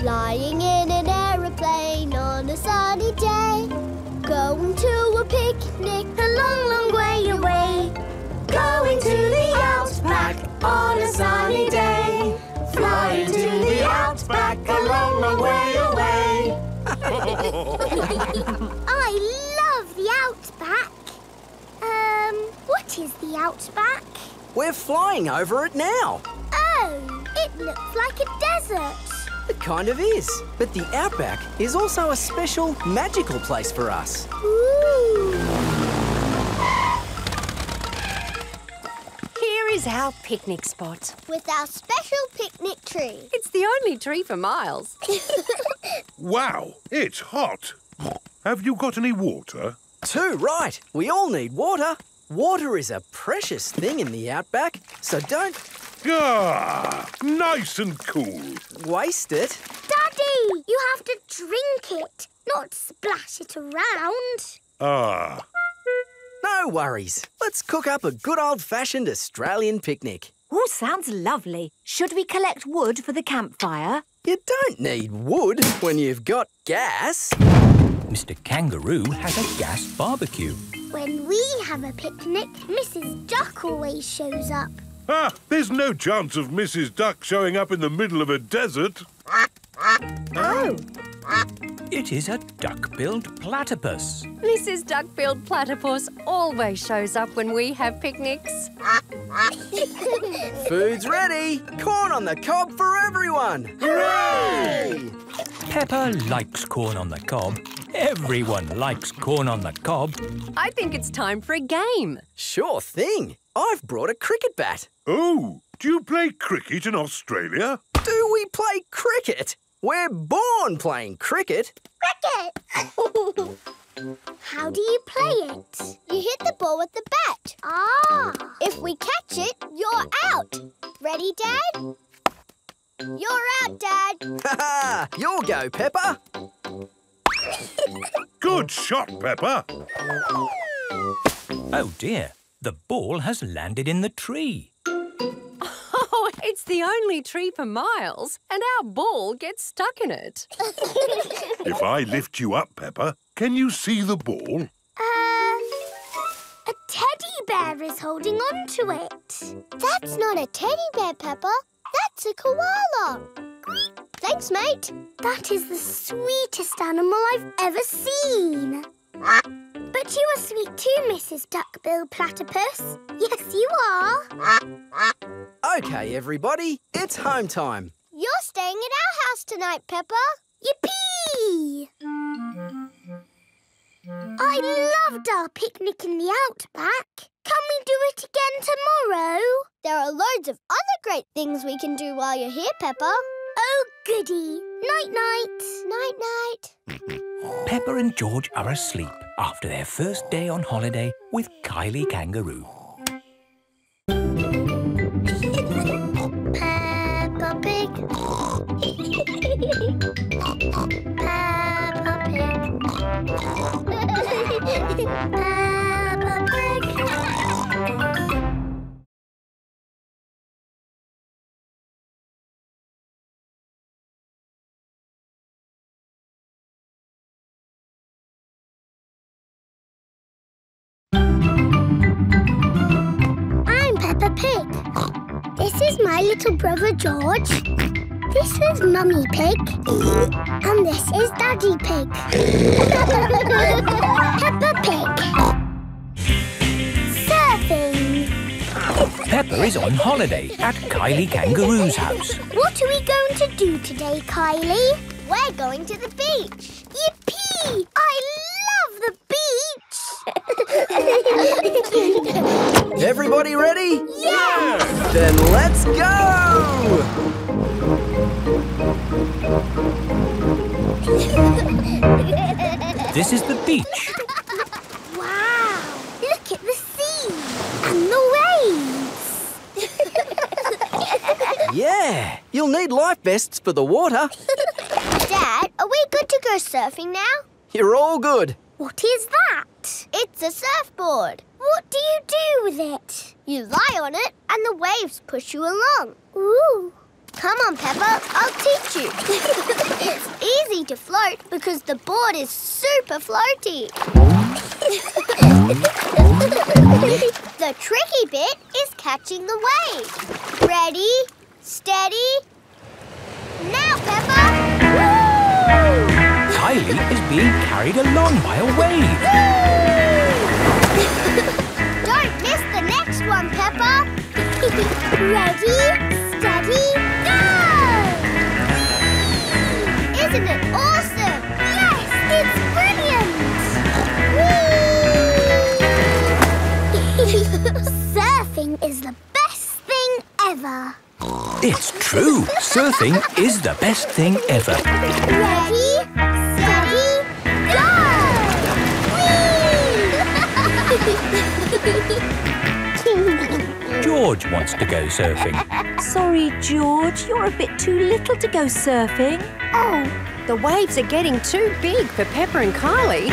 Flying in an aeroplane on a sunny day. Going to a picnic a long, long way away. Going to the outback on a sunny day. Flying to the outback a long, long way away. I love the outback. Um, what is the outback? We're flying over it now. Oh, it looks like a desert. It kind of is. But the Outback is also a special, magical place for us. Ooh. Here is our picnic spot. With our special picnic tree. It's the only tree for miles. Wow, it's hot. Have you got any water? Too right. We all need water. Water is a precious thing in the Outback, so don't Ah, nice and cool. waste it. Daddy, you have to drink it, not splash it around. Ah, No worries. Let's cook up a good old-fashioned Australian picnic. Oh, sounds lovely. Should we collect wood for the campfire? You don't need wood when you've got gas. Mr. Kangaroo has a gas barbecue. When we have a picnic, Mrs. Duck always shows up. Ah, there's no chance of Mrs. Duck showing up in the middle of a desert. Oh, It is a duck-billed platypus. Mrs. Duck-billed Platypus always shows up when we have picnics. Food's ready. Corn on the cob for everyone. Hooray! Peppa likes corn on the cob. Everyone likes corn on the cob. I think it's time for a game. Sure thing. I've brought a cricket bat. Oh, do you play cricket in Australia? Do we play cricket? We're born playing cricket. cricket! How do you play it? You hit the ball with the bat. Ah. If we catch it, you're out. Ready, Dad? You're out, Dad. Ha ha! You'll go, Peppa. Good shot, Peppa. Oh dear, the ball has landed in the tree. It's the only tree for miles, and our ball gets stuck in it. If I lift you up, Peppa, can you see the ball? Uh, a teddy bear is holding on to it. That's not a teddy bear, Peppa. That's a koala. Thanks, mate. That is the sweetest animal I've ever seen. But you are sweet too, Mrs. Duckbill Platypus. Yes, you are. Okay, everybody, it's home time. You're staying at our house tonight, Peppa. Yippee! I loved our picnic in the outback. Can we do it again tomorrow? There are loads of other great things we can do while you're here, Peppa. Oh, goody. Night-night. Night-night. Peppa and George are asleep after their first day on holiday with Kylie Kangaroo. Pig. I'm Peppa Pig. This is my little brother George. This is Mummy Pig. And this is Daddy Pig. Peppa Pig. Surfing. Peppa is on holiday at Kylie Kangaroo's house. What are we going to do today, Kylie? We're going to the beach. Yippee! I love the beach! Everybody ready? yeah! Then let's go! This is the beach. Wow! Look at the sea and the waves. Yeah, you'll need life vests for the water. Dad, are we good to go surfing now? You're all good. What is that? It's a surfboard. What do you do with it? You lie on it and the waves push you along. Ooh. Come on, Peppa. I'll teach you. it's easy to float because the board is super floaty. the tricky bit is catching the wave. Ready, steady. Now, Peppa. Woo! Kylie is being carried along by a wave. Don't miss the next one, Peppa. Ready, steady, Isn't it awesome? Yes, it's brilliant! Whee! Surfing is the best thing ever. It's true. Surfing is the best thing ever. Ready, steady, go! Whee! George wants to go surfing. Sorry, George, you're a bit too little to go surfing. Oh, the waves are getting too big for Peppa and Kylie.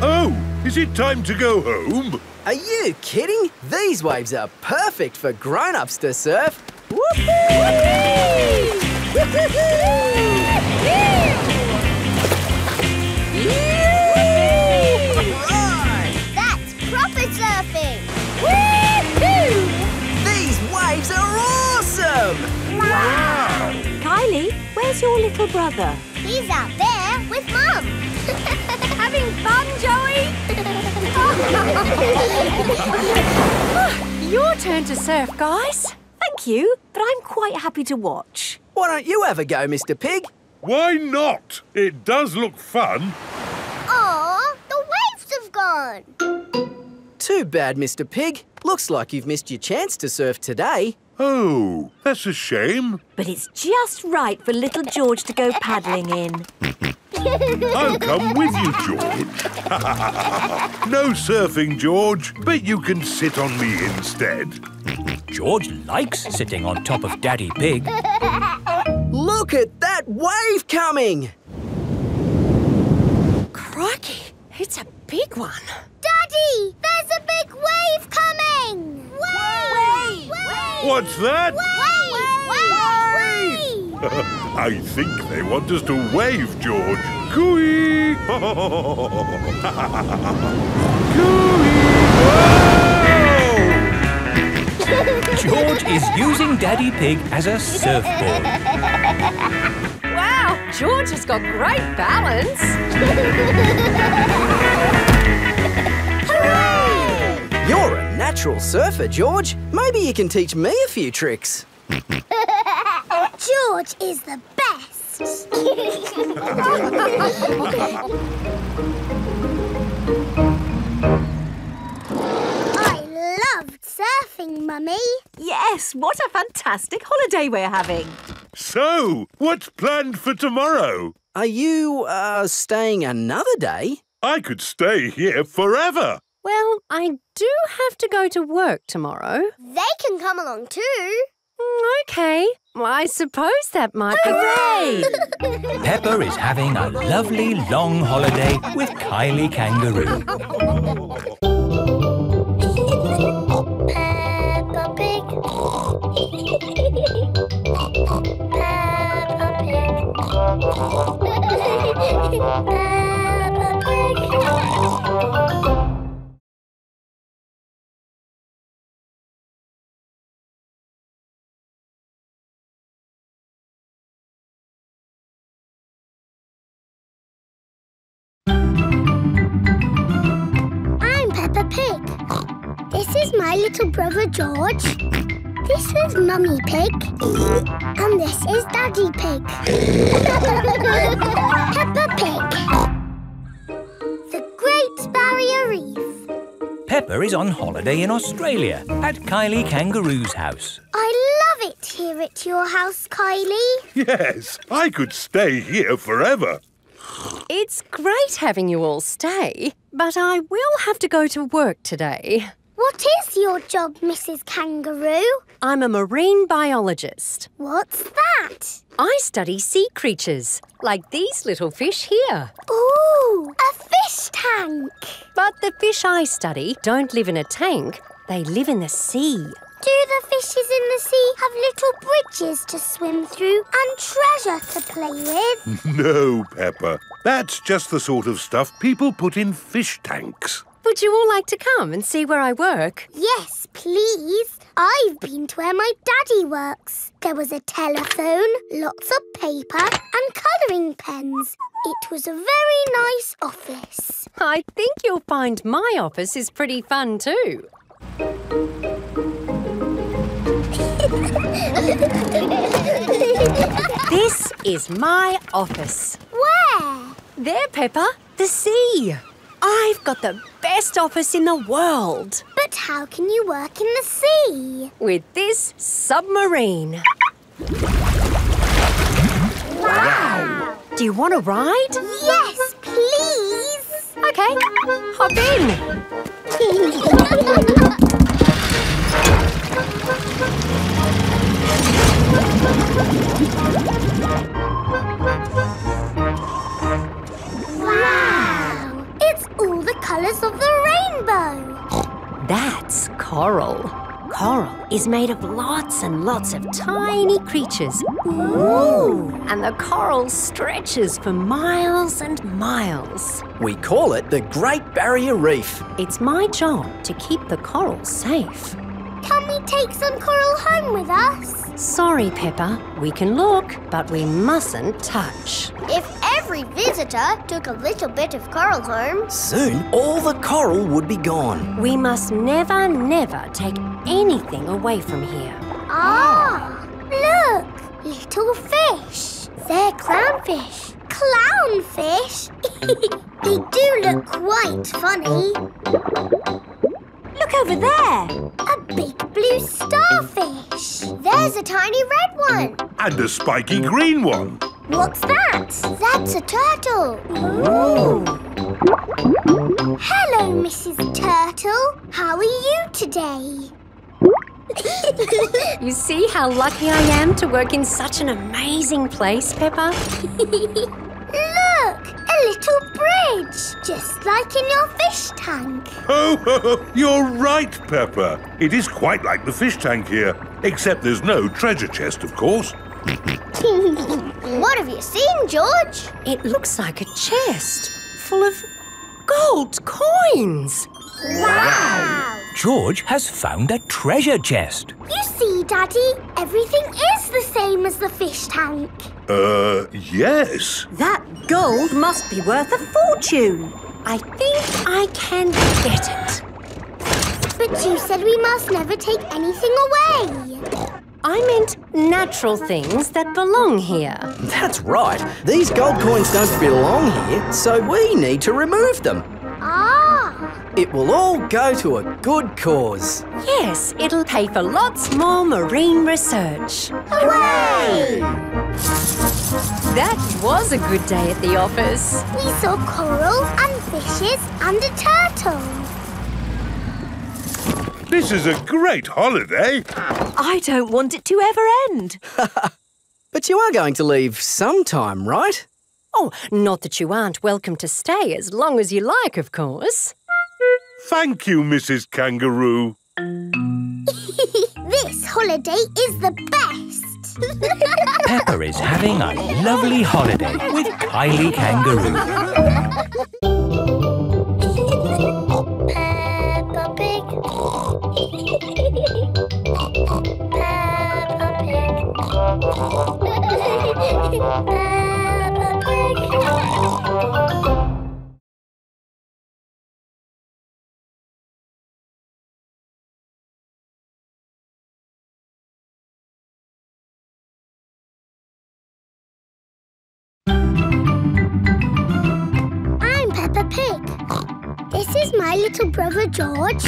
Oh, is it time to go home? Are you kidding? These waves are perfect for grown-ups to surf. Right! Awesome! Kylie, where's your little brother? He's out there with Mum. Having fun, Joey? Your turn to surf, guys. Thank you, but I'm quite happy to watch. Why don't you ever go, Mr Pig? Why not? It does look fun. Aw, the waves have gone. Too bad, Mr Pig. Looks like you've missed your chance to surf today. Oh, that's a shame. But it's just right for little George to go paddling in. I'll come with you, George. no surfing, George, but you can sit on me instead. George likes sitting on top of Daddy Pig. Look at that wave coming! Crikey, it's a big one. Daddy, there's a big wave coming. Wave! Wave! What's that? Wave! Wave! wave. I think they want us to wave, George. Cooey! Cooey! Whoa! George is using Daddy Pig as a surfboard. Wow, George has got great balance. Hooray! You're a natural surfer, George. Maybe you can teach me a few tricks. George is the best. I loved surfing, Mummy. Yes, what a fantastic holiday we're having. So, what's planned for tomorrow? Are you, uh, staying another day? I could stay here forever. Well, I do have to go to work tomorrow. They can come along too. Mm, Okay, well, I suppose that might be. Hooray! Peppa is having a lovely long holiday with Kylie Kangaroo. Peppa Pig. Peppa Pig. Peppa Pig. My little brother George. This is Mummy Pig. And this is Daddy Pig. Peppa Pig. The Great Barrier Reef. Peppa is on holiday in Australia at Kylie Kangaroo's house. I love it here at your house, Kylie. Yes, I could stay here forever. It's great having you all stay, but I will have to go to work today. What is your job, Mrs. Kangaroo? I'm a marine biologist. What's that? I study sea creatures, like these little fish here. Ooh, a fish tank. But the fish I study don't live in a tank, they live in the sea. Do the fishes in the sea have little bridges to swim through and treasure to play with? No, Peppa. That's just the sort of stuff people put in fish tanks. Would you all like to come and see where I work? Yes, please. I've been to where my daddy works. There was a telephone, lots of paper and colouring pens. It was a very nice office. I think you'll find my office is pretty fun too. This is my office. Where? There, Peppa, the sea. I've got the best office in the world But how can you work in the sea? with this submarine. Wow! Do you want to ride? Yes, please! Okay, hop in. wow! It's all the colours of the rainbow. That's coral. Coral is made of lots and lots of tiny creatures. Ooh! And the coral stretches for miles and miles. We call it the Great Barrier Reef. It's my job to keep the coral safe. Can we take some coral home with us? Sorry, Peppa. We can look, but we mustn't touch. If every visitor took a little bit of coral home, Soon, all the coral would be gone. We must never, never take anything away from here. Ah, look, little fish. They're clownfish. Clownfish? they do look quite funny. Look over there. A big blue starfish. There's a tiny red one. And a spiky green one. What's that? That's a turtle. Ooh. Hello, Mrs. Turtle. How are you today? You see how lucky I am to work in such an amazing place, Peppa? Look, a little bridge, just like in your fish tank. Oh, ho, ho, you're right, Peppa. It is quite like the fish tank here, except there's no treasure chest, of course. what have you seen, George? It looks like a chest full of gold coins. Wow! George has found a treasure chest. You see, Daddy, everything is the same as the fish tank. Uh, yes. That gold must be worth a fortune. I think I can get it. But you said we must never take anything away. I meant natural things that belong here. That's right. These gold coins don't belong here, so we need to remove them. Ah! It will all go to a good cause. Yes, it'll pay for lots more marine research. Hooray! That was a good day at the office. We saw coral and fishes and a turtle. This is a great holiday. I don't want it to ever end. But you are going to leave sometime, right? Oh, not that you aren't welcome to stay as long as you like, of course. Thank you, Mrs. Kangaroo. this holiday is the best. Peppa is having a lovely holiday with Kylie Kangaroo. Peppa Pig. Peppa Pig. Peppa Pig. Little brother George.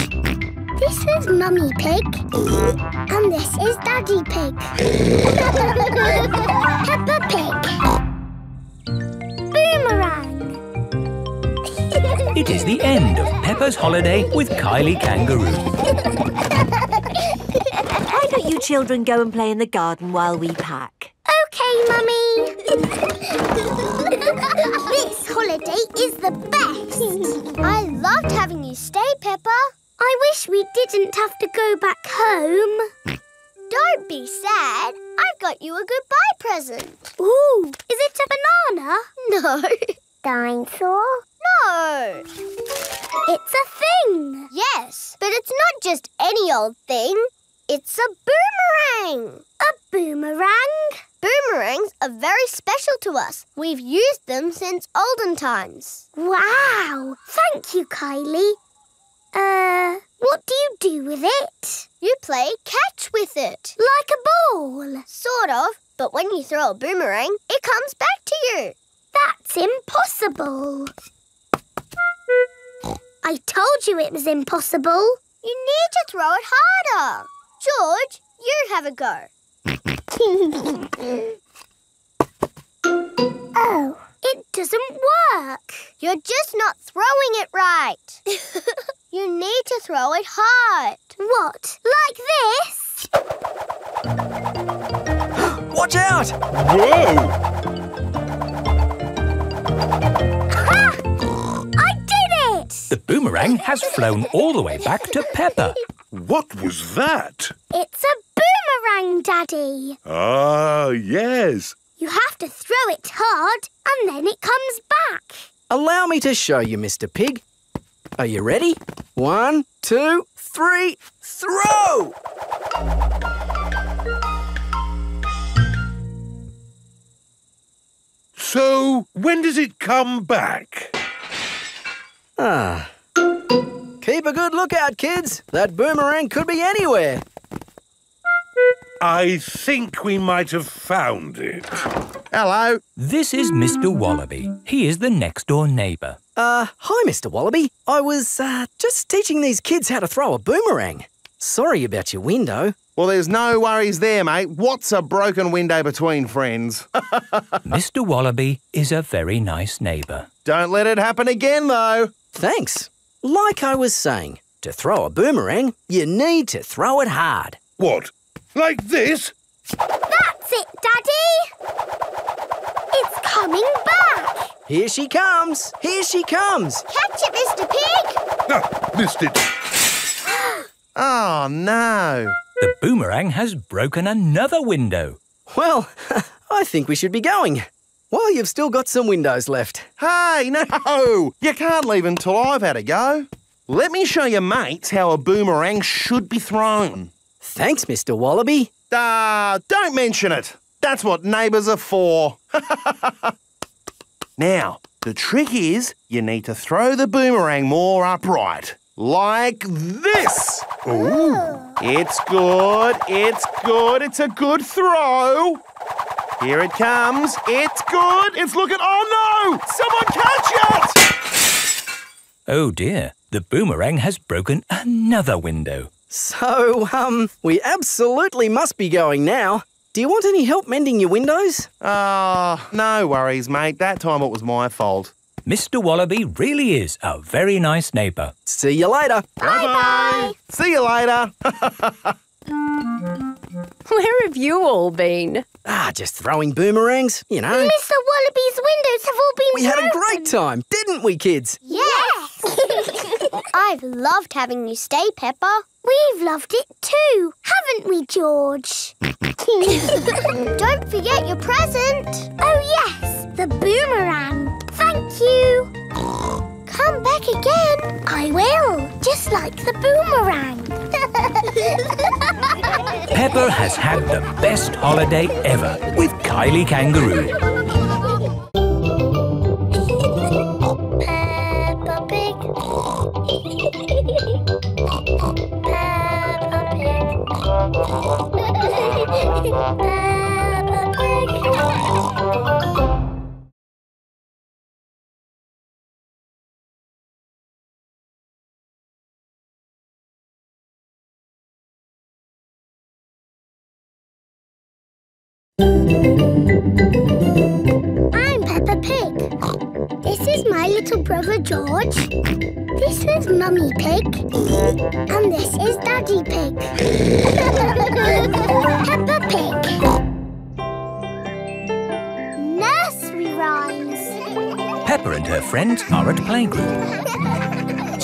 This is Mummy Pig. And this is Daddy Pig. Peppa Pig. Boomerang. It is the end of Peppa's holiday with Kylie Kangaroo. Why don't you children go and play in the garden while we pack? Okay, Mummy. this holiday is the best. I loved having you stay, Peppa. I wish we didn't have to go back home. Don't be sad. I've got you a goodbye present. Ooh, is it a banana? No. Dinosaur? No. It's a thing. Yes, but it's not just any old thing. It's a boomerang. A boomerang? Boomerangs are very special to us. We've used them since olden times. Wow! Thank you, Kylie. Uh, what do you do with it? You play catch with it. Like a ball? Sort of, but when you throw a boomerang, it comes back to you. That's impossible. I told you it was impossible. You need to throw it harder. George, you have a go. oh, it doesn't work. You're just not throwing it right. you need to throw it hard. What, like this? Watch out! Whoa! Ha! I did it! The boomerang has flown all the way back to Peppa. What was that? It's a boomerang, Daddy. Ah, yes. You have to throw it hard and then it comes back. Allow me to show you, Mr. Pig. Are you ready? One, two, three, throw! So, when does it come back? Ah. Keep a good lookout, kids. That boomerang could be anywhere. I think we might have found it. Hello. This is Mr. Wallaby. He is the next door neighbour. Uh, hi, Mr. Wallaby. I was, uh, just teaching these kids how to throw a boomerang. Sorry about your window. Well, there's no worries there, mate. What's a broken window between friends? Mr. Wallaby is a very nice neighbour. Don't let it happen again, though. Thanks. Like I was saying, to throw a boomerang, you need to throw it hard. What? Like this? That's it, Daddy. It's coming back. Here she comes. Here she comes. Catch it, Mr. Pig. Ah, missed it. Oh, no. The boomerang has broken another window. Well, I think we should be going. Well, you've still got some windows left. Hey, no! You can't leave until I've had a go. Let me show your mates how a boomerang should be thrown. Thanks, Mr. Wallaby. Ah, don't mention it. That's what neighbours are for. now, the trick is you need to throw the boomerang more upright. Like this. Ooh. It's good. It's good. It's a good throw. Here it comes. It's good. It's looking. Oh no! Someone catch it! Oh dear, the boomerang has broken another window. So, um, we absolutely must be going now. Do you want any help mending your windows? Ah, no worries, mate. That time it was my fault. Mr. Wallaby really is a very nice neighbour. See you later. Bye-bye. See you later. Where have you all been? Ah, just throwing boomerangs, you know. Mr. Wallaby's windows have all been We had a great time, didn't we, kids? Yes. I've loved having you stay, Peppa. We've loved it too, haven't we, George? Don't forget your present. Oh, yes, the boomerang. Thank you. Come back again. I will, just like the boomerang. Peppa has had the best holiday ever with Kylie Kangaroo. Peppa Pig. Peppa Pig. Peppa Pig. I'm Peppa Pig. This is my little brother George. This is Mummy Pig. And this is Daddy Pig. Peppa Pig. Nursery rhymes. Peppa and her friends are at playgroup.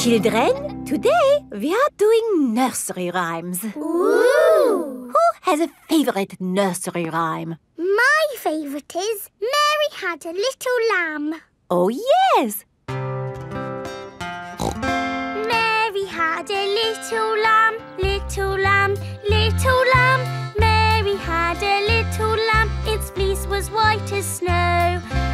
Children, Today we are doing nursery rhymes. Ooh! Who has a favorite nursery rhyme? My favourite is Mary had a little lamb. Oh, yes. Mary had a little lamb, little lamb, little lamb. Mary had a little lamb, its fleece was white as snow.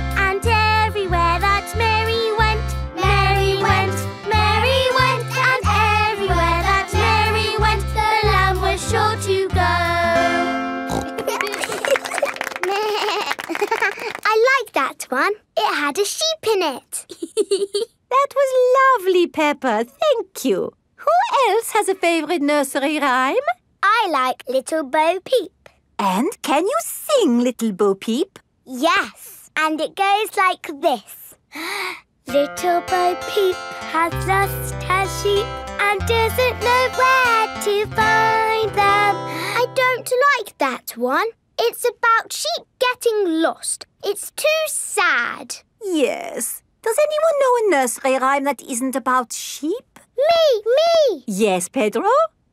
Like that one. It had a sheep in it. That was lovely, Peppa. Thank you. Who else has a favorite nursery rhyme? I like Little Bo Peep. And can you sing, Little Bo Peep? Yes, and it goes like this. Little Bo Peep has lost her sheep and doesn't know where to find them. I don't like that one. It's about sheep getting lost. It's too sad. Yes. Does anyone know a nursery rhyme that isn't about sheep? Me, me. Yes, Pedro?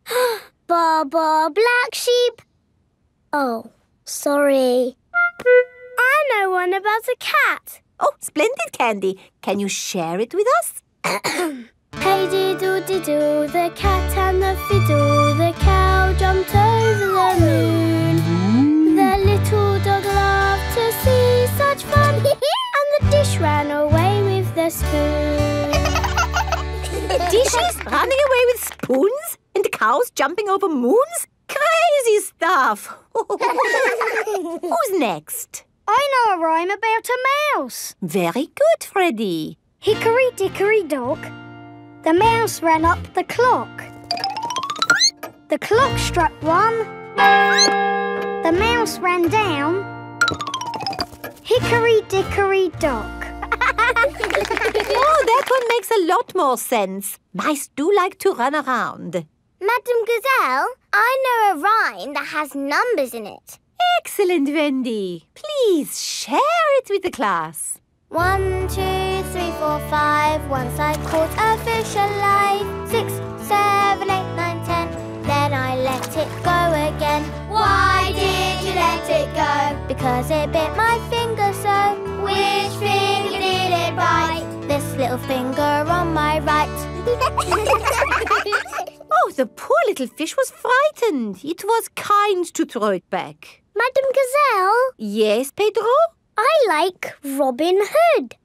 Baba Black Sheep. Oh, sorry. I know one about a cat. Oh, splendid, Candy. Can you share it with us? Hey diddle diddle, the cat and the fiddle, the cow jumped over the moon. Dish ran away with the spoon. Dishes running away with spoons and cows jumping over moons? Crazy stuff. Who's next? I know a rhyme about a mouse. Very good, Freddy. Hickory dickory dock, the mouse ran up the clock. The clock struck one, the mouse ran down. Hickory dickory dock. Oh, that one makes a lot more sense. Mice do like to run around. Madam Gazelle, I know a rhyme that has numbers in it. Excellent, Wendy. Please share it with the class. One, two, three, four, five. Once I caught a fish alive. Six, seven, eight, nine, ten. Then I let it go again. Why did you let it go? Because it bit my finger. Which finger did it bite? This little finger on my right. Oh, the poor little fish was frightened. It was kind to throw it back. Madam Gazelle, Yes, Pedro? I like Robin Hood.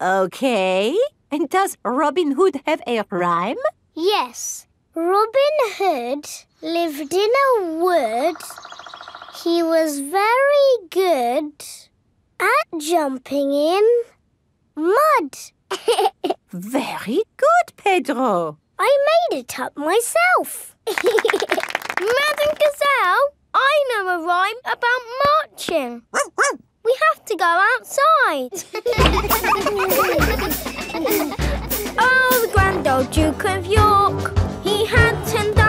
Okay. And does Robin Hood have a rhyme? Yes, Robin Hood lived in a wood. He was very good at jumping in mud. Very good, Pedro. I made it up myself. Madam Gazelle, I know a rhyme about marching. We have to go outside. oh, the grand old Duke of York. He had 10,000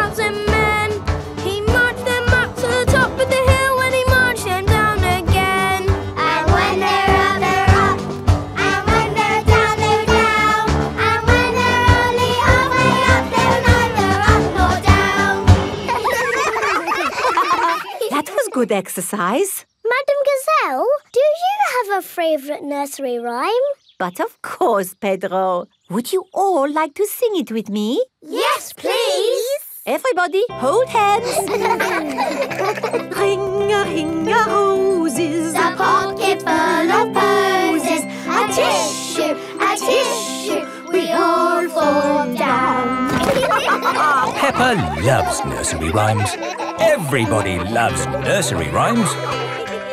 good exercise. Madam Gazelle, do you have a favourite nursery rhyme? But of course, Pedro. Would you all like to sing it with me? Yes, please. Everybody, hold hands. ring a ring a roses. A pocket full of posies, a tissue, a tissue, we all fall down. Peppa loves nursery rhymes. Everybody loves nursery rhymes.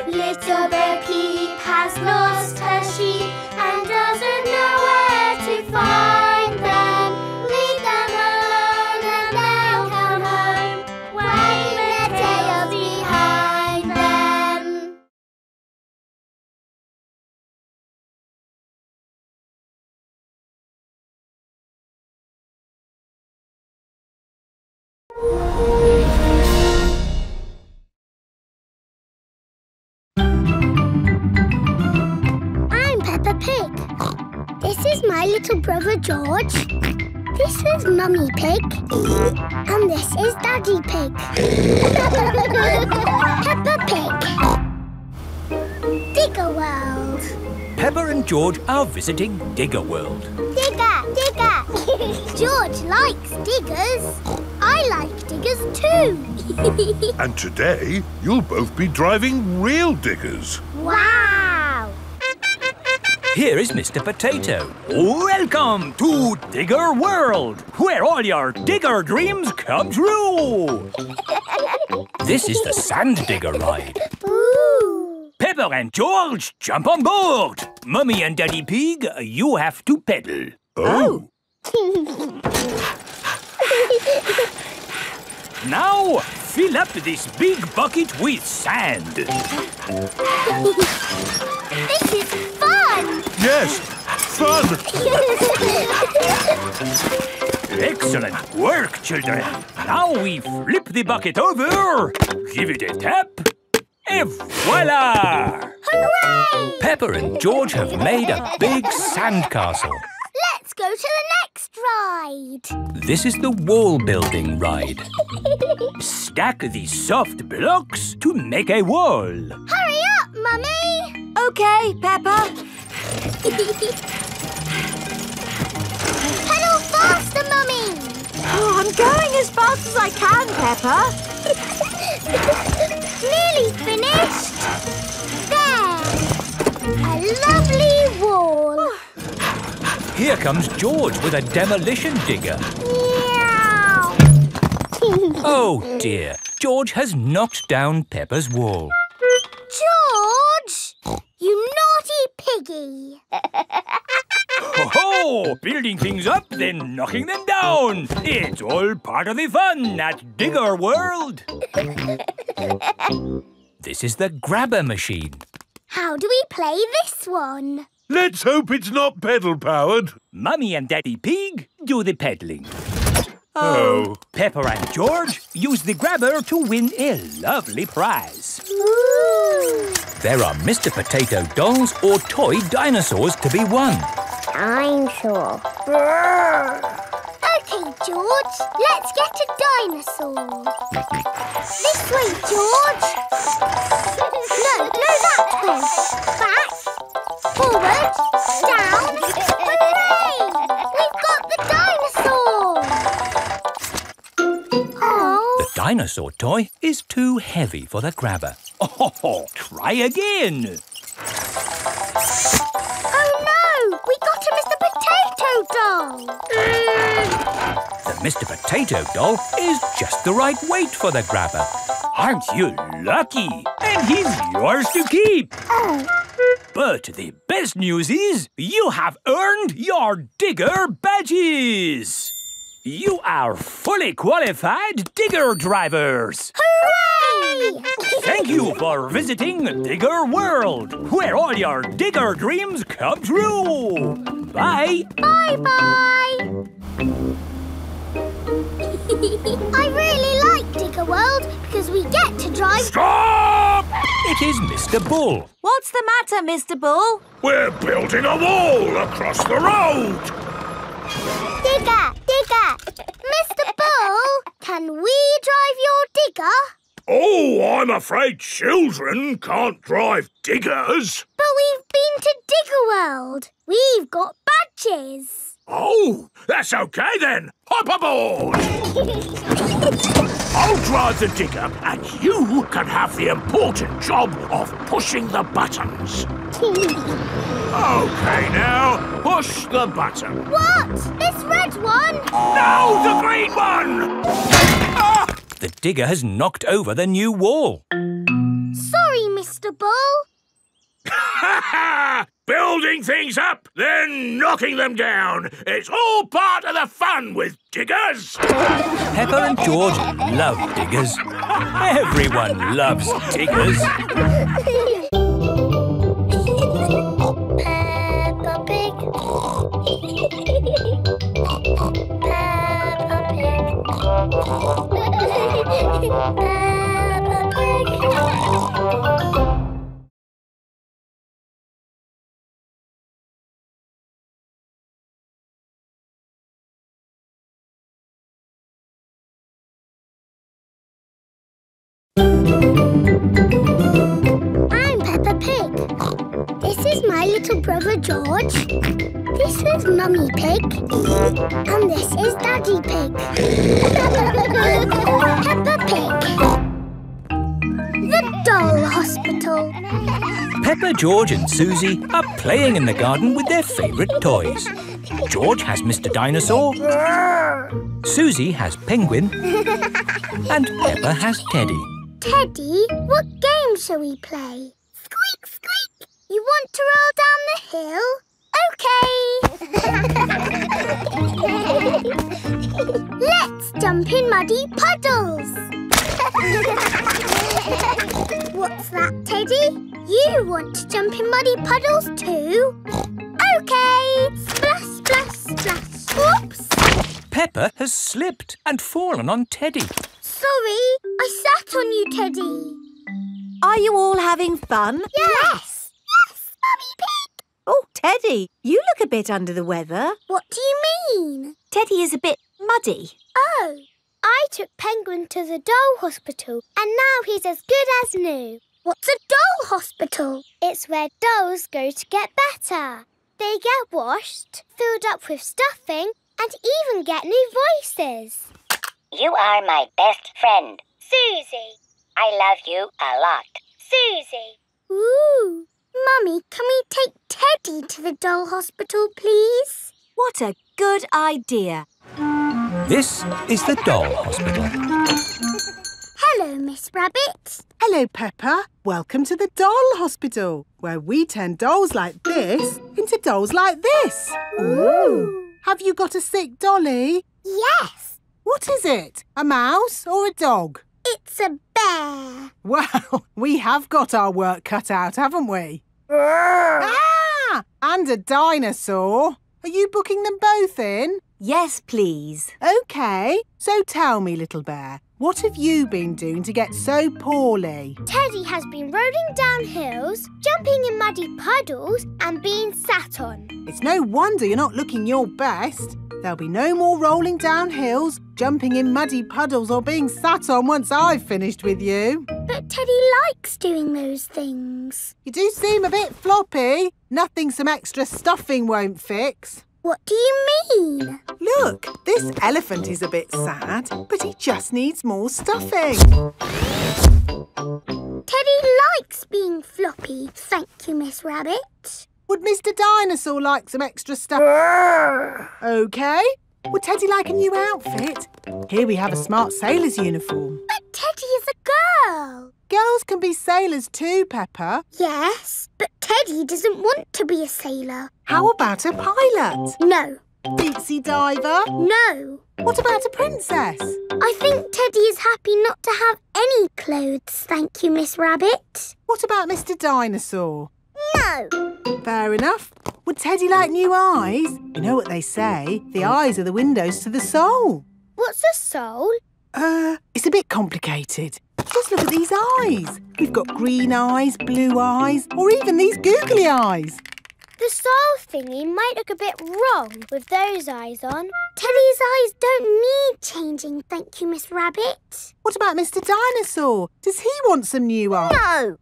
Little Peep has lost her sheep I'm Peppa Pig. This is my little brother George. This is Mummy Pig. And this is Daddy Pig. Peppa Pig. Digger World. Peppa and George are visiting Digger World. Digger, digger. George likes diggers. I like diggers too. And today, you'll both be driving real diggers. wow. Here is Mr. Potato. Welcome to Digger World, where all your digger dreams come true. this is the Sand Digger ride. Ooh. Peppa and George, jump on board. Mummy and Daddy Pig, you have to pedal. Oh. oh. Now, fill up this big bucket with sand. This is fun. Yes, fun. Excellent work, children. Now we flip the bucket over, give it a tap, and voila! Hooray! Peppa and George have made a big sand castle. Let's go to the next ride. This is the wall building ride. Stack these soft blocks to make a wall. Hurry up, Mummy. OK, Peppa. Pedal faster, Mummy. Oh, I'm going as fast as I can, Peppa. Nearly finished. There. A lovely wall. Oh. Here comes George with a demolition digger. Meow. Oh dear, George has knocked down Peppa's wall. George, you naughty piggy. Ho ho! Building things up, then knocking them down. It's all part of the fun at Digger World. this is the grabber machine. How do we play this one? Let's hope it's not pedal powered. Mummy and Daddy Pig do the peddling. Oh. oh Peppa and George use the grabber to win a lovely prize. Ooh. There are Mr. Potato dolls or toy dinosaurs to be won. I'm sure. Okay, George, let's get a dinosaur. This way, George. No, no, that way. Back, forward, down. Hooray! We've got the dinosaur. Oh, The dinosaur toy is too heavy for the grabber. Oh, try again. oh no! We got a Mr. Potato doll. The Mr. Potato doll is just the right weight for the grabber. Aren't you lucky? And he's yours to keep. Oh, But the best news is you have earned your digger badges. You are fully qualified digger drivers. hooray! Thank you for visiting Digger World, where all your digger dreams come true. Bye. Bye bye. I really like Digger World because we get to drive. Stop! It is Mr. Bull. What's the matter, Mr. Bull? We're building a wall across the road. Digger, Digger, Mr. Bull, can we drive your digger? Oh, I'm afraid children can't drive diggers. But we've been to Digger World. We've got badges. Oh, that's okay then. Hop aboard. I'll drive the digger and you can have the important job of pushing the buttons. Okay, now, push the button. what? This red one? No, the green one! Ah! The digger has knocked over the new wall. Sorry, Mr. Bull. Ha ha! Building things up, then knocking them down. It's all part of the fun with diggers. Peppa and George love diggers. Everyone loves diggers. Peppa Pig. Peppa Pig. I'm Peppa Pig. This is my little brother George. This is Mummy Pig. And this is Daddy Pig. Peppa Pig. The Doll Hospital. Peppa, George and Susie are playing in the garden with their favourite toys. George has Mr Dinosaur, Susie has Penguin and Peppa has Teddy. Teddy, what game shall we play? Squeak, squeak. You want to roll down the hill? Okay. Let's jump in muddy puddles. What's that, Teddy? You want to jump in muddy puddles too? Okay. Splash, splash, splash. Oops. Peppa has slipped and fallen on Teddy. Sorry, I sat on you, Teddy. Are you all having fun? Yes. Yes, Mummy Pig. Oh, Teddy, you look a bit under the weather. What do you mean? Teddy is a bit muddy. Oh, I took Penguin to the doll hospital and now he's as good as new. What's a doll hospital? It's where dolls go to get better. They get washed, filled up with stuffing, and even get new voices. You are my best friend. Susie. I love you a lot. Susie. Ooh. Mummy, can we take Teddy to the doll hospital, please? What a good idea. This is the doll hospital. Hello, Miss Rabbit. Hello, Peppa. Welcome to the Doll Hospital, where we turn dolls like this into dolls like this. Ooh. Have you got a sick dolly? Yes, What is it? A mouse or a dog? it's a bear. Well, we have got our work cut out, haven't we? Ah! And a dinosaur. Are you booking them both in? Yes, please. OK. So tell me, little bear, what have you been doing to get so poorly? Teddy has been rolling down hills, jumping in muddy puddles, and being sat on. It's no wonder you're not looking your best. There'll be no more rolling down hills, jumping in muddy puddles or being sat on once I've finished with you. But Teddy likes doing those things. You do seem a bit floppy. Nothing some extra stuffing won't fix. What do you mean? Look, this elephant is a bit sad, but he just needs more stuffing. Teddy likes being floppy, thank you, Miss Rabbit. Would Mr. Dinosaur like some extra stuff? Ah! OK. Would Teddy like a new outfit? Here we have a smart sailor's uniform. But Teddy is a girl. Girls can be sailors too, Peppa. Yes, but Teddy doesn't want to be a sailor. How about a pilot? No, Deep sea diver? no. What about a princess? I think Teddy is happy not to have any clothes, thank you, Miss Rabbit. What about Mr. Dinosaur? No. Fair enough. Would Teddy like new eyes? You know what they say, the eyes are the windows to the soul. What's a soul? Uh, it's a bit complicated. Just look at these eyes. We've got green eyes, blue eyes, or even these googly eyes. The soul thingy might look a bit wrong with those eyes on. Teddy's eyes don't need changing, thank you, Miss Rabbit. What about Mr. Dinosaur? Does he want some new eyes? No.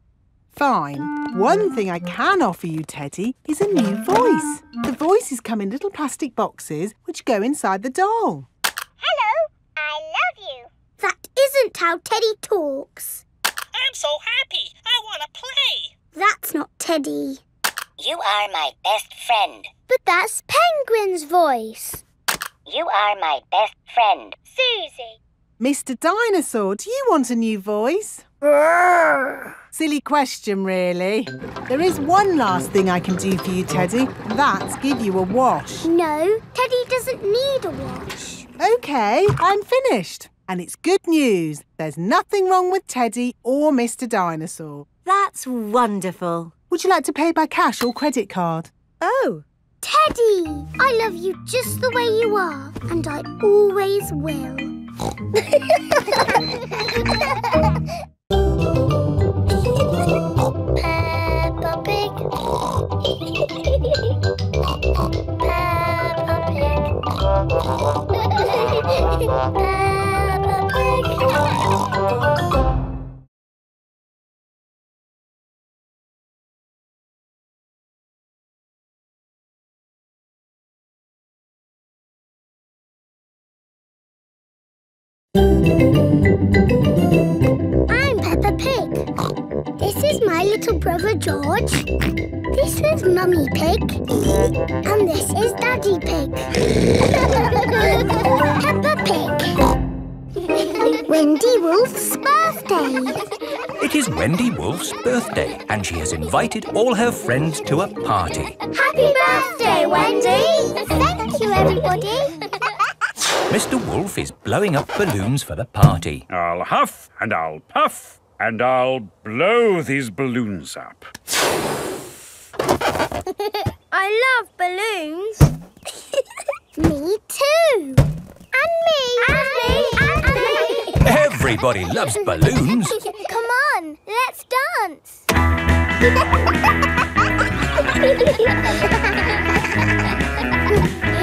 Fine. One thing I can offer you, Teddy, is a new voice. The voices come in little plastic boxes which go inside the doll. Hello, I love you. That isn't how Teddy talks. I'm so happy. I want to play. That's not Teddy. You are my best friend. But that's Penguin's voice. You are my best friend. Susie. Mr. Dinosaur, do you want a new voice? Silly question, really. There is one last thing I can do for you, Teddy, that's give you a wash. No, Teddy doesn't need a wash. OK, I'm finished. And it's good news. There's nothing wrong with Teddy or Mr. Dinosaur. That's wonderful. Would you like to pay by cash or credit card? Oh, Teddy, I love you just the way you are, and I always will. Peppa Pig. Little brother George. This is Mummy Pig. And this is Daddy Pig. Peppa Pig. Wendy Wolf's birthday. It is Wendy Wolf's birthday, and she has invited all her friends to a party. Happy birthday, Wendy! Thank you, everybody. Mr. Wolf is blowing up balloons for the party. I'll huff and I'll puff and I'll blow these balloons up. I love balloons. me too. And me. And me. And me. Everybody loves balloons. Come on, let's dance.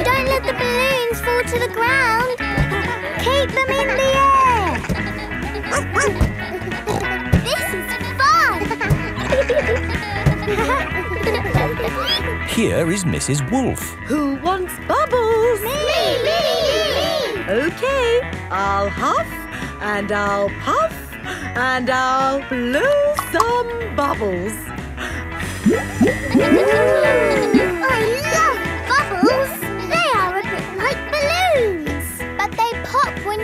Don't let the balloons fall to the ground. Keep them in the air. Here is Mrs. Wolf. Who wants bubbles? me, me, me. Okay, I'll huff and I'll puff and I'll blow some bubbles. I bubbles.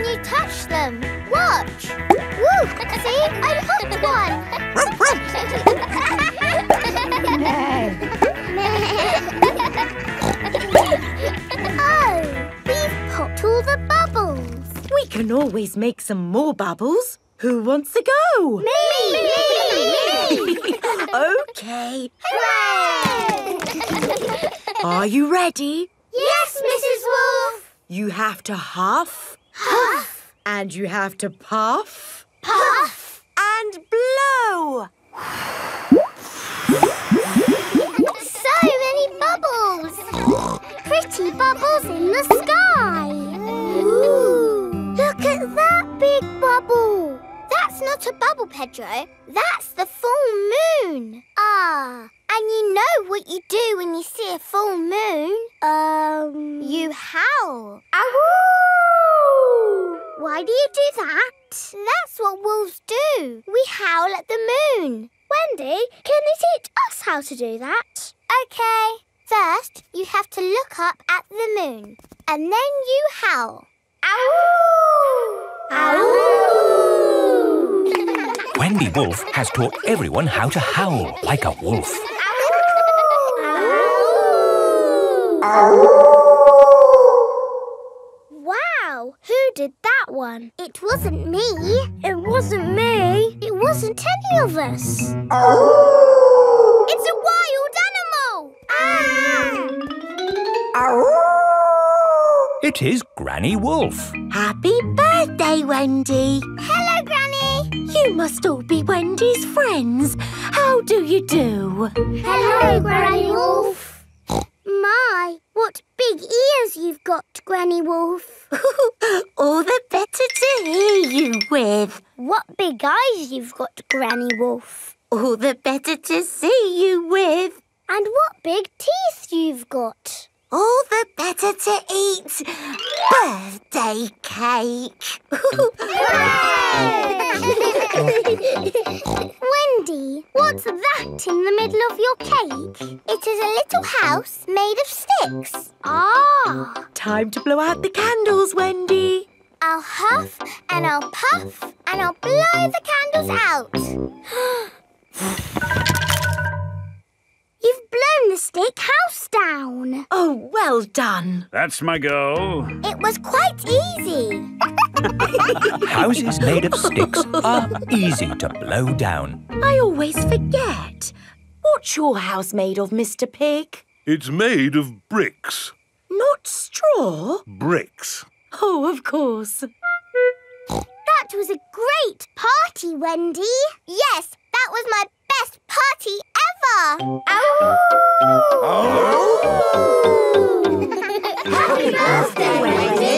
You touch them. Watch. Woo! See? I popped one. oh, we've popped all the bubbles. We can always make some more bubbles. Who wants to go? Me! okay. Hooray! Are you ready? yes, Mrs. Wolf. You have to huff Huff, and you have to puff puff. and blow. So many bubbles! Pretty bubbles in the sky! Ooh. Look at that big bubble! That's not a bubble, Pedro. That's the full moon. Ah, and you know what you do when you see a full moon? Um... You howl. Ow! Why do you do that? That's what wolves do. We howl at the moon. Wendy, can you teach us how to do that? Okay. First, you have to look up at the moon. And then you howl. Ow! Ow! Wendy Wolf has taught everyone how to howl like a wolf. Wow, who did that one? It wasn't me. It wasn't me. It wasn't any of us. It's a wild animal. Ah! It is Granny Wolf. Happy birthday, Wendy. Hello, Granny. You must all be Wendy's friends. How do you do? Hello, Granny Wolf. My, what big ears you've got, Granny Wolf. all the better to hear you with. What big eyes you've got, Granny Wolf. All the better to see you with. And what big teeth you've got. All the better to eat birthday cake. Wendy, what's that in the middle of your cake? It is a little house made of sticks. Ah. Time to blow out the candles, Wendy. I'll huff and I'll puff and I'll blow the candles out. You've blown the stick house down. Oh, well done. That's my goal. It was quite easy. Houses made of sticks are easy to blow down. I always forget. What's your house made of, Mr. Pig? It's made of bricks. Not straw? Bricks. Oh, of course. That was a great party, Wendy. Yes, that was my best party ever. Oh! Happy birthday, Wendy.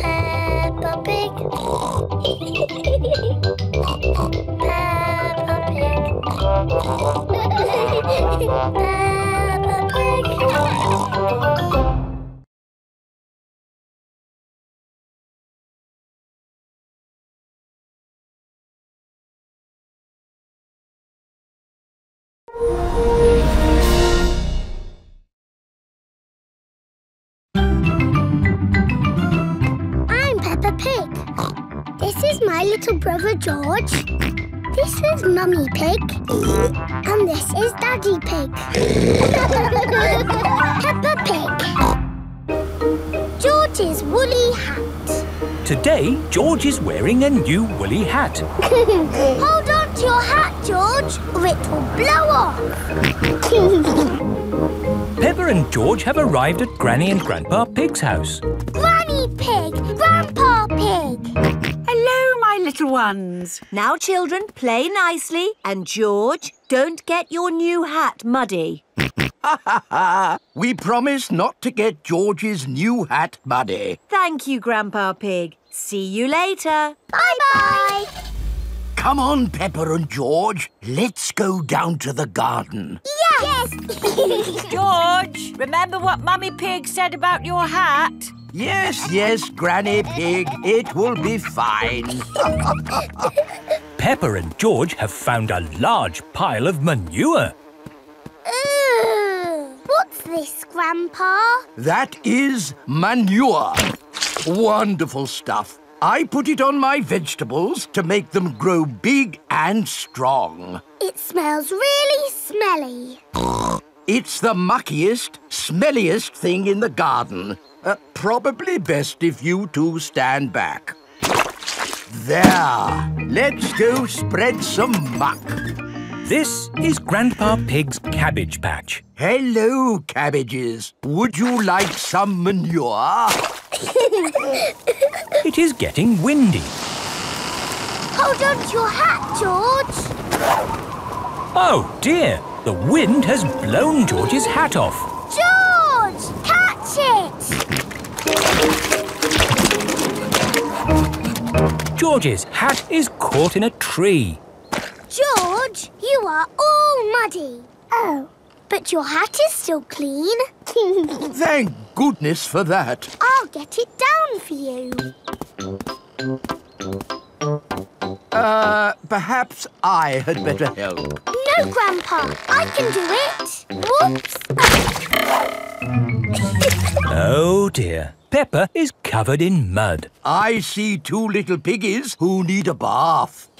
Peppa Pig. Peppa Pig. Peppa Pig. Little brother George. This is Mummy Pig. And this is Daddy Pig. Peppa Pig. George's woolly hat. Today, George is wearing a new woolly hat. Hold on to your hat, George, or it will blow off. Peppa and George have arrived at Granny and Grandpa Pig's house. Granny Pig, little ones. Now, children, play nicely. And George, don't get your new hat muddy. we promise not to get George's new hat muddy. Thank you, Grandpa Pig. See you later. Bye-bye. Come on, Peppa and George. Let's go down to the garden. Yes. George, remember what Mummy Pig said about your hat? Yes, yes, Granny Pig. It will be fine. Peppa and George have found a large pile of manure. Ooh, what's this, Grandpa? That is manure. Wonderful stuff. I put it on my vegetables to make them grow big and strong. It smells really smelly. It's the muckiest, smelliest thing in the garden. Uh, probably best if you two stand back. There. Let's go spread some muck. This is Grandpa Pig's cabbage patch. Hello, cabbages. Would you like some manure? It is getting windy. Hold on to your hat, George. Oh dear, the wind has blown George's hat off. George, catch it. George's hat is caught in a tree. George, you are all muddy. Oh, but your hat is still clean. Thank goodness for that. I'll get it down for you. Uh, perhaps I had better help. No, Grandpa, I can do it. Whoops. Oh dear, Peppa is covered in mud. I see two little piggies who need a bath.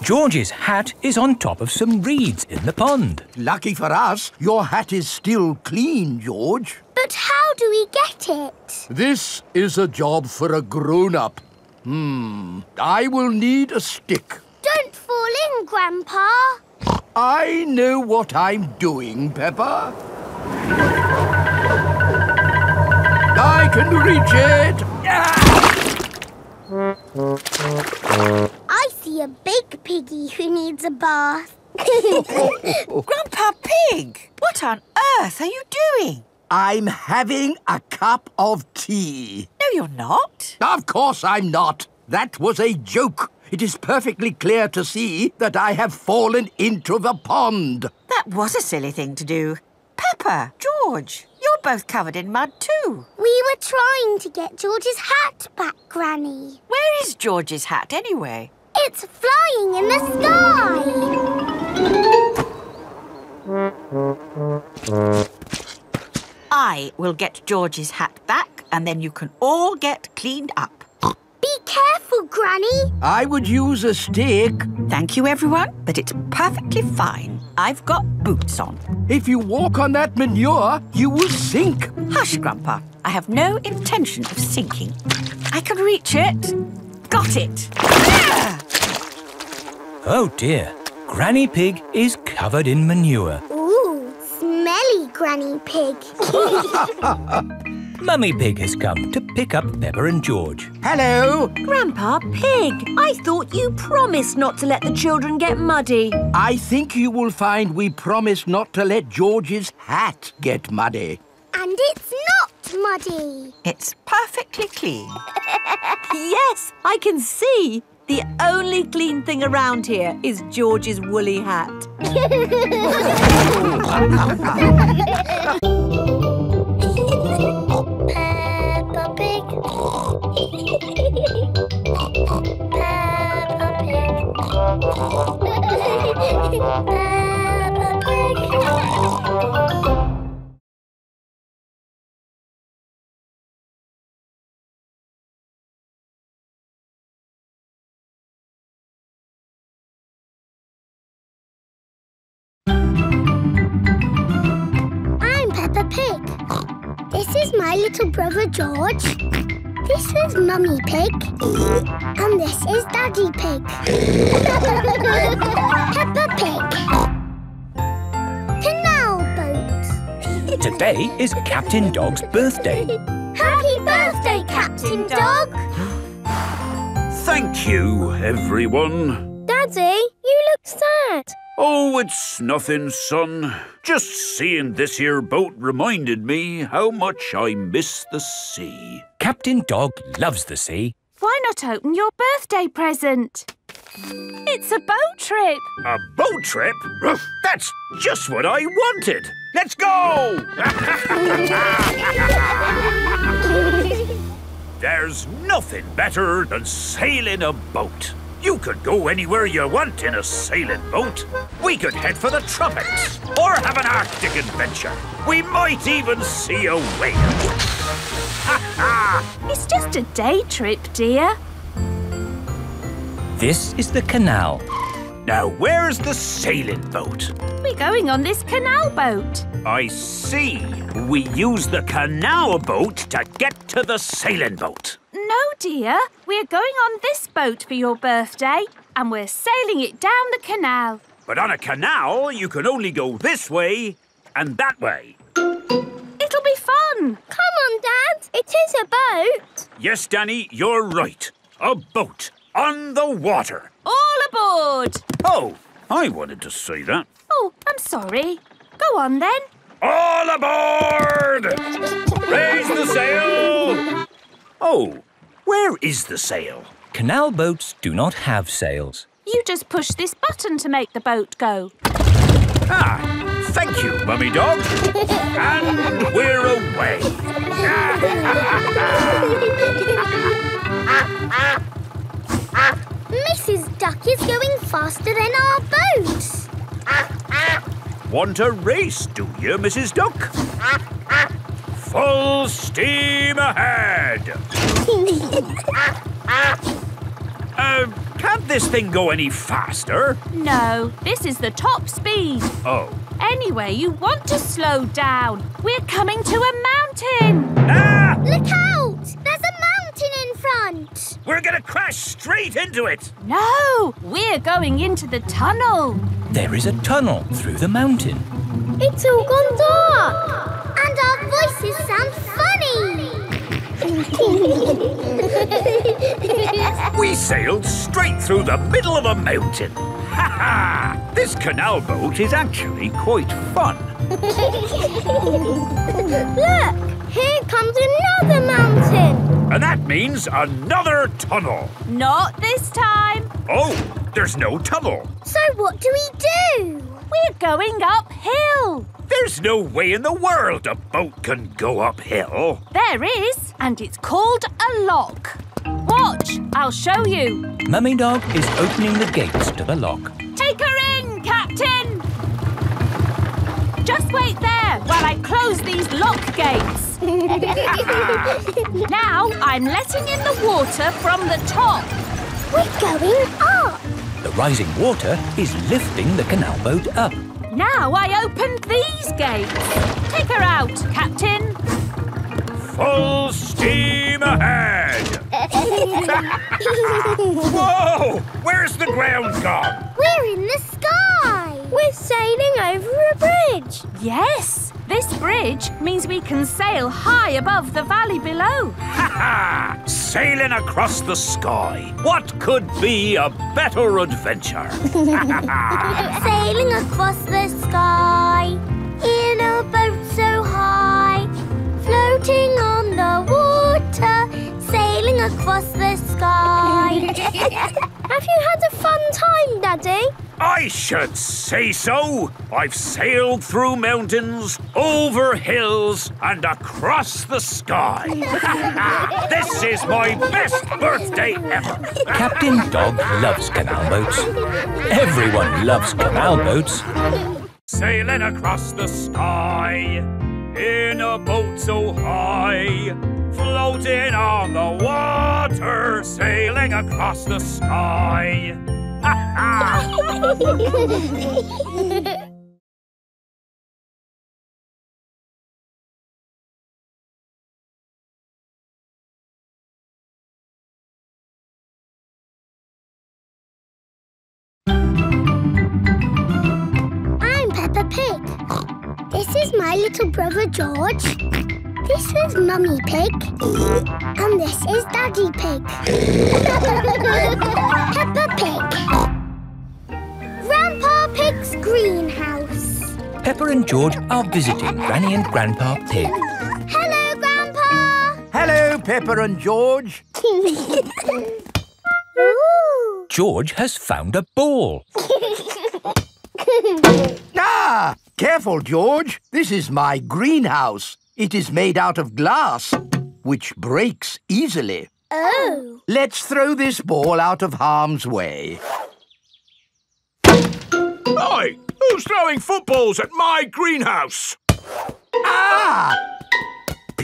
George's hat is on top of some reeds in the pond. Lucky for us, your hat is still clean, George. But how do we get it? This is a job for a grown-up. Hmm, I will need a stick. Don't fall in, Grandpa. I know what I'm doing, Peppa. I can reach it. I see a big piggy who needs a bath. Grandpa Pig, what on earth are you doing? I'm having a cup of tea. No, you're not. Of course I'm not. That was a joke. It is perfectly clear to see that I have fallen into the pond. That was a silly thing to do. Peppa, George, you're both covered in mud too. We were trying to get George's hat back, Granny. Where is George's hat anyway? It's flying in the sky. I will get George's hat back and then you can all get cleaned up. Be careful, Granny. I would use a stick. Thank you, everyone, but it's perfectly fine. I've got boots on. If you walk on that manure, you will sink. Hush, Grandpa. I have no intention of sinking. I can reach it. Got it. Ah! Oh dear, Granny Pig is covered in manure. Ooh, smelly Granny Pig. Mummy Pig has come to pick up Peppa and George. Hello. Grandpa Pig, I thought you promised not to let the children get muddy. I think you will find we promised not to let George's hat get muddy. And it's not muddy. It's perfectly clean. yes, I can see. The only clean thing around here is George's woolly hat. I'm Peppa Pig. This is my little brother George. This is Mummy Pig. And this is Daddy Pig. Peppa Pig. Canal boat. Today is Captain Dog's birthday. Happy birthday, Captain Dog. Thank you, everyone. Daddy, you look sad. Oh, it's nothing, son. Just seeing this here boat reminded me how much I miss the sea. Captain Dog loves the sea. Why not open your birthday present? It's a boat trip. A boat trip? Ruff, That's just what I wanted. Let's go! There's nothing better than sailing a boat. You could go anywhere you want in a sailing boat. We could head for the tropics or have an Arctic adventure. We might even see a whale. It's just a day trip, dear. This is the canal. Now, where's the sailing boat? We're going on this canal boat. I see. We use the canal boat to get to the sailing boat. No, dear. We're going on this boat for your birthday, and we're sailing it down the canal. But on a canal, you can only go this way and that way. It'll be fun. Come on, Dad. It is a boat. Yes, Danny, you're right. A boat on the water. All aboard. Oh, I wanted to say that. Oh, I'm sorry. Go on then. All aboard! Raise the sail! Oh, where is the sail? Canal boats do not have sails. You just push this button to make the boat go. Ah, thank you, Mummy Dog. and we're away. Mrs. Duck is going faster than our boat. Want a race, do you, Mrs. Duck? Full steam ahead! Uh, can't this thing go any faster? No, this is the top speed. Oh. Anyway, you want to slow down. We're coming to a mountain. Ah! Look out! There's a mountain in front. We're gonna crash straight into it! No, we're going into the tunnel. There is a tunnel through the mountain. It's all gone dark. And our voices sound funny. We sailed straight through the middle of a mountain. Ha ha! This canal boat is actually quite fun. Look, here comes another mountain. And that means another tunnel. Not this time. Oh, there's no tunnel. So what do we do? We're going uphill. There's no way in the world a boat can go uphill. There is, and it's called a lock. Watch, I'll show you. Mummy Dog is opening the gates to the lock. Take her in, Captain. Just wait there while I close these lock gates. now I'm letting in the water from the top. We're going up. The rising water is lifting the canal boat up. Now I opened these gates. Take her out, Captain. Full steam ahead! Whoa! Where's the ground gone? We're in the sky. We're sailing over a bridge. Yes, this bridge means we can sail high above the valley below. Ha ha! Sailing across the sky. What could be a better adventure? Sailing across the sky in a boat so high, floating on the water, sailing across the sky. Have you had a fun time, Daddy? I should say so. I've sailed through mountains, over hills, and across the sky. this is my best birthday ever. Captain Dog loves canal boats. Everyone loves canal boats. Sailing across the sky in a boat so high, floating on the water, sailing across the sky. Ha ha! brother George. This is Mummy Pig. And this is Daddy Pig. Peppa Pig. Grandpa Pig's greenhouse. Peppa and George are visiting Granny and Grandpa Pig. Hello, Grandpa. Hello, Peppa and George. George has found a ball. Ah! Careful, George. This is my greenhouse. It is made out of glass, which breaks easily. Oh. Let's throw this ball out of harm's way. Oi! Who's throwing footballs at my greenhouse? Ah!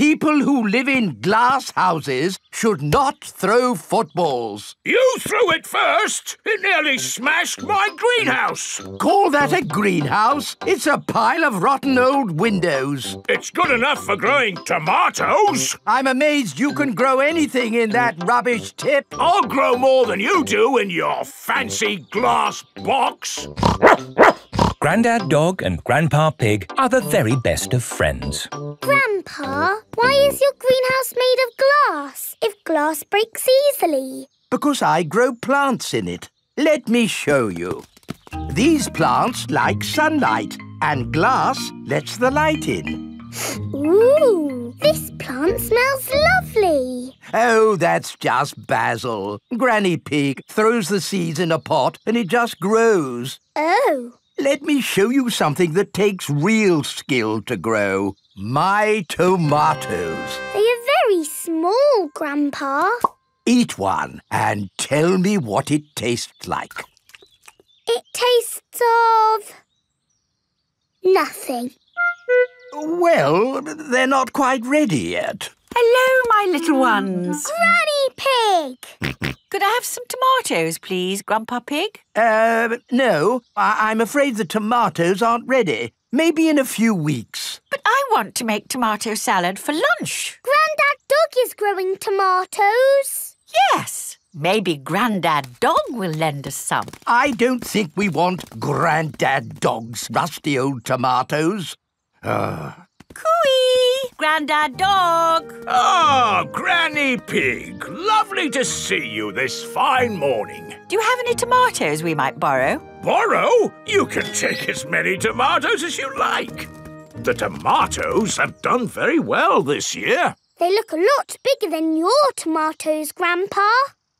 People who live in glass houses should not throw footballs. You threw it first! It nearly smashed my greenhouse! Call that a greenhouse? It's a pile of rotten old windows. It's good enough for growing tomatoes! I'm amazed you can grow anything in that rubbish tip. I'll grow more than you do in your fancy glass box! Grandad Dog and Grandpa Pig are the very best of friends. Grandpa, why is your greenhouse made of glass if glass breaks easily? Because I grow plants in it. Let me show you. These plants like sunlight, and glass lets the light in. Ooh, this plant smells lovely. Oh, that's just basil. Granny Pig throws the seeds in a pot and it just grows. Oh. Let me show you something that takes real skill to grow. My tomatoes. They are very small, Grandpa. Eat one and tell me what it tastes like. It tastes of... nothing. Well, they're not quite ready yet. Hello, my little ones. Granny Pig! Could I have some tomatoes, please, Grandpa Pig? Uh, no, I- I'm afraid the tomatoes aren't ready. Maybe in a few weeks. But I want to make tomato salad for lunch. Grandad Dog is growing tomatoes. Yes. Maybe Grandad Dog will lend us some. I don't think we want Grandad Dog's rusty old tomatoes. Uh, Cooey! Grandad Dog! Ah, Granny Pig! Lovely to see you this fine morning. Do you have any tomatoes we might borrow? Borrow? You can take as many tomatoes as you like. The tomatoes have done very well this year. They look a lot bigger than your tomatoes, Grandpa.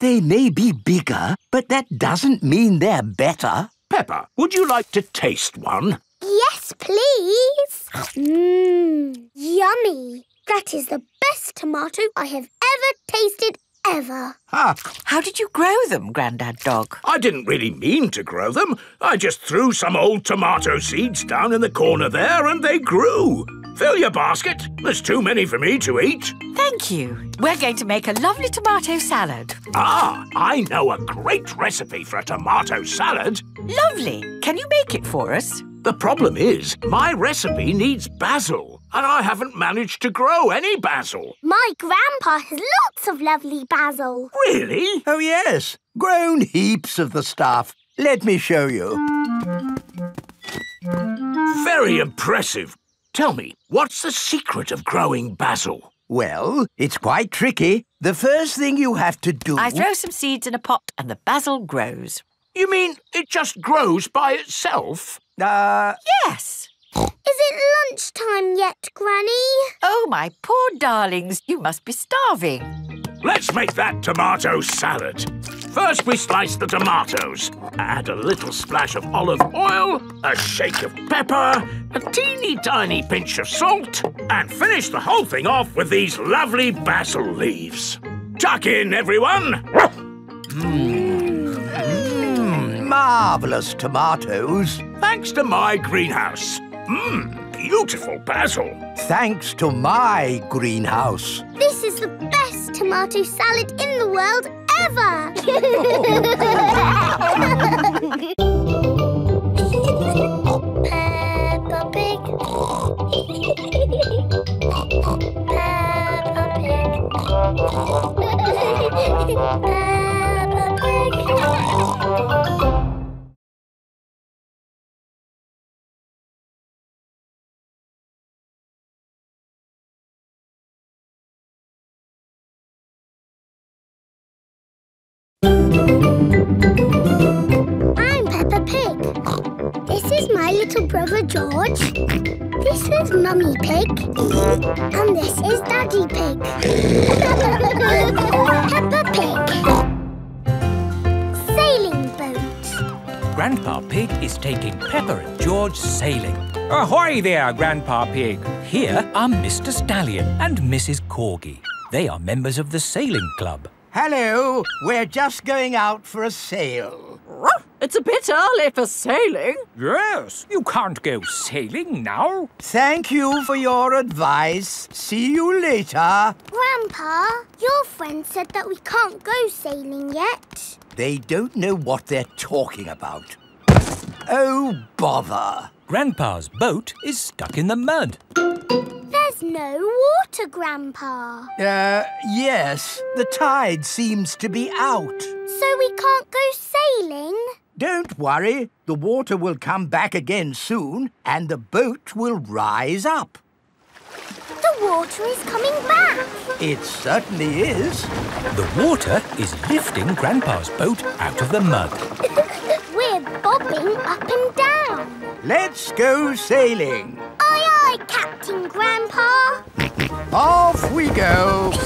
they may be bigger, but that doesn't mean they're better. Peppa, would you like to taste one? Yes, please. Mmm, yummy. That is the best tomato I have ever tasted ever. Ah, How did you grow them, Grandad Dog? I didn't really mean to grow them. I just threw some old tomato seeds down in the corner there and they grew. Fill your basket. There's too many for me to eat. Thank you. We're going to make a lovely tomato salad. Ah, I know a great recipe for a tomato salad. Lovely. Can you make it for us? The problem is, my recipe needs basil, and I haven't managed to grow any basil. My grandpa has lots of lovely basil. Really? oh yes, grown heaps of the stuff. Let me show you. Very impressive. Tell me, what's the secret of growing basil? Well, it's quite tricky. The first thing you have to do... I throw some seeds in a pot and the basil grows. You mean it just grows by itself? Uh, Yes. Is it lunchtime yet, Granny? Oh, my poor darlings, you must be starving. Let's make that tomato salad. First, we slice the tomatoes. Add a little splash of olive oil, a shake of pepper, a teeny tiny pinch of salt, and finish the whole thing off with these lovely basil leaves. Tuck in, everyone. Marvellous tomatoes. Thanks to my greenhouse. Mmm, beautiful basil. Thanks to my greenhouse. This is the best tomato salad in the world ever. Peppa Pig. Peppa Pig little brother George. This is Mummy Pig. And this is Daddy Pig. Peppa Pig. Grandpa Pig is taking Peppa and George sailing. Ahoy there, Grandpa Pig. Here are Mr. Stallion and Mrs. Corgi. They are members of the sailing club. Hello, we're just going out for a sail. It's a bit early for sailing. Yes, you can't go sailing now. Thank you for your advice. See you later. Grandpa, your friend said that we can't go sailing yet. They don't know what they're talking about. Oh, bother. Grandpa's boat is stuck in the mud. There's no water, Grandpa. Uh, yes, the tide seems to be out. So we can't go sailing? Don't worry, the water will come back again soon and the boat will rise up. The water is coming back. It certainly is. The water is lifting Grandpa's boat out of the mud. We're bobbing up and down. Let's go sailing. Aye, aye, Captain Grandpa. Off we go.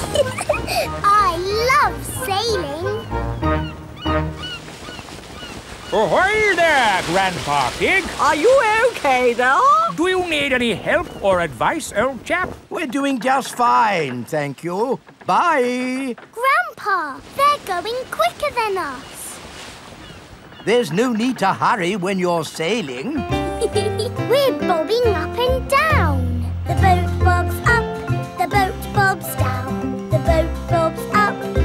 I love sailing. Ahoy there, Grandpa Pig. Are you okay there? Do you need any help or advice, old chap? We're doing just fine, thank you. Bye. Grandpa, they're going quicker than us. There's no need to hurry when you're sailing. We're bobbing up and down. The boat bobs up, the boat bobs down. The boat bobs up,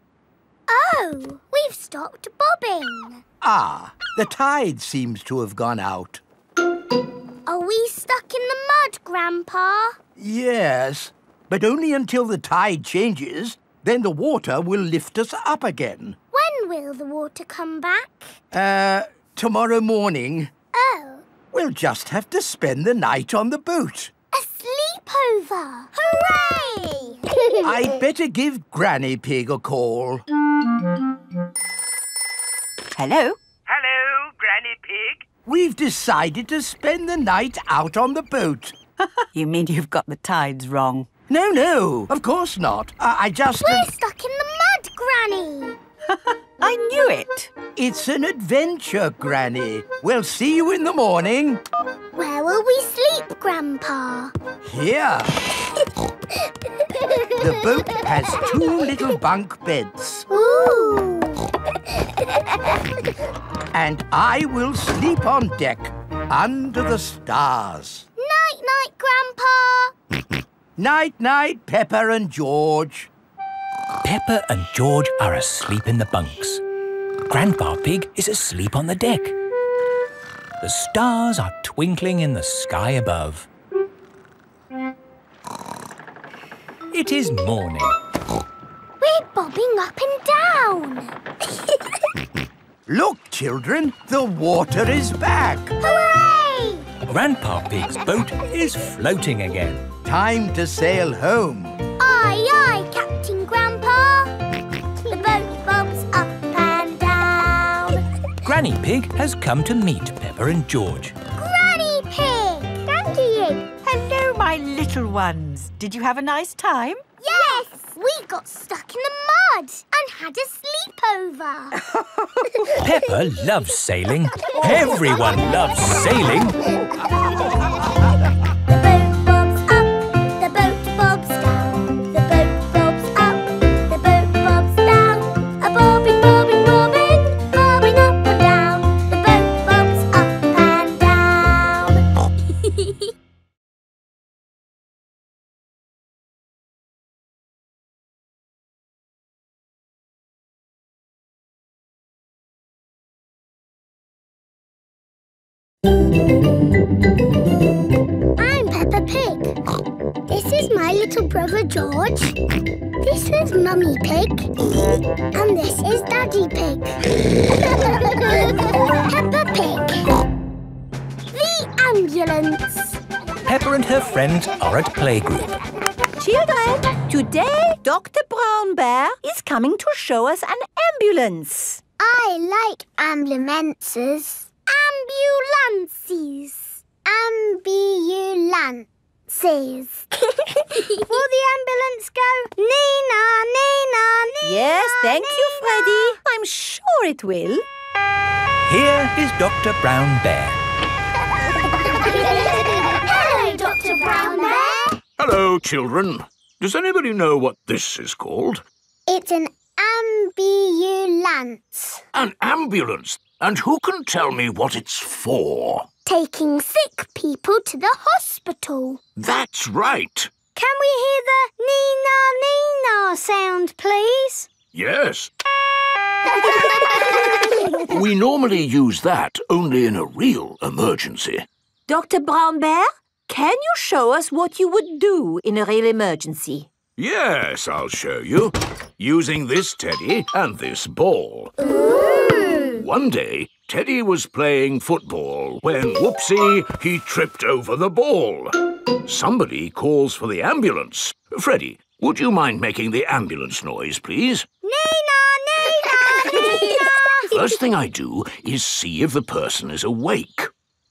Oh, we've stopped bobbing. ah, the tide seems to have gone out. Are we stuck in the mud, Grandpa? Yes, but only until the tide changes. Then the water will lift us up again. When will the water come back? Uh, tomorrow morning. Oh, We'll just have to spend the night on the boat. A sleepover! Hooray! I'd better give Granny Pig a call. Hello? Hello, Granny Pig. We've decided to spend the night out on the boat. You mean you've got the tides wrong? No, no, of course not. I, I just... We're stuck in the mud, Granny! I knew it. It's an adventure, Granny. We'll see you in the morning. Where will we sleep, Grandpa? Here. The boat has two little bunk beds. Ooh! And I will sleep on deck under the stars. Night-night, Grandpa! Night-night, Peppa and George. Peppa and George are asleep in the bunks. Grandpa Pig is asleep on the deck. The stars are twinkling in the sky above. It is morning. We're bobbing up and down. Look, children, the water is back. Hooray! Grandpa Pig's boat is floating again. Time to sail home. Aye, aye, Granny Pig has come to meet Peppa and George. Granny Pig! Granny Hello, my little ones. Did you have a nice time? Yes! We got stuck in the mud and had a sleepover. Peppa loves sailing. Everyone loves sailing. I'm Peppa Pig. This is my little brother George. This is Mummy Pig. And this is Daddy Pig. Peppa Pig. The ambulance. Peppa and her friends are at playgroup. Children, today Dr. Brown Bear is coming to show us an ambulance. I like ambulances. Ambulances. Ambulances. Will the ambulance go Nina, Nina, Nina? Yes, thank you, Freddy. I'm sure it will. Here is Dr. Brown Bear. Hello, Dr. Brown Bear. Hello, children. Does anybody know what this is called? It's an ambulance. An ambulance. And who can tell me what it's for? Taking sick people to the hospital. That's right. Can we hear the Nina Nina sound, please? Yes. we normally use that only in a real emergency. Dr. Brown Bear, can you show us what you would do in a real emergency? Yes, I'll show you. Using this teddy and this ball. One day, Teddy was playing football when, whoopsie, he tripped over the ball. Somebody calls for the ambulance. Freddy, would you mind making the ambulance noise, please? Nina, Nina, Nina. First thing I do is see if the person is awake.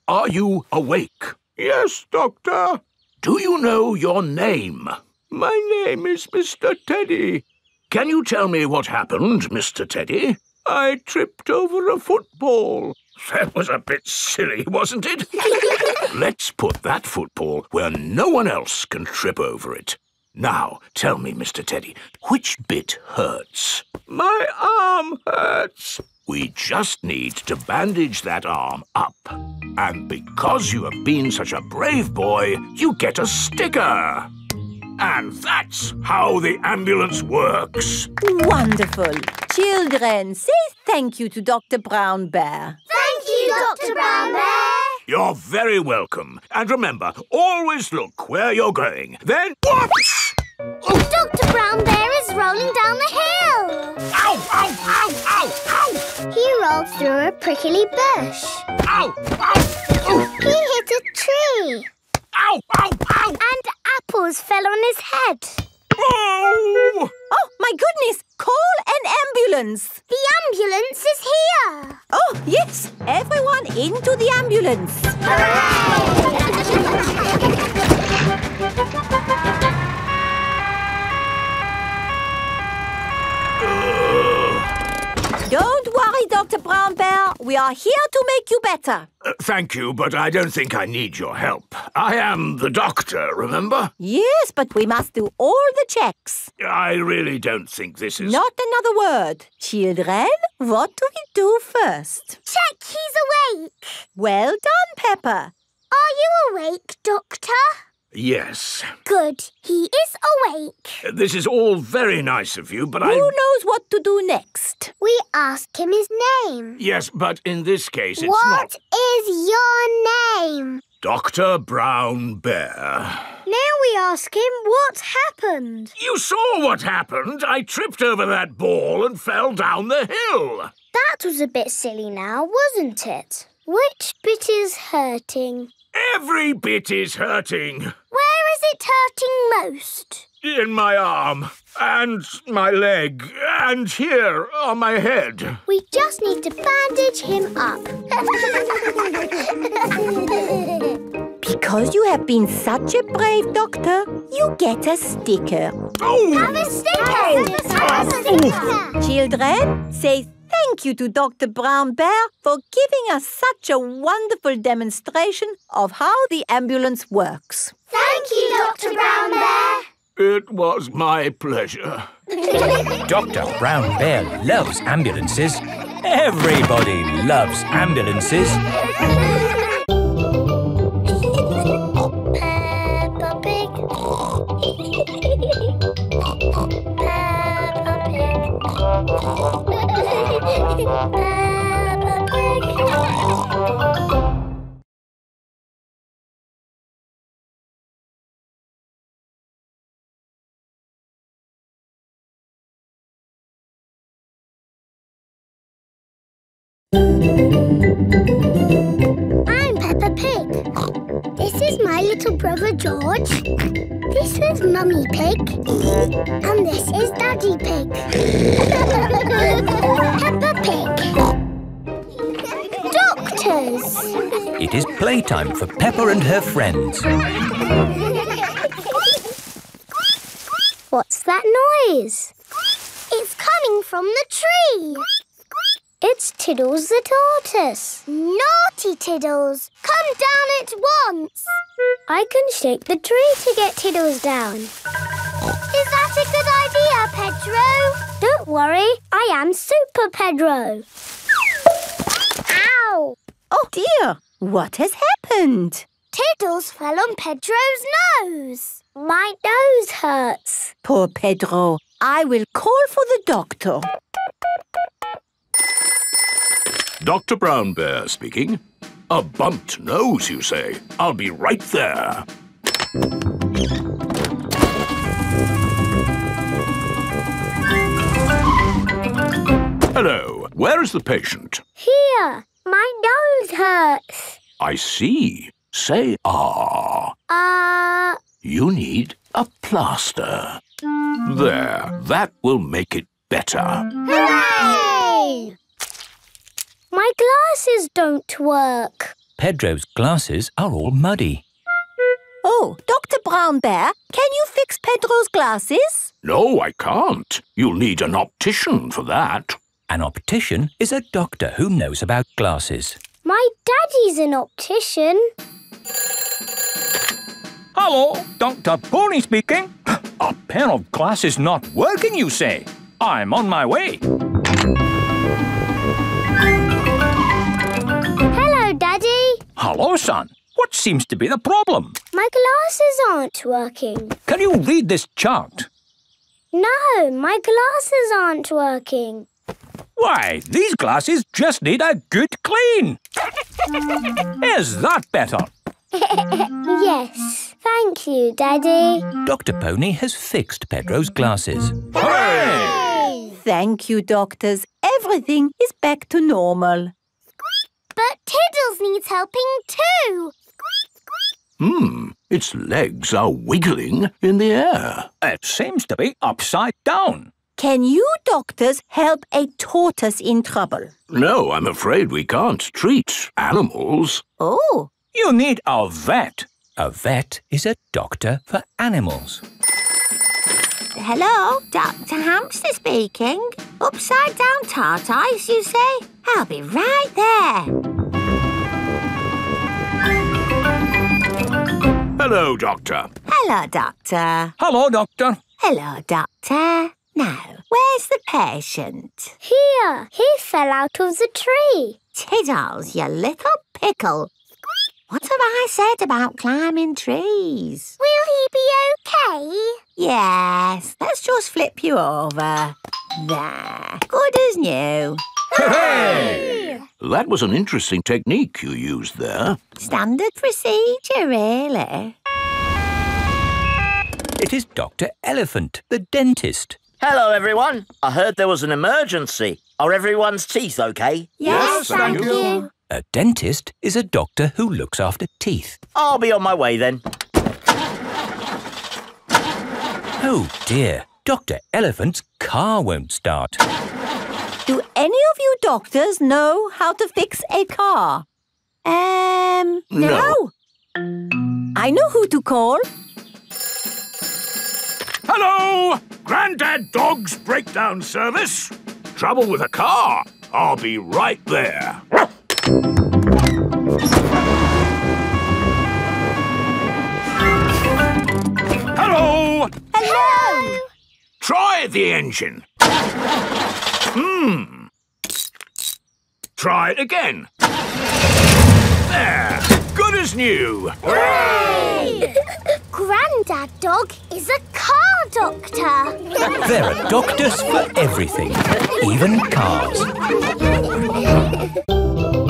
Are you awake? Yes, Doctor. Do you know your name? My name is Mr. Teddy. Can you tell me what happened, Mr. Teddy? I tripped over a football. That was a bit silly, wasn't it? Let's put that football where no one else can trip over it. Now, tell me, Mr. Teddy, which bit hurts? My arm hurts. We just need to bandage that arm up. And because you have been such a brave boy, you get a sticker. And that's how the ambulance works. Wonderful. Children, say thank you to Dr. Brown Bear. Thank you, Dr. Brown Bear. You're very welcome. And remember, always look where you're going. Then, whoops! Dr. Brown Bear is rolling down the hill. Ow, ow, ow, ow, ow! He rolled through a prickly bush. Ow, ow! He hit a tree. Ow, ow, ow! And apples fell on his head. Oh! Oh, my goodness! Call an ambulance! The ambulance is here. Oh, yes! Everyone into the ambulance! Don't worry, Dr. Brown Bear. We are here to make you better. Uh, thank you, but I don't think I need your help. I am the doctor, remember? Yes, but we must do all the checks. I really don't think this is... Not another word. Children, what do we do first? Check he's awake. Well done, Peppa. Are you awake, Doctor? Yes. Good. He is awake. Uh, This is all very nice of you, but Who I... Who knows what to do next? We ask him his name. Yes, but in this case it's What not... is your name? Dr. Brown Bear. Now we ask him what happened. You saw what happened. I tripped over that ball and fell down the hill. That was a bit silly now, wasn't it? Which bit is hurting? Every bit is hurting. Where is it hurting most? In my arm, and my leg, and here on my head. We just need to bandage him up. Because you have been such a brave doctor, you get a sticker. Oh! Have a sticker! Oh! Have a sticker! Oh! Children, say thank you to Dr. Brown Bear for giving us such a wonderful demonstration of how the ambulance works. Thank you, Dr. Brown Bear. It was my pleasure. Dr. Brown Bear loves ambulances. Everybody loves ambulances. Peppa Pig. Peppa Pig. I'm Peppa Pig. This is my little brother George. This is Mummy Pig. And this is Daddy Pig. Peppa Pig. Doctors. It is playtime for Peppa and her friends. What's that noise? It's coming from the tree. It's Tiddles the tortoise. Naughty Tiddles! Come down at once! I can shake the tree to get Tiddles down. Is that a good idea, Pedro? Don't worry, I am Super Pedro. Ow! Oh dear, what has happened? Tiddles fell on Pedro's nose. My nose hurts. Poor Pedro. I will call for the doctor. Dr. Brown Bear speaking. A bumped nose, you say? I'll be right there. Hello, where is the patient? Here, my nose hurts. I see. Say ah. Uh, You need a plaster. There, that will make it better. hooray! My glasses don't work. Pedro's glasses are all muddy. Oh, Dr. Brown Bear, can you fix Pedro's glasses? No, I can't. You'll need an optician for that. An optician is a doctor who knows about glasses. My daddy's an optician. Hello, Dr. Pony speaking. A pair of glasses not working, you say? I'm on my way. Hello, son. What seems to be the problem? My glasses aren't working. Can you read this chart? No, my glasses aren't working. Why, these glasses just need a good clean. Is that better? yes, thank you, Daddy. Dr. Pony has fixed Pedro's glasses. Thank you, doctors. Everything is back to normal. But Tiddles needs helping too. Hmm, its legs are wiggling in the air. It seems to be upside down. Can you doctors help a tortoise in trouble? No, I'm afraid we can't treat animals. Oh, You need a vet. A vet is a doctor for animals. Hello, Dr. Hamster speaking. Upside down tart ice, you say? I'll be right there. Hello, Doctor. Hello, Doctor. Hello, Doctor. Hello, Doctor. Now, where's the patient? Here, he fell out of the tree. Tiddles, you little pickle. What have I said about climbing trees? Will he be okay? Yes, let's just flip you over. There. Good as new. Hooray! That was an interesting technique you used there. Standard procedure, really. It is Dr. Elephant, the dentist. Hello, everyone. I heard there was an emergency. Are everyone's teeth okay? Yes, thank you. A dentist is a doctor who looks after teeth. I'll be on my way then. Oh dear, Dr. Elephant's car won't start. do any of you doctors know how to fix a car? Um, No. I know who to call. Hello! Grandad Dog's breakdown service? Trouble with a car? I'll be right there. Hello! Hello! Try the engine. Hmm. Try it again. There. Good as new. Grandad Dog is a car doctor. There are doctors for everything, even cars.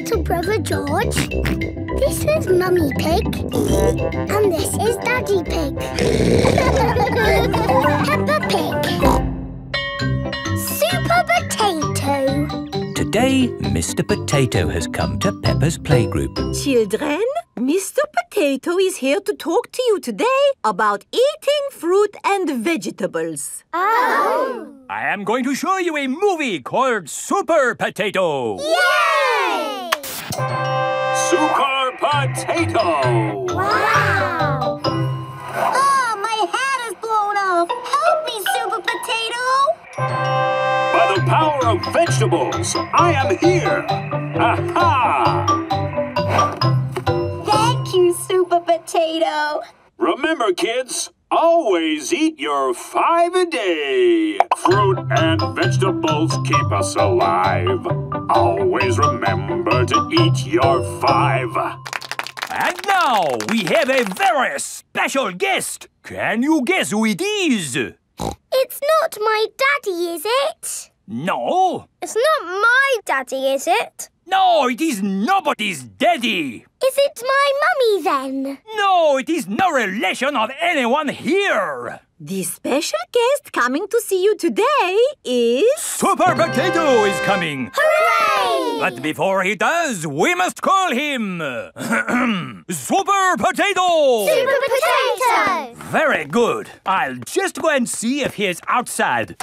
little brother George. This is Mummy Pig. And this is Daddy Pig. Peppa Pig. Super Potato. Today, Mr. Potato has come to Peppa's playgroup. Children, Mr. Potato is here to talk to you today about eating fruit and vegetables. Oh! I am going to show you a movie called Super Potato. Yay! Super Potato! Wow! Oh, my hat is blown off. Help me, Super Potato. By the power of vegetables, I am here! Aha! Potato. Remember, kids, always eat your five a day. Fruit and vegetables keep us alive. Always remember to eat your five. And now we have a very special guest. Can you guess who it is? It's not my daddy, is it? No. It's not my daddy, is it? No, it is nobody's daddy. Is it my mummy then? No, it is no relation of anyone here. The special guest coming to see you today is... Super Potato is coming. Hooray! But before he does, we must call him Super Potato. Super Potato! Very good. I'll just go and see if he is outside.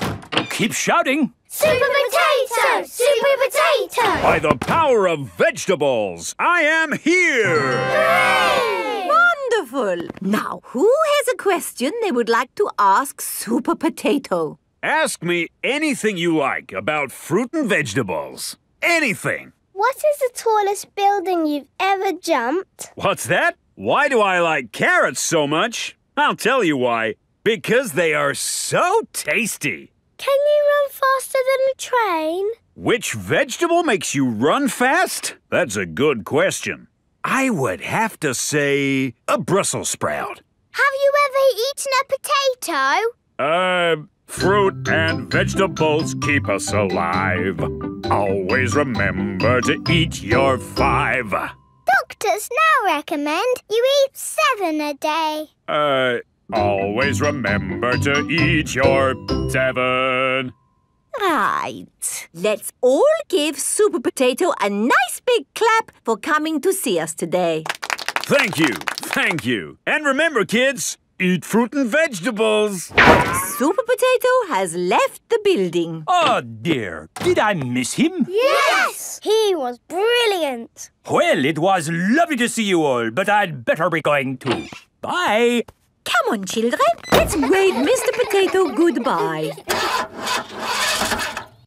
Keep shouting. Super Potato! Super Potato! By the power of vegetables, I am here! Hooray! Wonderful. Now, who has a question they would like to ask Super Potato? Ask me anything you like about fruit and vegetables. Anything. What is the tallest building you've ever jumped? What's that? Why do I like carrots so much? I'll tell you why. Because they are so tasty. Can you run faster than a train? Which vegetable makes you run fast? That's a good question. I would have to say a Brussels sprout. Have you ever eaten a potato? Uh, fruit and vegetables keep us alive. Always remember to eat your five. Doctors now recommend you eat seven a day. Uh, always remember to eat your seven. Right. Let's all give Super Potato a nice big clap for coming to see us today. Thank you, thank you. And remember, kids, eat fruit and vegetables. Super Potato has left the building. Oh dear, did I miss him? Yes! He was brilliant. Well, it was lovely to see you all, but I'd better be going too. Bye. Come on, children. Let's wave Mr. Potato goodbye.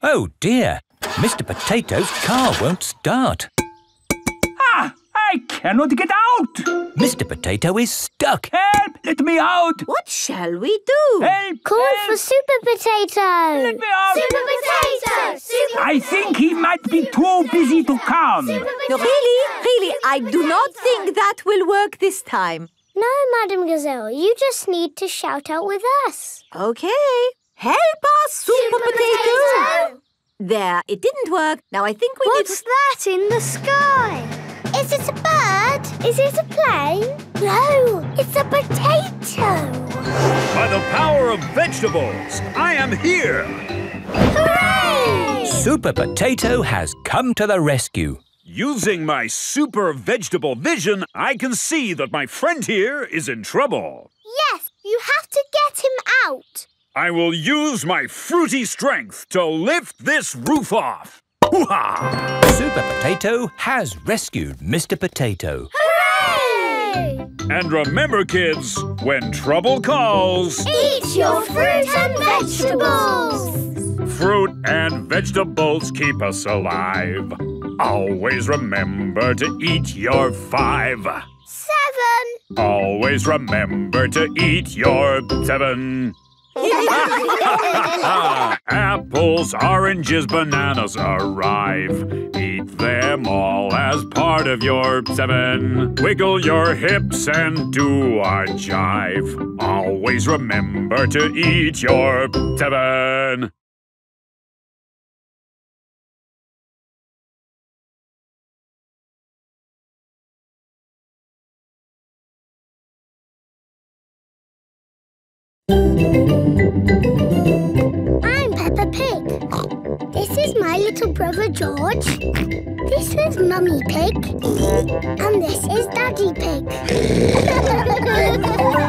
Oh dear, Mr. Potato's car won't start. Ah, I cannot get out. Mr. Potato is stuck. Help, let me out. What shall we do? Help, Call help. for Super Potato. Let me out. Super Potato! Super I think he might be too busy to come. No, really, really, I do not think that will work this time. No, Madam Gazelle, you just need to shout out with us. Okay. Help us, Super, Potato. There, it didn't work. Now I think we need. What's that in the sky? Is it a bird? Is it a plane? No, it's a potato. By the power of vegetables, I am here. Hooray! Super Potato has come to the rescue. Using my super vegetable vision, I can see that my friend here is in trouble. Yes, you have to get him out. I will use my fruity strength to lift this roof off. Hoo-ha! Super Potato has rescued Mr. Potato. Hooray! And remember, kids, when trouble calls, Eat your fruit and vegetables. fruit and vegetables keep us alive. Always remember to eat your five. Seven. Always remember to eat your seven. Apples, oranges, bananas arrive. Eat them all as part of your seven. Wiggle your hips and do a jive. Always remember to eat your seven. I'm Peppa Pig. This is my little brother George. This is Mummy Pig. And this is Daddy Pig.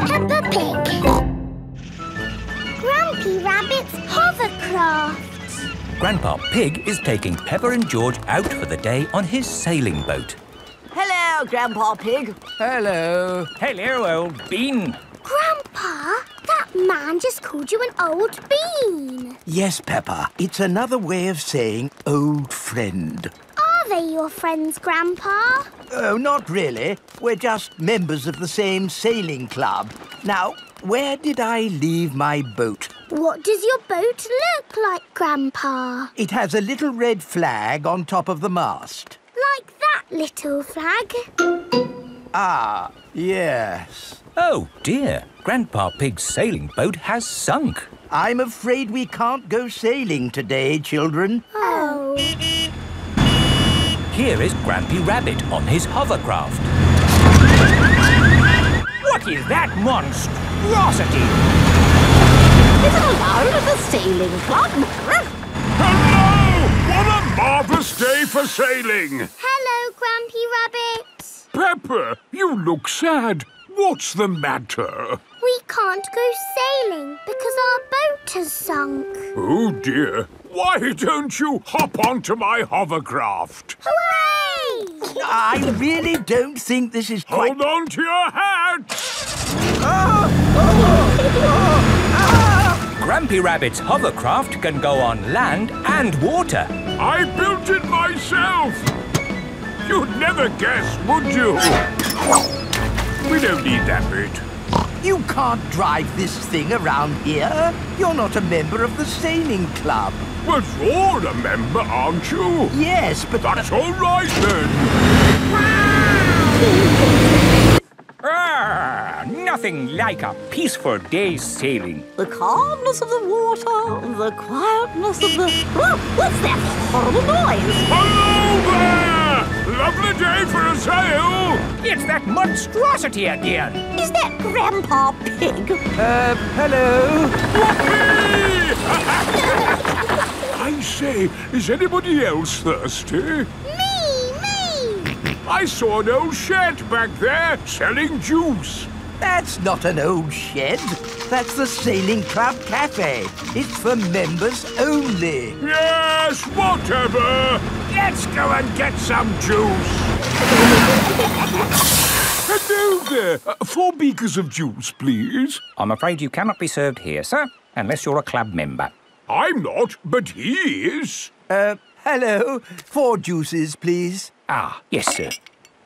Peppa Pig. Grampy Rabbit's hovercraft. Grandpa Pig is taking Peppa and George out for the day on his sailing boat. Hello, Grandpa Pig. Hello. Hello, old bean. Grandpa, that man just called you an old bean. Yes, Peppa. It's another way of saying old friend. Are they your friends, Grandpa? Oh, not really. We're just members of the same sailing club. Now, where did I leave my boat? What does your boat look like, Grandpa? It has a little red flag on top of the mast. Like that little flag? Ah, yes. Oh dear, Grandpa Pig's sailing boat has sunk. I'm afraid we can't go sailing today, children. Oh. Here is Grampy Rabbit on his hovercraft. What is that monstrosity? Is it allowed at the sailing club? Hello! What a marvellous day for sailing! Hello, Grampy Rabbit. Peppa, you look sad. What's the matter? We can't go sailing because our boat has sunk. Oh dear. Why don't you hop onto my hovercraft? Hooray! I really don't think this is quite... Hold on to your hat! Grampy Rabbit's hovercraft can go on land and water. I built it myself! You'd never guess, would you? We don't need that bit. You can't drive this thing around here. You're not a member of the sailing club. But you're a member, aren't you? Yes, but... That's all right then. Ah, nothing like a peaceful day's sailing. The calmness of the water, the quietness of the... Oh, what's that horrible noise? Hello there! Lovely day for a sail! It's that monstrosity again. Is that Grandpa Pig? Uh, hello? I say, is anybody else thirsty? Me, me. I saw an old shed back there selling juice. That's not an old shed. That's the Sailing Club Cafe. It's for members only. Yes, whatever. Let's go and get some juice. Hello there. Uh, four beakers of juice, please. I'm afraid you cannot be served here, sir, unless you're a club member. I'm not, but he is. Uh, hello. Four juices, please. Ah, yes, sir.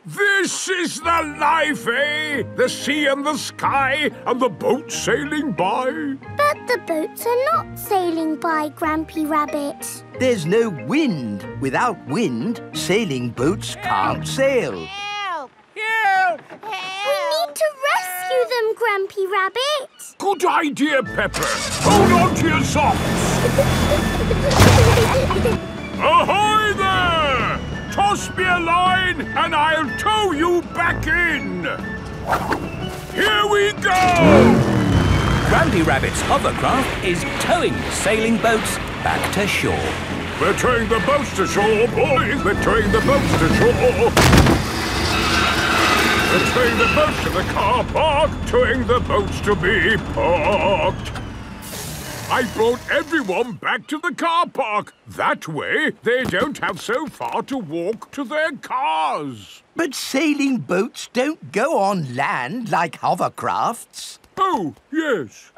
This is the life, eh? The sea and the sky and the boat sailing by. But the boats are not sailing by, Grampy Rabbit. There's no wind. Without wind, sailing boats can't sail. Help! Help! We need to rescue them, Grampy Rabbit. Good idea, Peppa. Hold on to your socks. Ahoy there! Toss me a line and I'll tow you back in. Here we go! Grampy Rabbit's hovercraft is towing the sailing boats back to shore. We're towing the boats to shore, boys. We're towing the boats to shore. We're towing the boats to the car park, towing the boats to be parked. I brought everyone back to the car park. That way, they don't have so far to walk to their cars. But sailing boats don't go on land like hovercrafts. Oh, yes.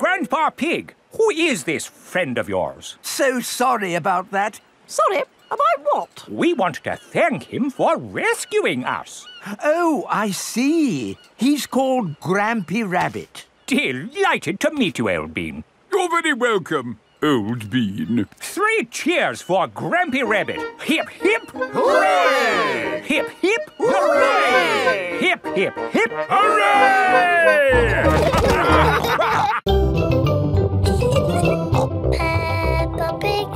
Grandpa Pig, who is this friend of yours? So sorry about that. Sorry, about what? We want to thank him for rescuing us. Oh, I see. He's called Grampy Rabbit. Delighted to meet you, Old Bean. You're very welcome, old bean. Three cheers for Grampy Rabbit. Hip, hip, hooray! Hip, hip, hooray! Hip, hip, hip, hooray! Peppa Pig.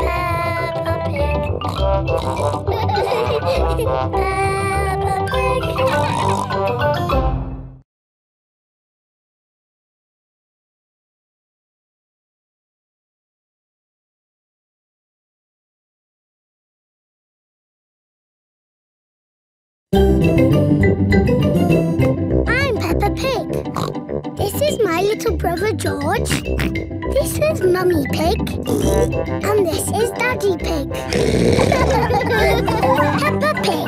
Peppa Pig. Peppa Pig. I'm Peppa Pig. This is my little brother George. This is Mummy Pig. And this is Daddy Pig. Peppa Pig.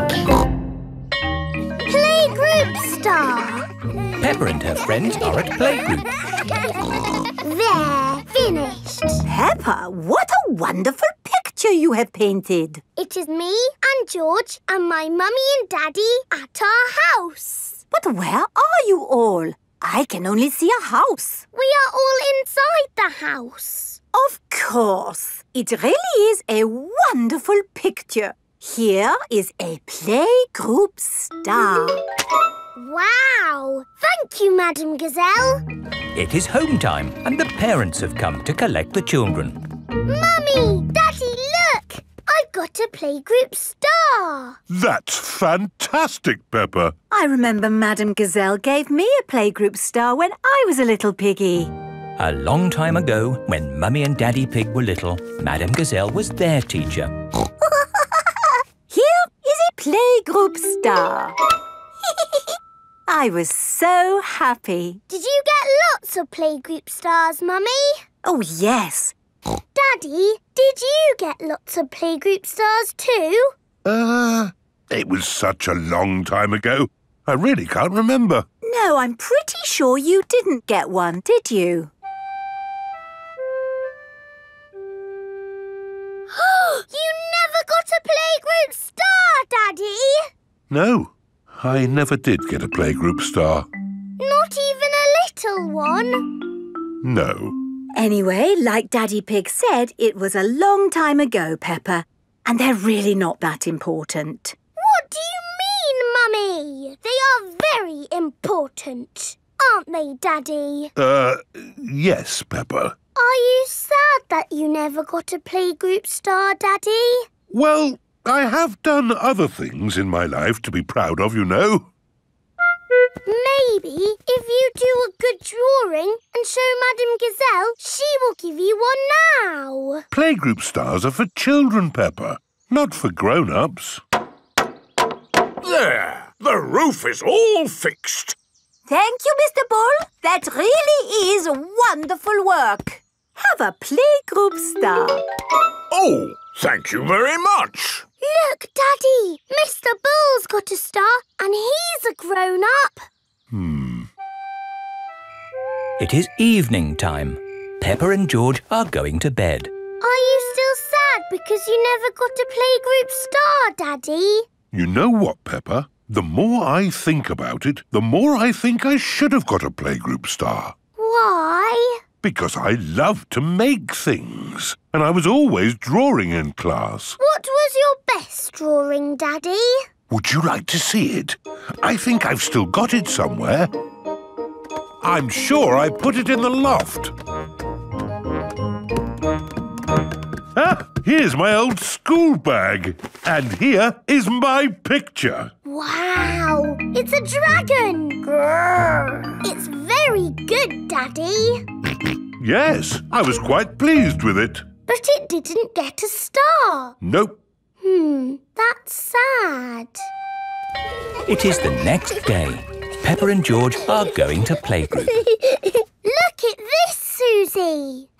Playgroup star. Peppa and her friends are at playgroup. They're finished. Peppa, what a wonderful picture you have painted. It is me and George and my mummy and daddy at our house. But where are you all? I can only see a house. We are all inside the house. Of course. It really is a wonderful picture. Here is a playgroup star. Wow! Thank you, Madam Gazelle. It is home time and the parents have come to collect the children. Mummy, Daddy, look! I've got a playgroup star. That's fantastic, Peppa. I remember Madame Gazelle gave me a playgroup star when I was a little piggy. A long time ago, when Mummy and Daddy Pig were little, Madame Gazelle was their teacher. Here is a playgroup star. I was so happy. Did you get lots of playgroup stars, Mummy? Oh, yes. Daddy, did you get lots of playgroup stars too? Uh, it was such a long time ago. I really can't remember. No, I'm pretty sure you didn't get one, did you? you never got a playgroup star, Daddy! No, I never did get a playgroup star. Not even a little one? No. Anyway, like Daddy Pig said, it was a long time ago, Peppa, and they're really not that important. What do you mean, Mummy? They are very important, aren't they, Daddy? Uh, yes, Peppa. Are you sad that you never got a playgroup star, Daddy? Well, I have done other things in my life to be proud of, you know. Maybe if you do a good drawing and show Madame Gazelle, she will give you one now. Playgroup stars are for children, Peppa, not for grown-ups. There! The roof is all fixed. Thank you, Mr. Bull. That really is wonderful work. Have a playgroup star. Oh, thank you very much. Look, Daddy! Mr. Bull's got a star and he's a grown-up. Hmm. It is evening time. Peppa and George are going to bed. Are you still sad because you never got a playgroup star, Daddy? You know what, Peppa? The more I think about it, the more I think I should have got a playgroup star. Why? Because I love to make things. And I was always drawing in class. What was your best drawing, Daddy? Would you like to see it? I think I've still got it somewhere. I'm sure I put it in the loft. Ah, here's my old school bag. And here is my picture. Wow! It's a dragon! Grrr. It's very good, Daddy. Yes, I was quite pleased with it. But it didn't get a star. Nope. Hmm, that's sad. It is the next day. Peppa and George are going to playgroup. Look at this, Susie.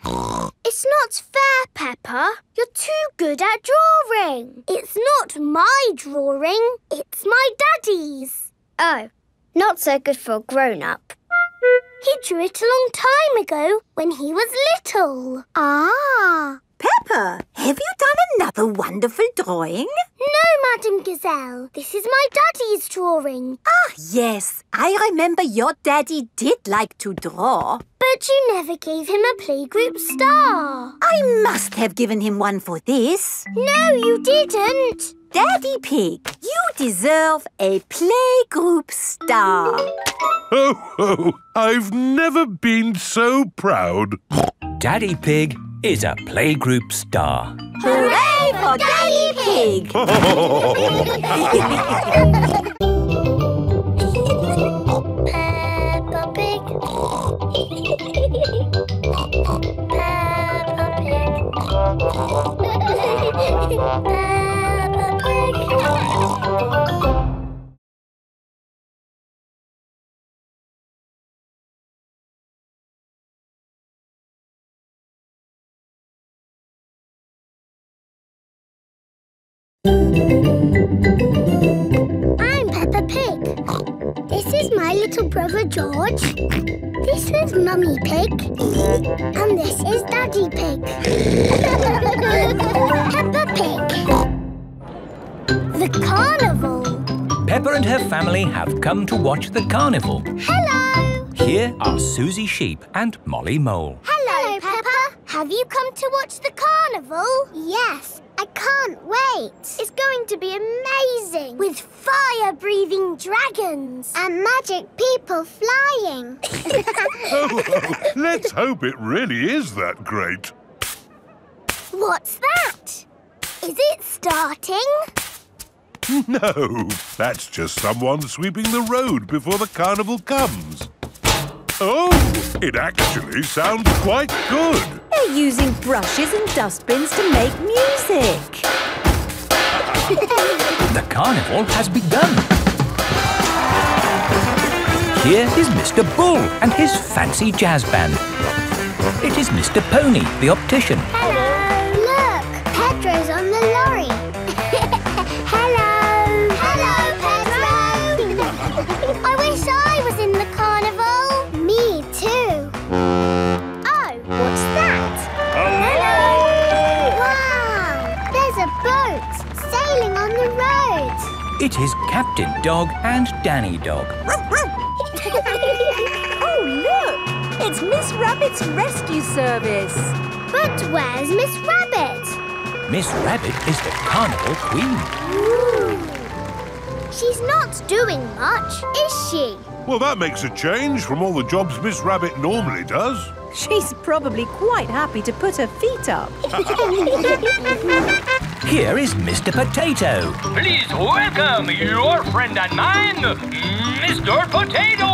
it's not fair, Peppa. You're too good at drawing. It's not my drawing. It's my daddy's. Oh, not so good for a grown-up. He drew it a long time ago when he was little. Ah. Peppa, have you done another wonderful drawing? No, Madame Gazelle. This is my daddy's drawing. Ah, yes. I remember your daddy did like to draw. But you never gave him a playgroup star. I must have given him one for this. No, you didn't. Daddy Pig, you deserve a playgroup star. Oh, oh, I've never been so proud. Daddy Pig is a playgroup star. Hooray for Daddy Pig! Peppa Pig. Peppa Pig. I'm Peppa Pig. This is my little brother George. This is Mummy Pig. And this is Daddy Pig. Peppa Pig. The carnival. Peppa and her family have come to watch the carnival. Hello. Here are Susie Sheep and Molly Mole. Hello, Peppa. Have you come to watch the carnival? Yes. I can't wait. It's going to be amazing. With fire-breathing dragons. And magic people flying. Oh, oh, let's hope it really is that great. What's that? Is it starting? No, that's just someone sweeping the road before the carnival comes. Oh, it actually sounds quite good. They're using brushes and dustbins to make music. The carnival has begun. Here is Mr. Bull and his fancy jazz band. It is Mr. Pony, the optician. Hello. It is Captain Dog and Danny Dog. oh, look! It's Miss Rabbit's rescue service. But where's Miss Rabbit? Miss Rabbit is the carnival queen. She's not doing much, is she? Well, that makes a change from all the jobs Miss Rabbit normally does. She's probably quite happy to put her feet up. Here is Mr. Potato. Please welcome your friend and mine, Mr. Potato!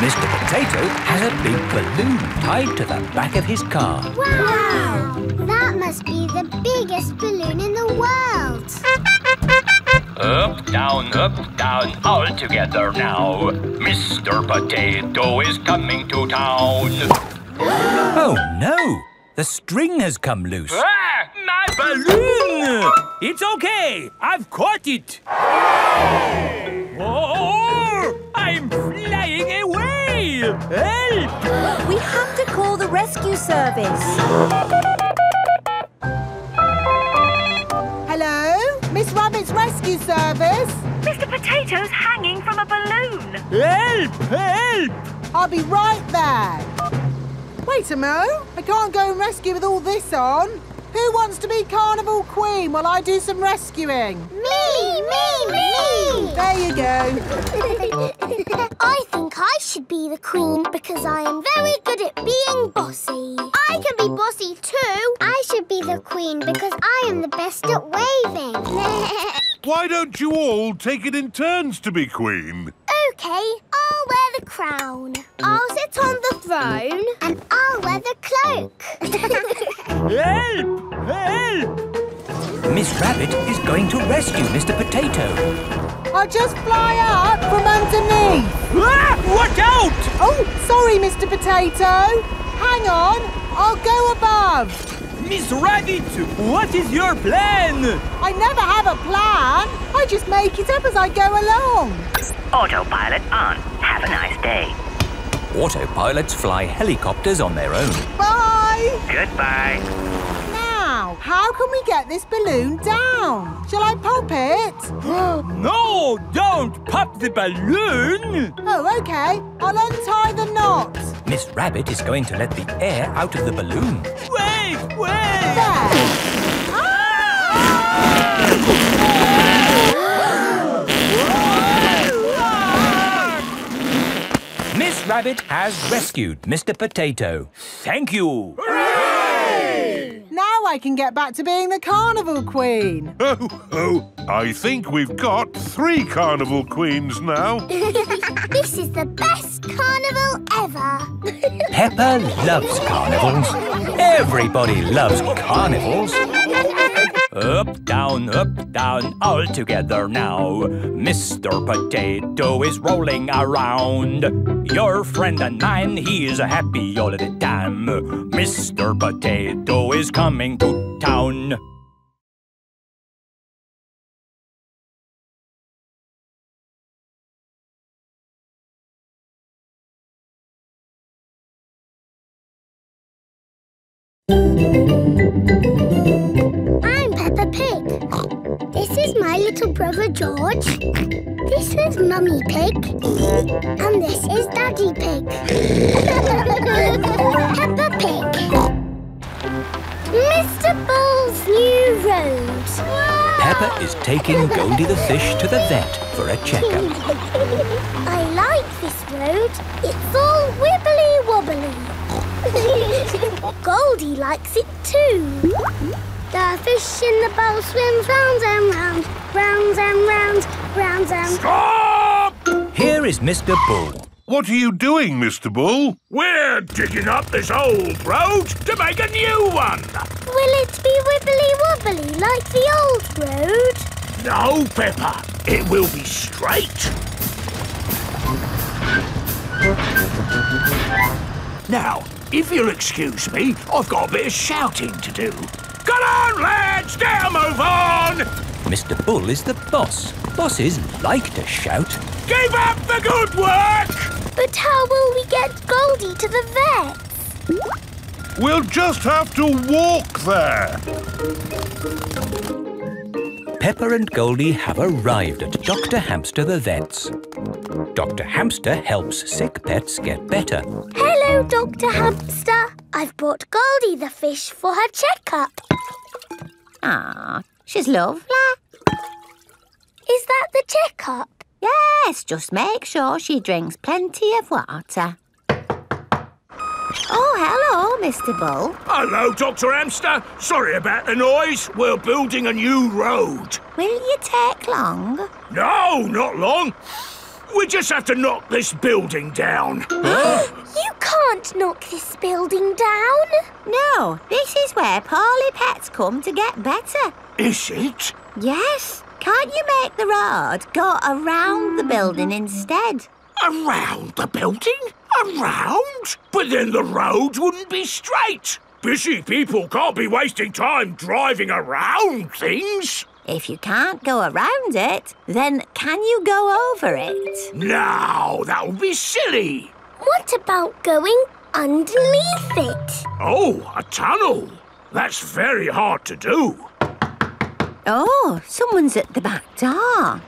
Mr. Potato has a big balloon tied to the back of his car. Wow! That must be the biggest balloon in the world. Up, down, up, down, all together now. Mr. Potato is coming to town. Oh no! The string has come loose. Ah, my balloon! It's okay. I've caught it. Oh, I'm flying away! Help! We have to call the rescue service. Rabbit's rescue service? Mr. Potato's hanging from a balloon. Help! Help! I'll be right there. Wait a mo. I can't go and rescue with all this on. Who wants to be Carnival Queen while I do some rescuing? Me, me, me! There you go. I think I should be the queen because I am very good at being bossy. I can be bossy too. I should be the queen because I am the best at waving. Why don't you all take it in turns to be queen? Okay, I'll wear the crown. I'll sit on the throne and I'll wear the cloak. Help! Help! Miss Rabbit is going to rescue Mr. Potato. I'll just fly up from underneath. Ah! Watch out! Oh, sorry, Mr. Potato. Hang on, I'll go above. Miss Rabbit, what is your plan? I never have a plan. I just make it up as I go along. Autopilot on. Have a nice day. Autopilots fly helicopters on their own. Bye. Goodbye. Now, how can we get this balloon down? Shall I pop it? no, don't pop the balloon! Oh, okay. I'll untie the knot. Miss Rabbit is going to let the air out of the balloon. Wait, wait! There. Miss Rabbit has rescued Mr. Potato. Thank you. Now I can get back to being the Carnival Queen. Oh, oh, I think we've got three carnival queens now. this is the best carnival ever. Peppa loves carnivals. Everybody loves carnivals. Up, down, up, down, all together now. Mr. Potato is rolling around. Your friend and mine, he is happy all the time. Mr. Potato is coming to town. I'm Peppa Pig. This is my little brother George. This is Mummy Pig. And this is Daddy Pig. Peppa Pig. Mr. Bull's new road. Peppa is taking Goldie the fish to the vet for a checkup. I like this road. It's all wibbly wobbly. Goldie likes it too. The fish in the bowl swims round and round, round and round, round and Stop! Here is Mr. Bull. What are you doing, Mr. Bull? We're digging up this old road to make a new one. Will it be wibbly wobbly like the old road? No, Peppa. It will be straight. Now, if you'll excuse me, I've got a bit of shouting to do. Come on, lads! Get Now move on! Mr. Bull is the boss. Bosses like to shout. Give up the good work! But how will we get Goldie to the vet? We'll just have to walk there. Peppa and Goldie have arrived at Dr. Hamster the vet's. Dr. Hamster helps sick pets get better. Hello, Dr. Hamster. I've brought Goldie the fish for her checkup. Ah, she's lovely. Is that the checkup? Yes, just make sure she drinks plenty of water. Oh, hello, Mr. Bull. Hello, Dr. Hamster. Sorry about the noise. We're building a new road. Will you take long? No, not long. We just have to knock this building down. You can't knock this building down. No, this is where poorly pets come to get better. Is it? Yes. Can't you make the road go around the building instead? Around the building? Around? But then the road wouldn't be straight. Busy people can't be wasting time driving around things. If you can't go around it, then can you go over it? No, that would be silly. What about going underneath it? Oh, a tunnel. That's very hard to do. Oh, someone's at the back door.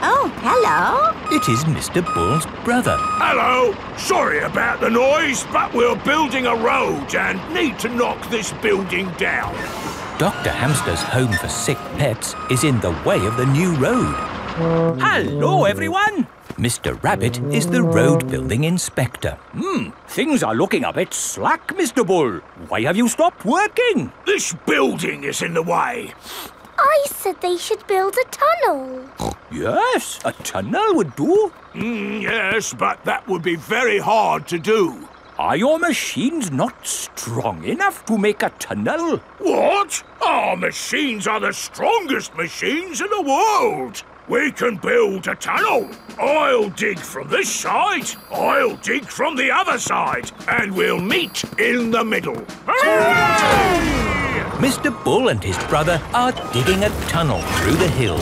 Oh, hello. It is Mr. Bull's brother. Hello. Sorry about the noise, but we're building a road and need to knock this building down. Dr. Hamster's home for sick pets is in the way of the new road. Hello, everyone. Mr. Rabbit is the road building inspector. Hmm, things are looking a bit slack, Mr. Bull. Why have you stopped working? This building is in the way. I said they should build a tunnel. Yes, a tunnel would do. Mm, yes, but that would be very hard to do. Are your machines not strong enough to make a tunnel? What? Our machines are the strongest machines in the world. We can build a tunnel. I'll dig from this side, I'll dig from the other side, and we'll meet in the middle. Mr. Bull and his brother are digging a tunnel through the hill.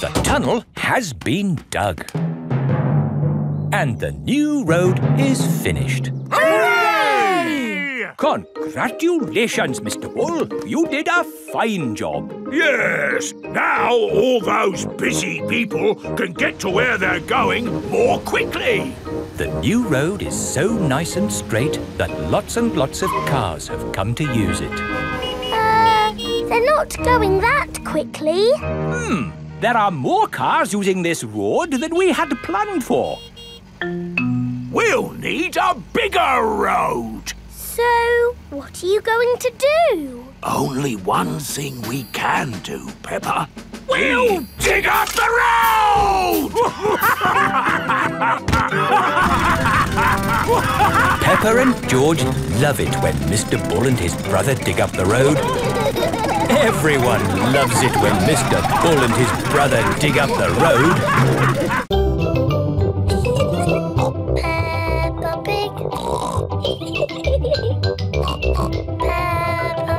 The tunnel has been dug. And the new road is finished. Congratulations, Mr. Bull. You did a fine job. Yes, now all those busy people can get to where they're going more quickly. The new road is so nice and straight that lots and lots of cars have come to use it. Uh, they're not going that quickly. Hmm, there are more cars using this road than we had planned for. We'll need a bigger road. So, what are you going to do? Only one thing we can do, Peppa. We'll dig up the road! Peppa and George love it when Mr. Bull and his brother dig up the road. Everyone loves it when Mr. Bull and his brother dig up the road. Peppa Pig. Peppa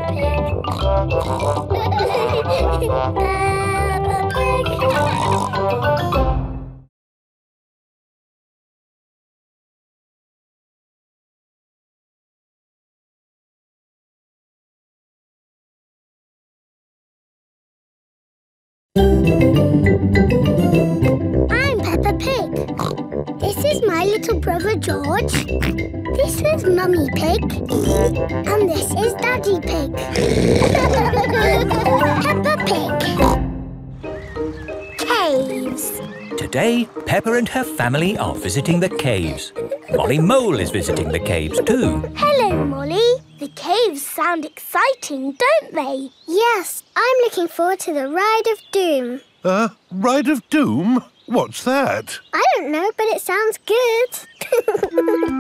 Pig. Peppa Pig. Little brother George. This is Mummy Pig. And this is Daddy Pig. Peppa Pig. Caves. Today, Peppa and her family are visiting the caves. Molly Mole is visiting the caves too. Hello, Molly. The caves sound exciting, don't they? Yes, I'm looking forward to the Ride of Doom. Uh, Ride of Doom? What's that? I don't know, but it sounds good.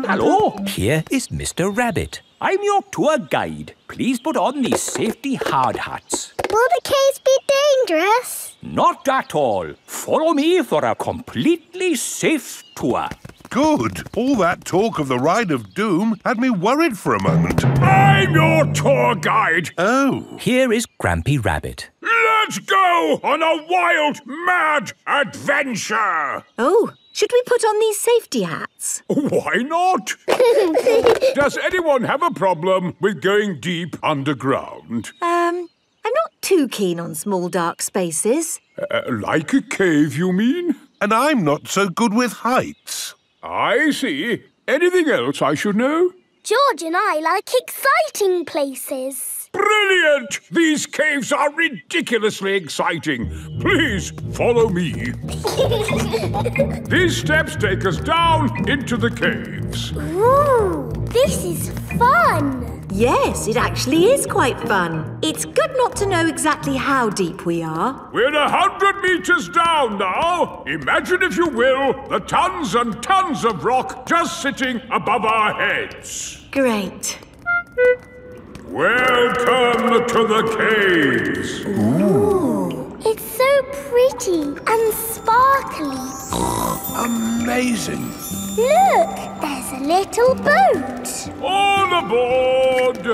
Hello, here is Mr. Rabbit. I'm your tour guide. Please put on these safety hard hats. Will the case be dangerous? Not at all. Follow me for a completely safe tour. Good. All that talk of the Ride of Doom had me worried for a moment. I'm your tour guide. Oh. Here is Grampy Rabbit. Let's go on a wild, mad adventure. Oh, should we put on these safety hats? Why not? Does anyone have a problem with going deep underground? Um, I'm not too keen on small dark spaces. Uh, like a cave, you mean? And I'm not so good with heights. I see. Anything else I should know? George and I like exciting places. Brilliant! These caves are ridiculously exciting. Please follow me. These steps take us down into the caves. Ooh, this is fun. Yes, it actually is quite fun. It's good not to know exactly how deep we are. We're a hundred meters down now. Imagine, if you will, the tons and tons of rock just sitting above our heads. Great. Welcome to the caves. Ooh. It's so pretty and sparkly. Amazing. Look, there's a little boat. All aboard!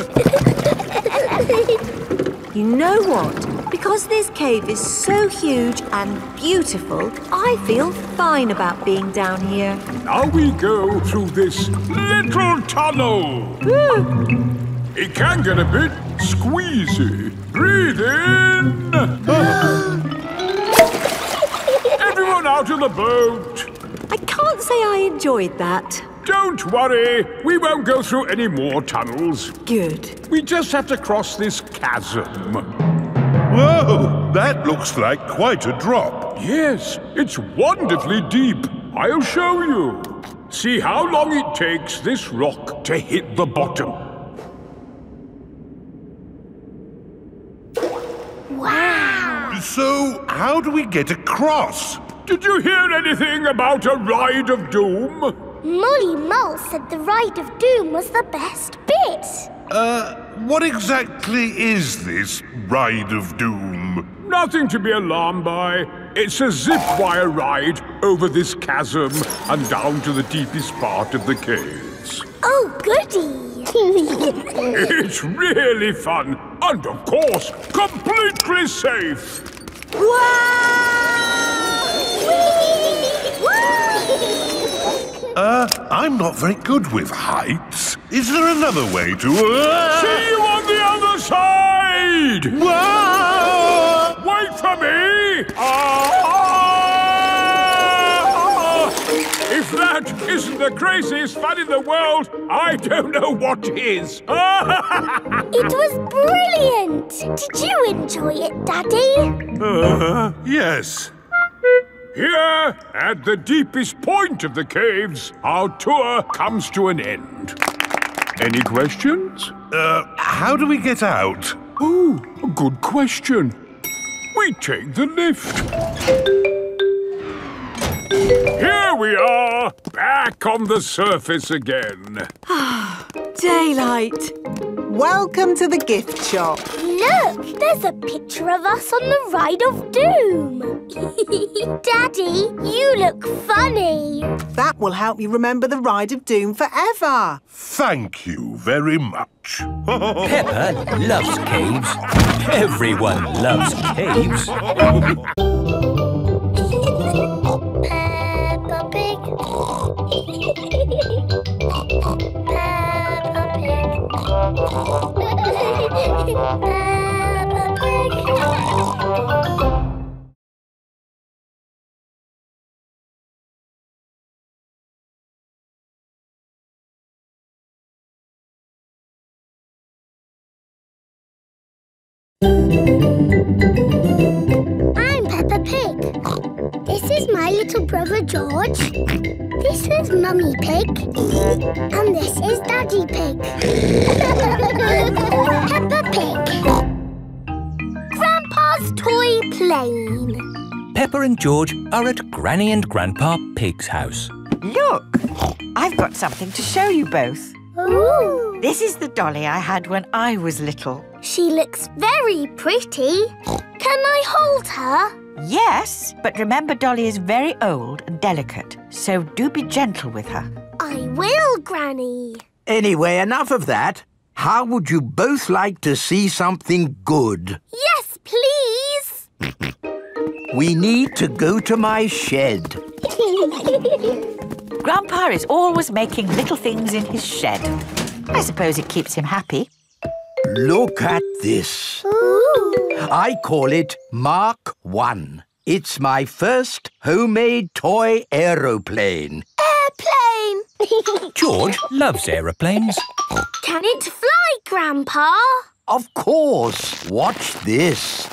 You know what? Because this cave is so huge and beautiful, I feel fine about being down here. Now we go through this little tunnel. Hmm. It can get a bit squeezy. Breathe in. Everyone out of the boat. I can't say I enjoyed that. Don't worry. We won't go through any more tunnels. Good. We just have to cross this chasm. Whoa! That looks like quite a drop. Yes, it's wonderfully deep. I'll show you. See how long it takes this rock to hit the bottom. Wow. So, how do we get across? Did you hear anything about a ride of doom? Molly Mole said the Ride of Doom was the best bit. Uh, what exactly is this Ride of Doom? Nothing to be alarmed by. It's a zip wire ride over this chasm and down to the deepest part of the caves. Oh, goody. It's really fun and, of course, completely safe. Uh, I'm not very good with heights. Is there another way to... Uh... See you on the other side! Whoa! Wait for me! Ah! If that isn't the craziest fun in the world, I don't know what is. It was brilliant. Did you enjoy it, Daddy? Uh, yes. Here, at the deepest point of the caves, our tour comes to an end. Any questions? Uh, how do we get out? Oh, good question. We take the lift. Here we are, back on the surface again. Daylight. Welcome to the gift shop. Look, there's a picture of us on the Ride of Doom. Daddy, you look funny. That will help you remember the Ride of Doom forever. Thank you very much. Peppa loves caves. Everyone loves caves. Pig. Peppa Pig. Peppa Pig. Thank you. Little brother George. This is Mummy Pig. And this is Daddy Pig. Peppa Pig. Grandpa's toy plane. Peppa and George are at Granny and Grandpa Pig's house. Look, I've got something to show you both. Ooh. This is the dolly I had when I was little. She looks very pretty. Can I hold her? Yes, but remember Dolly is very old and delicate, so do be gentle with her. I will, Granny. Anyway, enough of that. How would you both like to see something good? Yes, please. We need to go to my shed. Grandpa is always making little things in his shed. I suppose it keeps him happy. Look at this. I call it Mark 1. It's my first homemade toy aeroplane. Airplane. George loves aeroplanes. Can it fly, Grandpa? Of course. Watch this.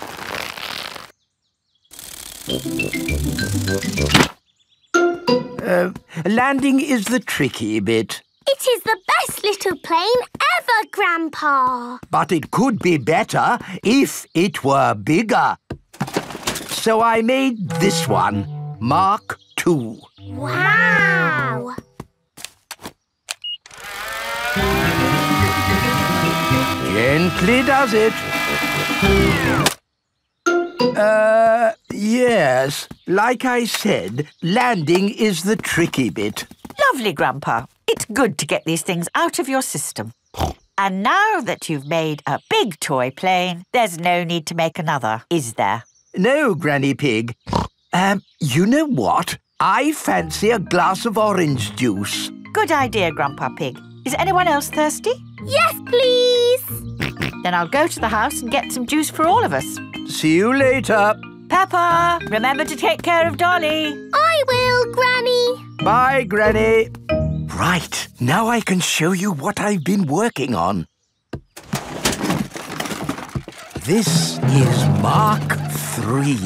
Uh, landing is the tricky bit, It is the best little plane ever, Grandpa. but it could be better if it were bigger. So I made this one, Mark 2. Wow. Gently does it. Uh, yes. Like I said, landing is the tricky bit. Lovely, Grandpa. It's good to get these things out of your system. And now that you've made a big toy plane, there's no need to make another, is there? No, Granny Pig. Um, you know what? I fancy a glass of orange juice. Good idea, Grandpa Pig. Is anyone else thirsty? Yes, please. Then I'll go to the house and get some juice for all of us. See you later. Peppa, remember to take care of Dolly. I will, Granny. Bye, Granny. Right, now I can show you what I've been working on. This is Mark 3.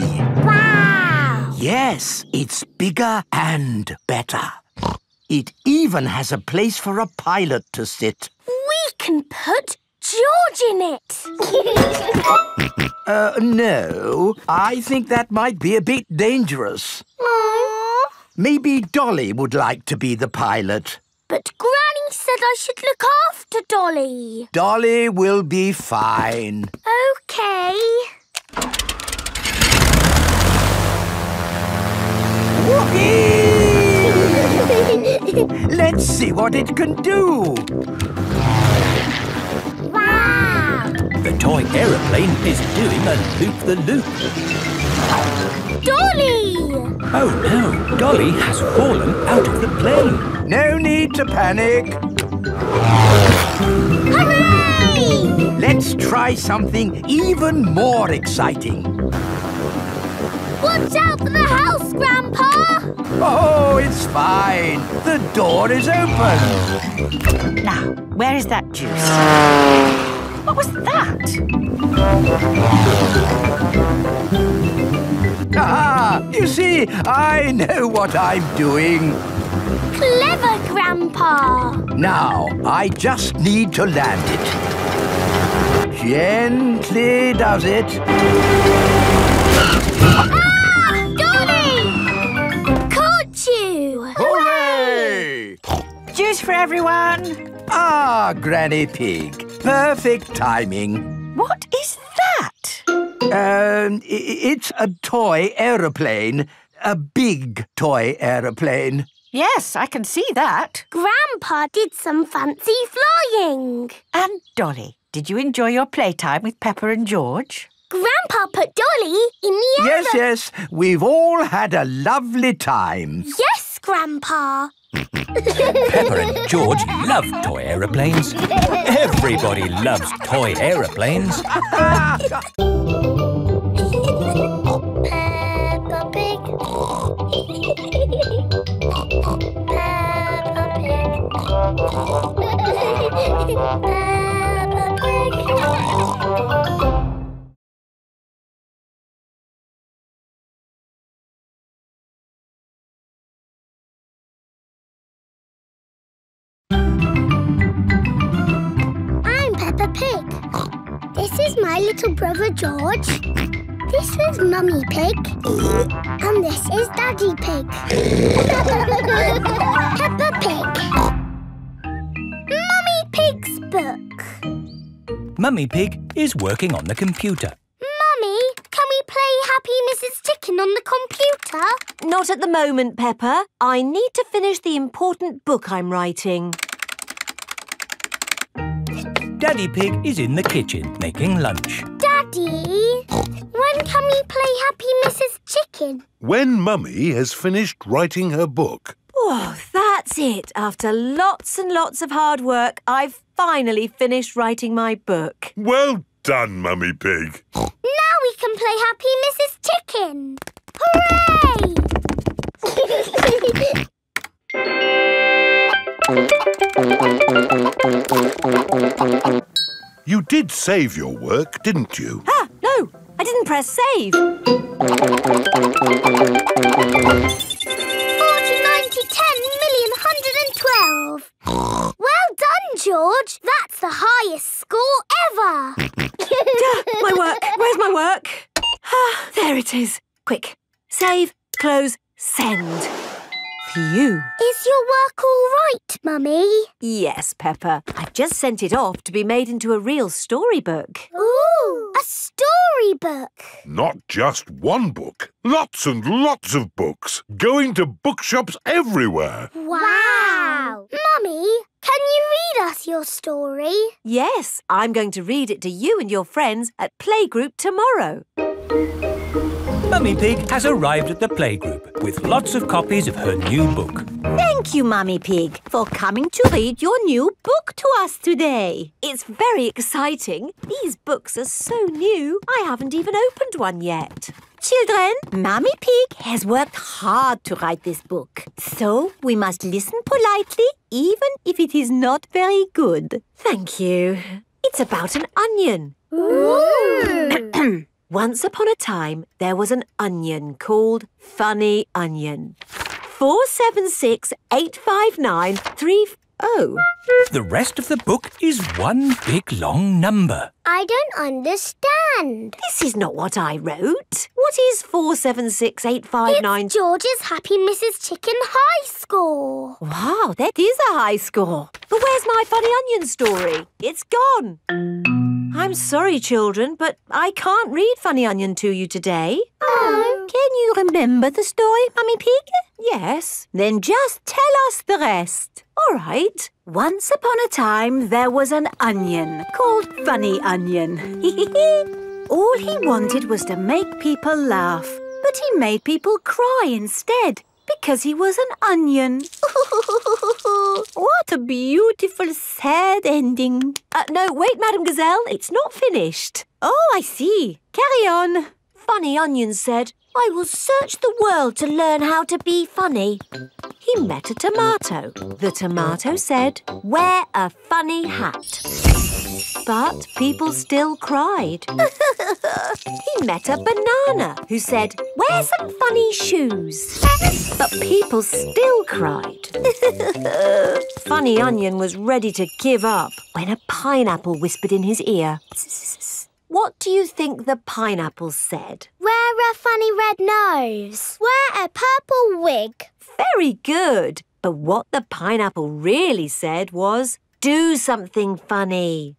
Wow. Yes, it's bigger and better. It even has a place for a pilot to sit. We can put George in it. Uh, no, I think that might be a bit dangerous. Aww. Maybe Dolly would like to be the pilot. But Granny said I should look after Dolly. Dolly will be fine. Okay. Let's see what it can do. wow. The toy aeroplane is doing a loop-the-loop. Dolly! Oh no, Dolly has fallen out of the plane. No need to panic. Hooray! Let's try something even more exciting. Watch out for the house, Grandpa! Oh, it's fine. The door is open. Now, where is that juice? What was that? Ah, you see, I know what I'm doing. Clever, Grandpa! Now, I just need to land it. Gently does it. Ah! Dolly! Caught you! Hooray! Juice for everyone. Ah, Granny Pig. Perfect timing. What is that? Um, it's a toy aeroplane. A big toy aeroplane. Yes, I can see that. Grandpa did some fancy flying. And Dolly, did you enjoy your playtime with Peppa and George? Grandpa put Dolly in the air. Yes, yes, we've all had a lovely time. Yes, Grandpa. Peppa and George love toy aeroplanes. Everybody loves toy aeroplanes. Peppa Pig. Peppa Pig. Peppa Pig. Is my little brother George. This is Mummy Pig. And this is Daddy Pig. Peppa Pig. Mummy Pig's book. Mummy Pig is working on the computer. Mummy, can we play Happy Mrs. Chicken on the computer? Not at the moment, Peppa. I need to finish the important book I'm writing. Daddy Pig is in the kitchen making lunch. Daddy, when can we play Happy Mrs. Chicken? When Mummy has finished writing her book. Oh, that's it. After lots and lots of hard work, I've finally finished writing my book. Well done, Mummy Pig. Now we can play Happy Mrs. Chicken. Hooray! You did save your work, didn't you? Ah, no, I didn't press save. 40, 90, 10 million, 112. well done, George. That's the highest score ever. my work. Where's my work? Ah, there it is. Quick. Save, close, send. Phew. Is your work all right, Mummy? Yes, Peppa. I've just sent it off to be made into a real storybook. Ooh, a storybook. Not just one book. Lots and lots of books. Going to bookshops everywhere. Wow. Mummy, can you read us your story? Yes, I'm going to read it to you and your friends at Playgroup tomorrow. Mummy Pig has arrived at the playgroup with lots of copies of her new book. Thank you, Mummy Pig, for coming to read your new book to us today. It's very exciting. These books are so new, I haven't even opened one yet. Children, Mummy Pig has worked hard to write this book. So we must listen politely, even if it is not very good. Thank you. It's about an onion. Ooh. Once upon a time, there was an onion called Funny Onion. Four seven six eight five nine three. Oh. The rest of the book is one big long number. I don't understand. This is not what I wrote. What is four seven six eight five nine? It's George's Happy Mrs. Chicken high score. Wow, that is a high score. But where's my funny onion story? It's gone. I'm sorry, children, but I can't read Funny Onion to you today. Oh. Can you remember the story, Mummy Pig? Yes. Then just tell us the rest. All right. Once upon a time, there was an onion called Funny Onion. All he wanted was to make people laugh, but he made people cry instead because he was an onion. what a beautiful, sad ending. Uh, no, wait, Madame Gazelle, it's not finished. Oh, I see. Carry on. Funny Onion said, I will search the world to learn how to be funny. He met a tomato. The tomato said, wear a funny hat. But people still cried. he met a banana who said, wear some funny shoes. But people still cried. funny Onion was ready to give up when a pineapple whispered in his ear. What do you think the pineapple said? Wear a funny red nose. Wear a purple wig. Very good. But what the pineapple really said was, do something funny.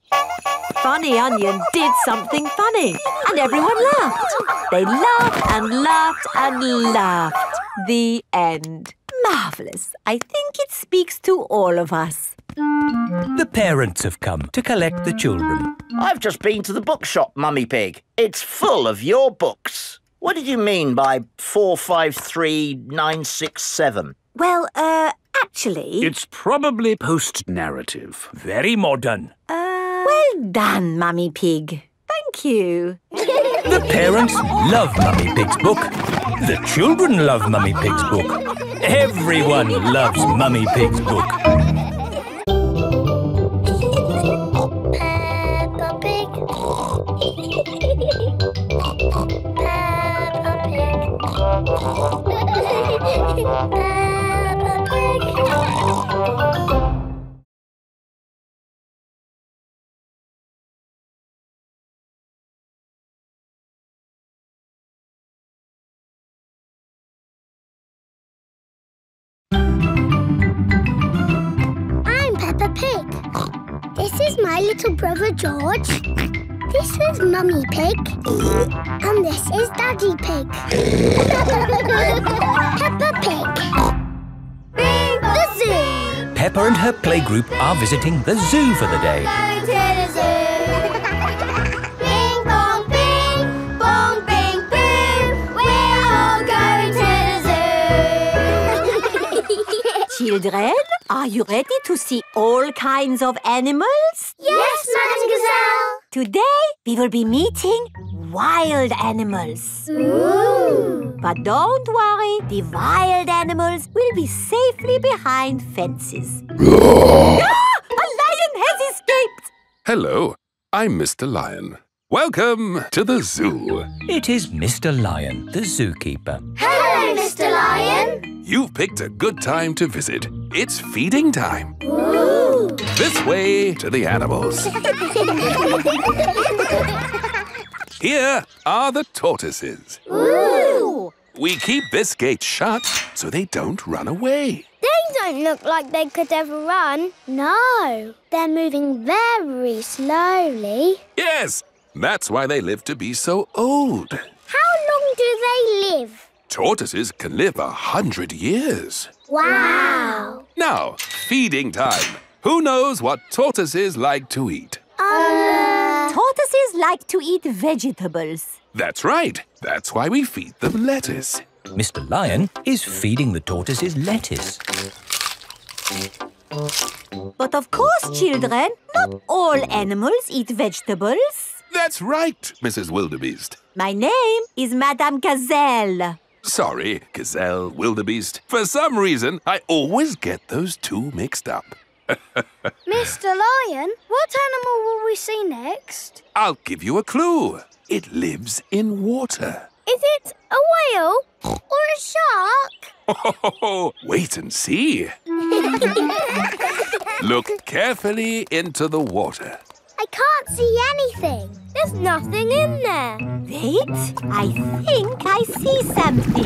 Funny Onion did something funny, and everyone laughed. They laughed and laughed and laughed. The end. Marvellous. I think it speaks to all of us. The parents have come to collect the children. I've just been to the bookshop, Mummy Pig. It's full of your books. What did you mean by 453967? Well, uh, actually... It's probably post-narrative. Very modern. Uh... Well done, Mummy Pig. Thank you. The parents love Mummy Pig's book. The children love Mummy Pig's book. Everyone loves Mummy Pig's book. George. This is Mummy Pig. And this is Daddy Pig. Peppa Pig. The zoo. Peppa and her playgroup are visiting the zoo for the day. Children, are you ready to see all kinds of animals? yes, Madame Gazelle. Today, we will be meeting wild animals. Ooh. But don't worry, the wild animals will be safely behind fences. Ah! A lion has escaped! Hello, I'm Mr. Lion. Welcome to the zoo. It is Mr. Lion, the zookeeper. Hello, Mr. Lion. You've picked a good time to visit. It's feeding time. Ooh. This way to the animals. Here are the tortoises. Ooh. We keep this gate shut so they don't run away. They don't look like they could ever run. No, they're moving very slowly. Yes, that's why they live to be so old. How long do they live? Tortoises can live a hundred years. Wow. Now, feeding time. Who knows what tortoises like to eat? Uh, Tortoises like to eat vegetables. That's right. That's why we feed them lettuce. Mr. Lion is feeding the tortoises lettuce. But of course, children, not all animals eat vegetables. That's right, Mrs. Wildebeest. My name is Madame Gazelle. Sorry, gazelle, wildebeest. For some reason, I always get those two mixed up. Mr. Lion, what animal will we see next? I'll give you a clue. It lives in water. Is it a whale or a shark? Wait and see. Look carefully into the water. I can't see anything. There's nothing in there. Wait, I think I see something.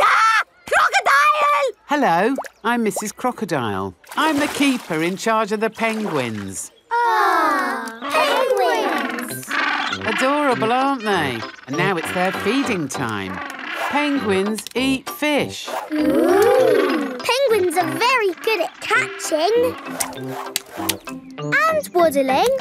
Ah! Crocodile! Hello, I'm Mrs. Crocodile. I'm the keeper in charge of the penguins. Ah, penguins. Adorable, aren't they? And now it's their feeding time. Penguins eat fish. Ooh. Penguins are very good at catching and waddling.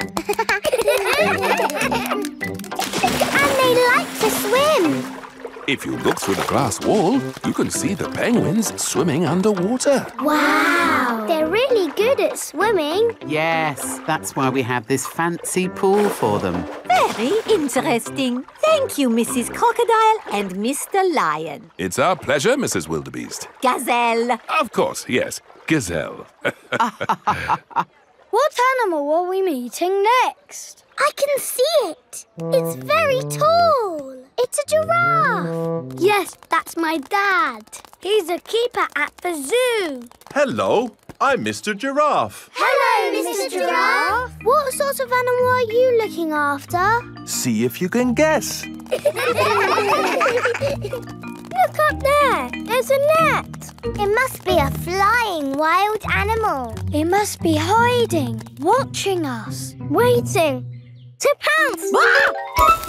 and they like to swim. If you look through the glass wall, you can see the penguins swimming underwater. Wow, they're really good at swimming. Yes, that's why we have this fancy pool for them. Very interesting. Thank you, Mrs. Crocodile and Mr. Lion. It's our pleasure, Mrs. Wildebeest. Gazelle. Of course, yes. Gazelle. What animal are we meeting next? I can see it. It's very tall. It's a giraffe. Yes, that's my dad. He's a keeper at the zoo. Hello, I'm Mr. Giraffe. Hello, Mr. Giraffe. What sort of animal are you looking after? See if you can guess. Look up there. There's a net. It must be a flying wild animal. It must be hiding, watching us, waiting to pounce.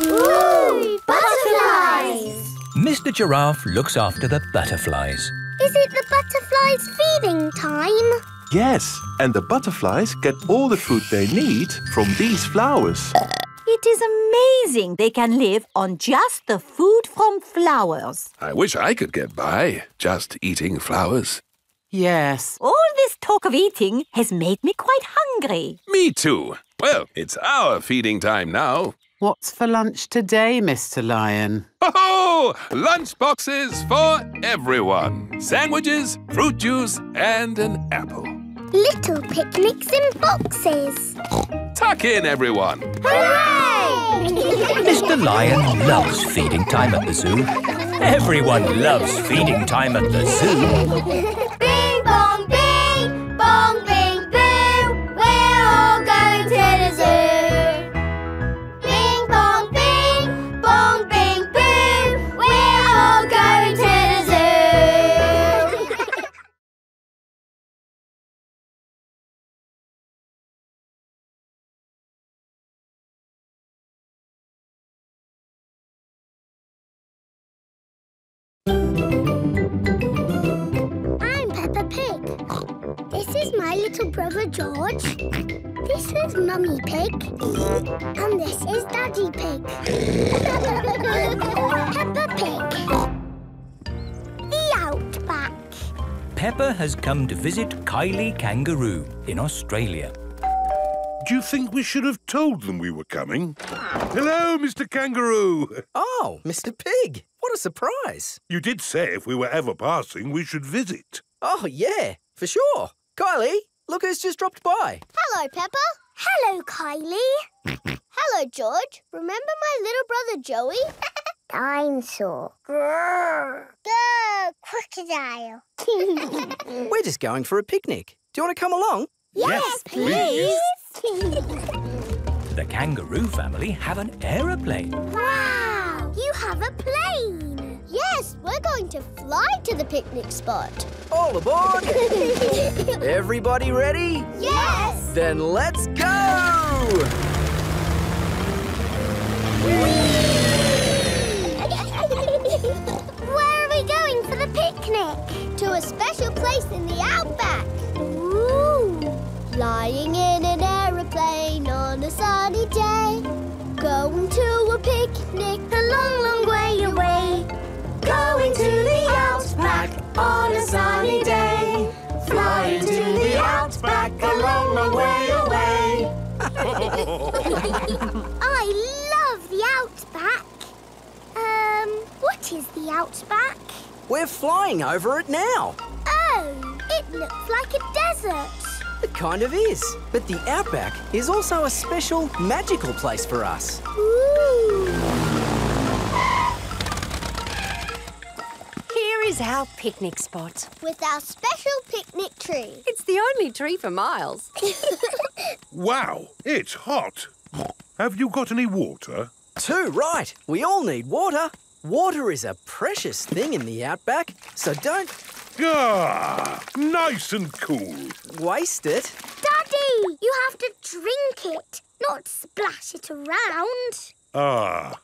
Ooh, butterflies. Mr. Giraffe looks after the butterflies. Is it the butterflies' feeding time? Yes, and the butterflies get all the food they need from these flowers. It is amazing they can live on just the food from flowers. I wish I could get by just eating flowers. Yes. All this talk of eating has made me quite hungry. Me too. Well, it's our feeding time now. What's for lunch today, Mr. Lion? Oh, lunch boxes for everyone. Sandwiches, fruit juice, and an apple. Little picnics in boxes. Tuck in, everyone. Hooray! Mr. Lion loves feeding time at the zoo. Everyone loves feeding time at the zoo. Bing bong bing, bong bing boo. We're all my little brother George. This is Mummy Pig. And this is Daddy Pig. Peppa Pig. The Outback. Peppa has come to visit Kylie Kangaroo in Australia. Do you think we should have told them we were coming? Hello, Mr. Kangaroo. Oh, Mr. Pig. What a surprise. You did say if we were ever passing, we should visit. Oh, yeah, for sure. Kylie, look who's just dropped by. Hello, Peppa. Hello, Kylie. Hello, George. Remember my little brother Joey? Dinosaur. Grrr. Grrr, crocodile. We're just going for a picnic. Do you want to come along? yes, please. please. The kangaroo family have an aeroplane. Wow! You have a plane! Yes, we're going to fly to the picnic spot. All aboard! Everybody ready? Yes! Then let's go! Where are we going for the picnic? To a special place long, long away. I love the outback. Um, what is the outback? We're flying over it now. Oh, it looks like a desert. It kind of is. But the Outback is also a special, magical place for us. Ooh. Here is our picnic spot. With our special picnic tree. It's the only tree for miles. Wow, it's hot. Have you got any water? Too right. We all need water. Water is a precious thing in the Outback, so don't Ah, nice and cool. waste it. Daddy, you have to drink it, not splash it around. Ah,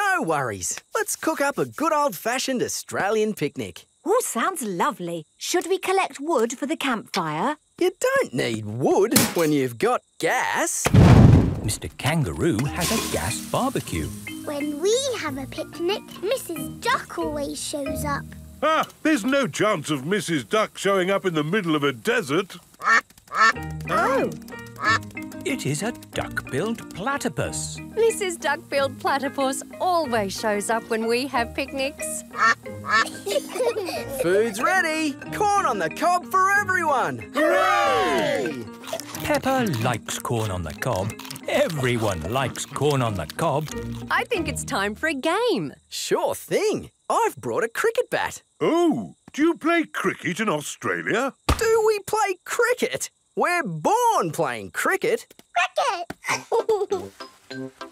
No worries. Let's cook up a good old-fashioned Australian picnic. Oh, sounds lovely. Should we collect wood for the campfire? You don't need wood when you've got gas. Mr. Kangaroo has a gas barbecue. When we have a picnic, Mrs. Duck always shows up. ah, there's no chance of Mrs. Duck showing up in the middle of a desert. Oh. It is a duck-billed platypus. Mrs. Duck-billed Platypus always shows up when we have picnics. Food's ready. Corn on the cob for everyone. Hooray! Peppa likes corn on the cob. Everyone likes corn on the cob. I think it's time for a game. Sure thing. I've brought a cricket bat. Oh, do you play cricket in Australia? Do we play cricket? We're born playing cricket. Cricket!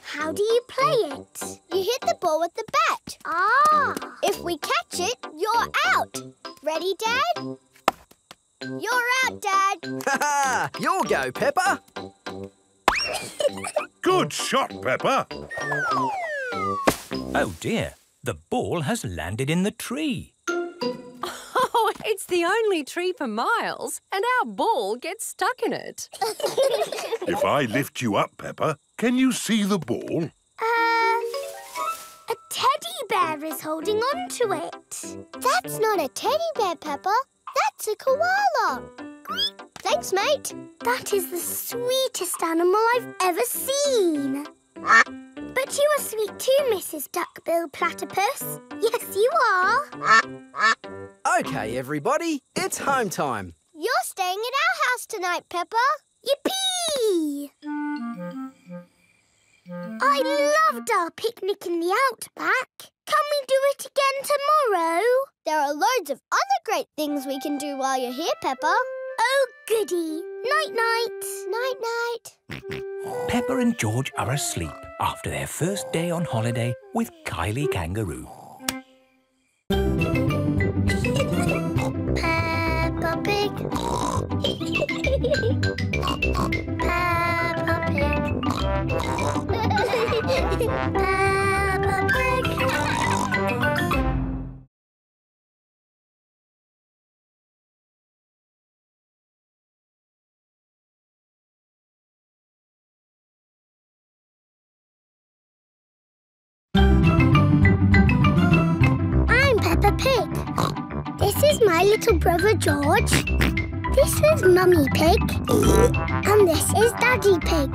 How do you play it? You hit the ball with the bat. Ah! If we catch it, you're out. Ready, Dad? You're out, Dad. Ha ha! You'll go, Peppa. Good shot, Peppa. Oh dear, the ball has landed in the tree. It's the only tree for miles, and our ball gets stuck in it. If I lift you up, Peppa, can you see the ball? Uh, a teddy bear is holding on to it. That's not a teddy bear, Peppa. That's a koala. Thanks, mate. That is the sweetest animal I've ever seen. But you are sweet too, Mrs. Duckbill Platypus. Yes, you are. Okay, everybody, it's home time. You're staying at our house tonight, Peppa. Yippee! I loved our picnic in the outback. Can we do it again tomorrow? There are loads of other great things we can do while you're here, Peppa. Oh, goody. Night-night. Night-night. Peppa and George are asleep after their first day on holiday with Kylie Kangaroo. Little brother George. This is Mummy Pig. And this is Daddy Pig.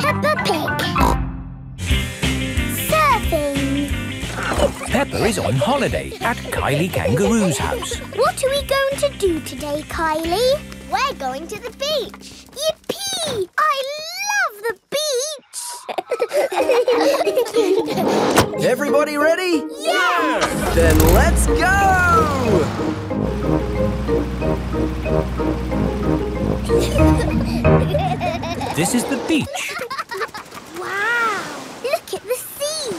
Peppa Pig. Surfing. Peppa is on holiday at Kylie Kangaroo's house. What are we going to do today, Kylie? We're going to the beach. Yippee! I love the beach! Everybody ready? Yeah! Then let's go! This is the beach. wow! Look at the sea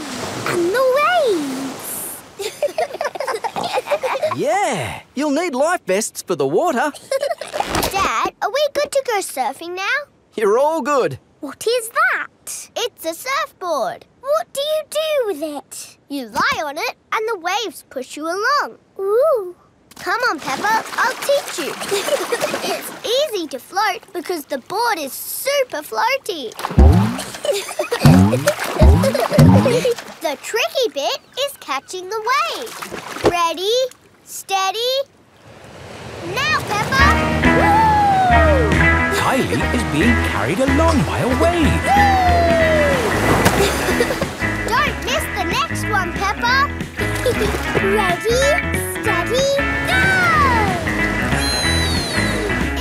and the waves. Yeah, you'll need life vests for the water. Dad, are we good to go surfing now? You're all good. What is that? It's a surfboard. What do you do with it? You lie on it and the waves push you along. Ooh. Come on, Peppa. I'll teach you. it's easy to float because the board is super floaty. the tricky bit is catching the wave. Ready, steady. Now, Peppa. Woo! Kylie is being carried along by a wave. Don't miss the next one, Peppa. Ready, steady, go!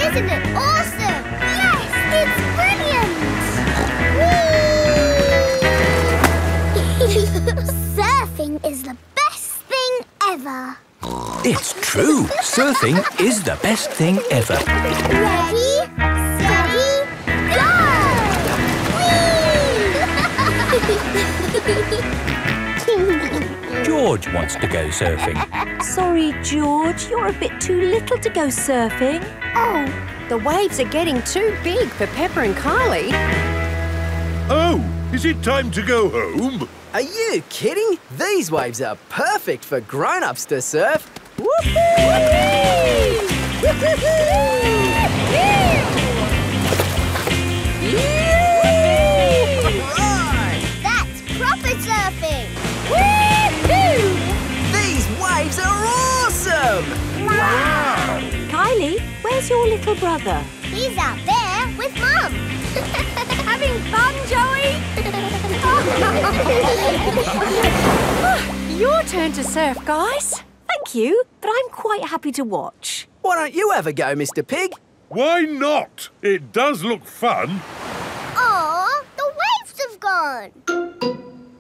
Isn't it awesome? Yes, it's brilliant! Surfing is the best thing ever. It's true. Surfing is the best thing ever. Ready, George wants to go surfing. Sorry, George, you're a bit too little to go surfing. Oh, the waves are getting too big for Peppa and Kylie. Oh, is it time to go home? Are you kidding? These waves are perfect for grown-ups to surf. That's Wow! Kylie, where's your little brother? He's out there with Mum. Having fun, Joey? Your turn to surf, guys. Thank you, but I'm quite happy to watch. Why don't you ever go, Mr Pig? Why not? It does look fun. Aw, the waves have gone.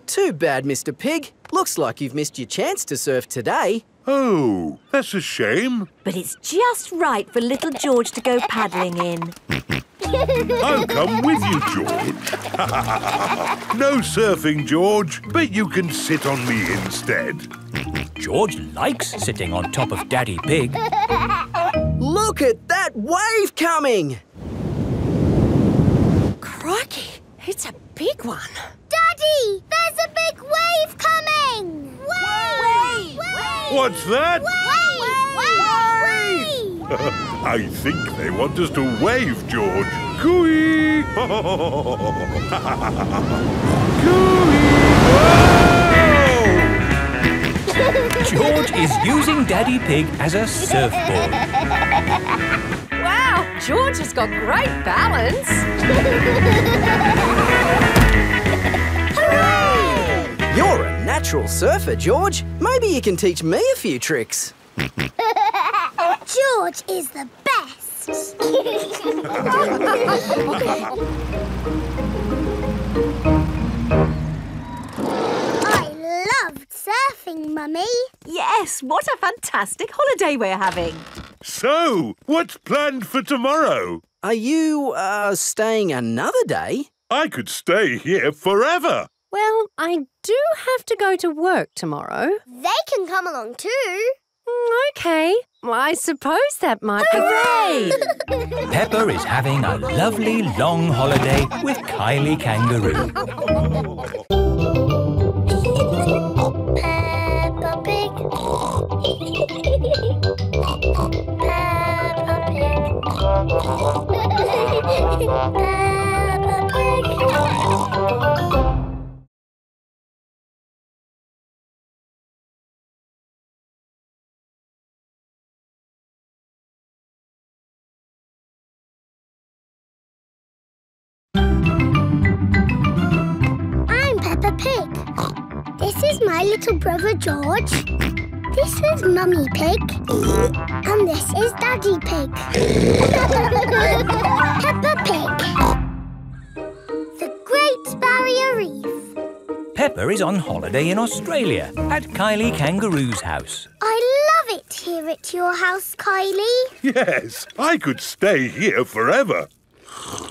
Too bad, Mr Pig. Looks like you've missed your chance to surf today. Oh, that's a shame. But it's just right for little George to go paddling in. I'll come with you, George. no surfing, George, but you can sit on me instead. George likes sitting on top of Daddy Pig. Look at that wave coming! Crikey, it's a big one. Daddy, there's a big wave coming! Wave! Wave! wave. What's that? Wave! Wave! wave! I think they want us to wave, George. Cooey! George is using Daddy Pig as a surfboard. Wow, George has got great balance. You're a natural surfer, George. Maybe you can teach me a few tricks. George is the best. I loved surfing, Mummy. Yes, what a fantastic holiday we're having. So, what's planned for tomorrow? Are you, uh, staying another day? I could stay here forever. Well, I do have to go to work tomorrow. They can come along too. Mm, okay, well, I suppose that might Hooray! be. Peppa is having a lovely long holiday with Kylie Kangaroo. Peppa Pig. Peppa Pig. Peppa Pig. My little brother George. This is Mummy Pig. And this is Daddy Pig. Peppa Pig. The Great Barrier Reef. Peppa is on holiday in Australia at Kylie Kangaroo's house. I love it here at your house, Kylie. Yes, I could stay here forever.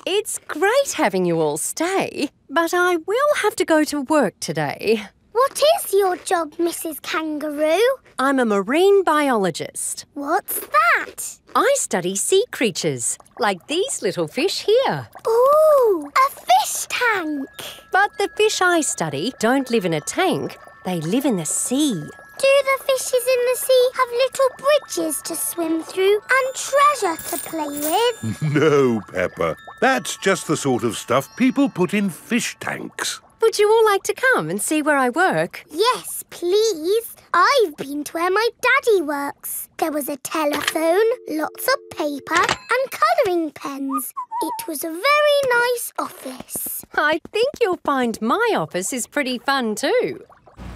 It's great having you all stay, but I will have to go to work today. What is your job, Mrs. Kangaroo? I'm a marine biologist. What's that? I study sea creatures, like these little fish here. Ooh, a fish tank. But the fish I study don't live in a tank, they live in the sea. Do the fishes in the sea have little bridges to swim through and treasure to play with? No, Peppa. That's just the sort of stuff people put in fish tanks. Would you all like to come and see where I work? Yes, please. I've been to where my daddy works. There was a telephone, lots of paper and colouring pens. It was a very nice office. I think you'll find my office is pretty fun too.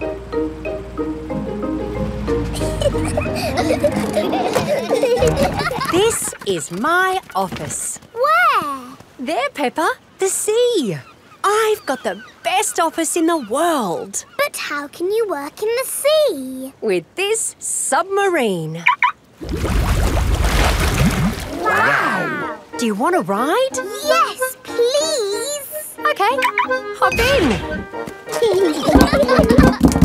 This is my office. Where? There, Peppa, the sea. I've got the best office in the world But how can you work in the sea? with this submarine. Wow! Do you want to ride? Yes, please. Okay, hop in.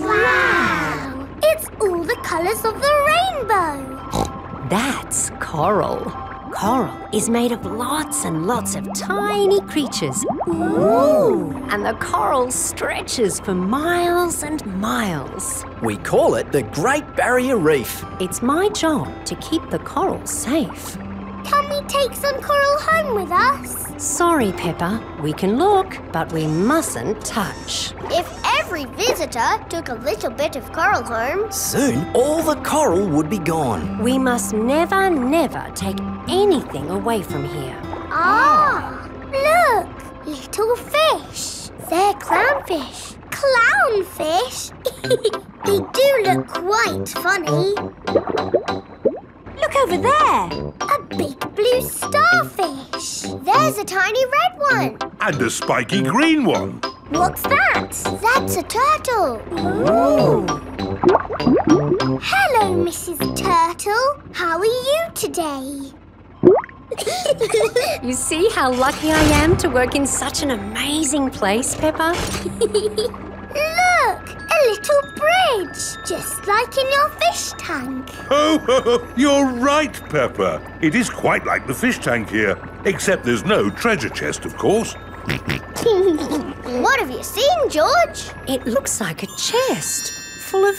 wow! It's all the colours of the rainbow. That's coral. Coral is made of lots and lots of tiny creatures. Ooh! And the coral stretches for miles and miles. We call it the Great Barrier Reef. It's my job to keep the coral safe. Can we take some coral home with us? Sorry, Peppa. We can look, but we mustn't touch. If every visitor took a little bit of coral home, Soon, all the coral would be gone. We must never, never take anything away from here. Ah, look, little fish. They're clownfish. Clownfish? they do look quite funny. Look over there. A big blue starfish. There's a tiny red one. And a spiky green one. What's that? That's a turtle. Ooh. Hello, Mrs. Turtle. How are you today? You see how lucky I am to work in such an amazing place, Peppa? Look, a little bridge, just like in your fish tank. Oh, you're right, Peppa. It is quite like the fish tank here, except there's no treasure chest, of course. what have you seen, George? It looks like a chest full of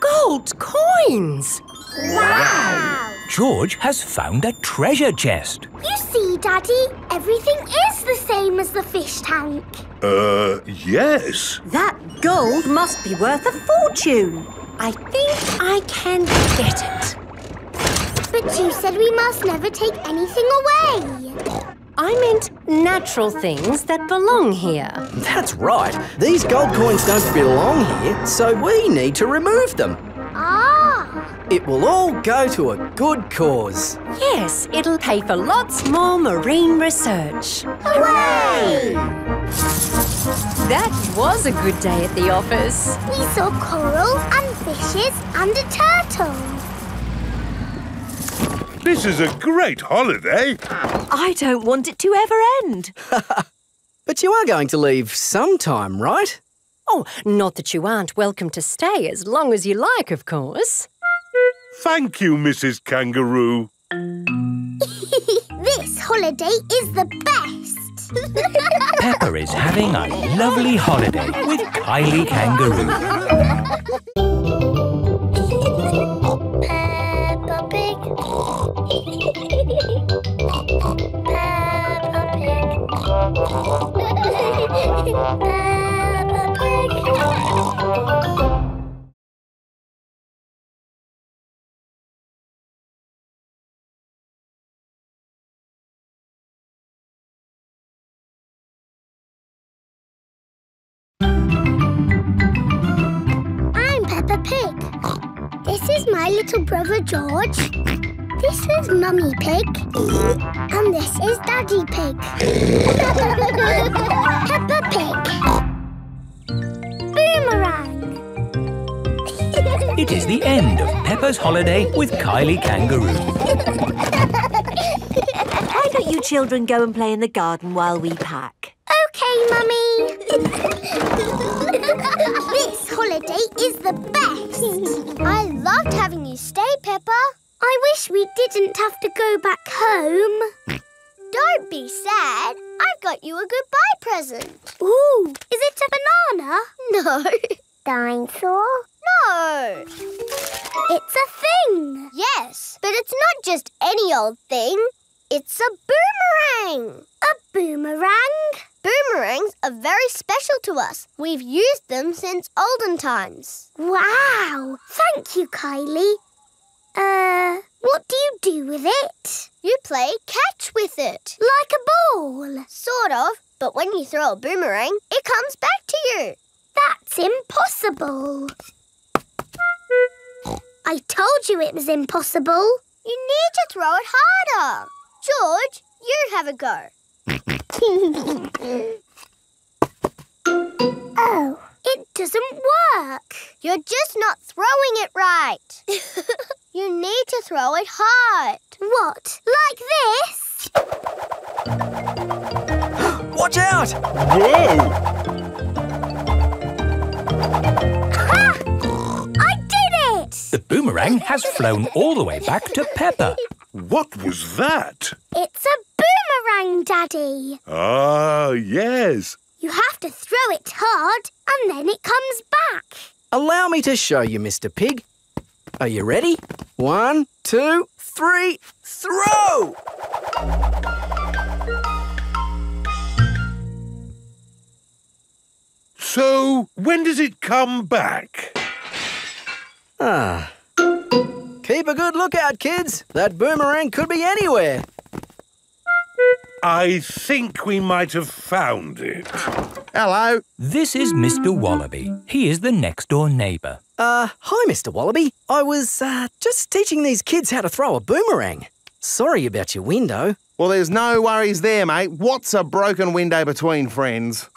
gold coins. Wow! George has found a treasure chest. You see, Daddy, everything is the same as the fish tank. Uh, yes. That gold must be worth a fortune. I think I can get it. But you said we must never take anything away. I meant natural things that belong here. That's right. These gold coins don't belong here, so we need to remove them. Ah! It will all go to a good cause. Yes, it'll pay for lots more marine research. Hooray! That was a good day at the office. We saw coral and fishes and a turtle. This is a great holiday. I don't want it to ever end. But you are going to leave sometime, right? Oh, not that you aren't welcome to stay as long as you like, of course. Thank you, Mrs. Kangaroo. this holiday is the best. Peppa is having a lovely holiday with Kylie Kangaroo. Peppa Pig. Peppa Pig. is brother George. This is Mummy Pig. And this is Daddy Pig. Peppa Pig. Boomerang. It is the end of Peppa's holiday with Kylie Kangaroo. Why don't you children go and play in the garden while we pack? Okay, Mummy. this holiday is the best. I loved having you stay, Peppa. I wish we didn't have to go back home. Don't be sad. I've got you a goodbye present. Ooh, is it a banana? No. Dinosaur? No. It's a thing. Yes, but it's not just any old thing. It's a boomerang. A boomerang? Boomerangs are very special to us. We've used them since olden times. Wow. Thank you, Kylie. Uh, what do you do with it? You play catch with it. Like a ball? Sort of, but when you throw a boomerang, it comes back to you. That's impossible. I told you it was impossible. You need to throw it harder. George, you have a go. oh, it doesn't work. You're just not throwing it right. you need to throw it hard. What? Like this? Watch out! Whoa! I did it! The boomerang has flown all the way back to Peppa. What was that? It's a boomerang, Daddy. Ah, yes. You have to throw it hard and then it comes back. Allow me to show you, Mr. Pig. Are you ready? One, two, three, throw! So, when does it come back? Ah. Keep a good lookout, kids. That boomerang could be anywhere. I think we might have found it. Hello. This is Mr. Wallaby. He is the next door neighbour. Uh, hi, Mr. Wallaby. I was, uh, just teaching these kids how to throw a boomerang. Sorry about your window. Well, there's no worries there, mate. What's a broken window between friends?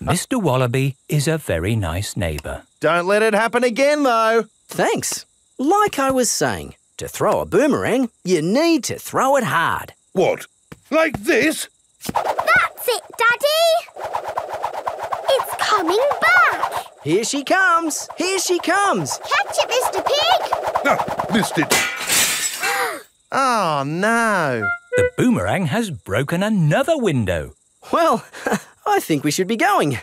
Mr. Wallaby is a very nice neighbour. Don't let it happen again, though. Thanks. Like I was saying, to throw a boomerang, you need to throw it hard. What? Like this? That's it, Daddy. It's coming back. Here she comes. Here she comes. Catch it, Mr. Pig. Ah, missed it. Oh, no. The boomerang has broken another window. Well, I think we should be going.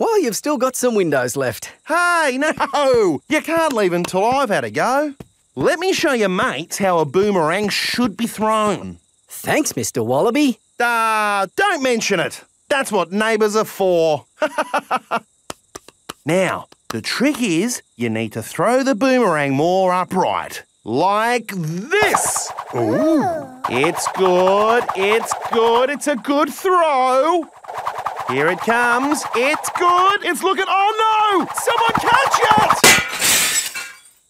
Well, you've still got some windows left. Hey, no! You can't leave until I've had a go. Let me show your mates how a boomerang should be thrown. Thanks, Mr. Wallaby. Ah, don't mention it. That's what neighbours are for. now, the trick is you need to throw the boomerang more upright. Like this. Ooh. It's good. It's good. It's a good throw. Here it comes. It's good. It's looking. Oh no! Someone catch it!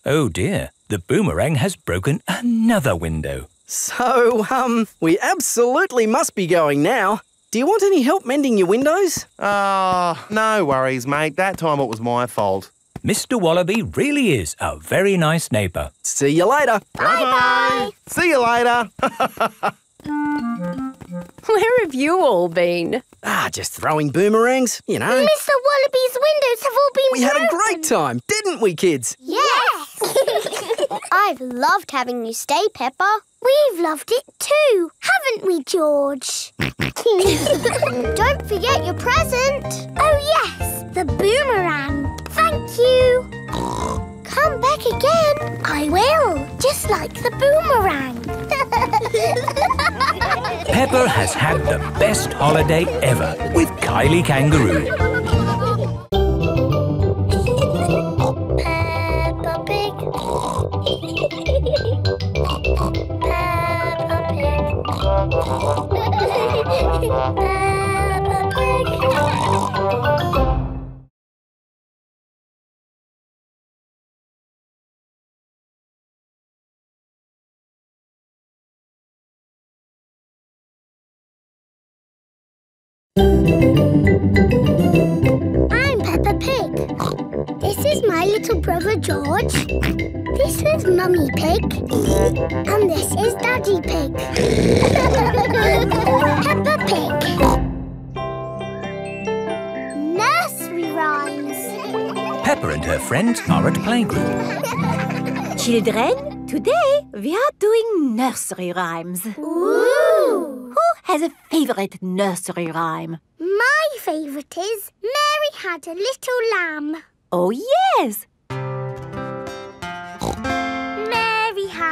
Oh dear, the boomerang has broken another window. So, um, we absolutely must be going now. Do you want any help mending your windows? Ah, no worries, mate. That time it was my fault. Mr. Wallaby really is a very nice neighbour. See you later. Bye-bye. See you later. Where have you all been? Ah, just throwing boomerangs, you know. Mr. Wallaby's windows have all been We had a great time, didn't we, kids? Yes! I've loved having you stay, Peppa. We've loved it too, haven't we, George? Don't forget your present. Oh, yes, the boomerang. Thank you. Come back again. I will, just like the boomerang. Peppa has had the best holiday ever with Kylie Kangaroo. Peppa Pig. Peppa Pig. Little brother George. This is Mummy Pig. And this is Daddy Pig. Peppa Pig. Nursery rhymes. Peppa and her friends are at playgroup. Children, today we are doing nursery rhymes. Ooh! Who has a favourite nursery rhyme? My favourite is Mary had a little lamb. Oh, yes!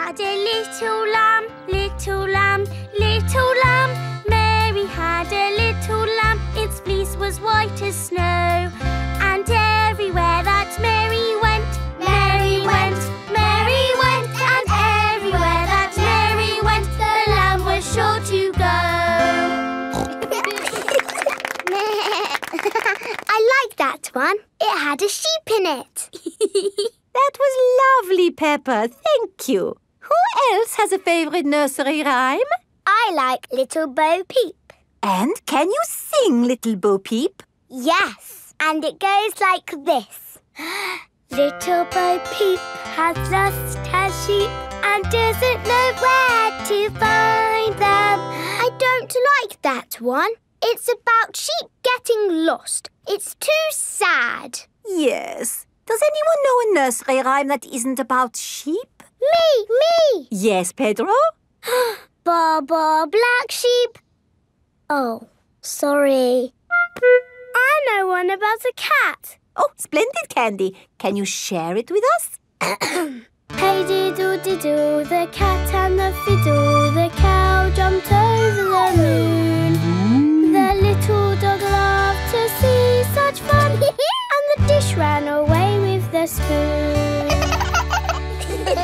Had a little lamb, little lamb, little lamb. Mary had a little lamb, its fleece was white as snow. And everywhere that Mary went, Mary went, Mary went. And everywhere that Mary went, the lamb was sure to go. I like that one. It had a sheep in it. That was lovely, Peppa. Thank you. Who else has a favourite nursery rhyme? I like Little Bo Peep. And can you sing, Little Bo Peep? Yes, and it goes like this. Little Bo Peep has lost her sheep and doesn't know where to find them. I don't like that one. It's about sheep getting lost. It's too sad. Yes. Does anyone know a nursery rhyme that isn't about sheep? Me, me. Yes, Pedro? Ba ba black sheep. Oh, sorry. I know one about a cat. Oh, splendid, Candy. Can you share it with us? Hey diddle diddle, the cat and the fiddle, the cow jumped over the moon. Mm. The little dog loved to see such fun, and the dish ran away with the spoon.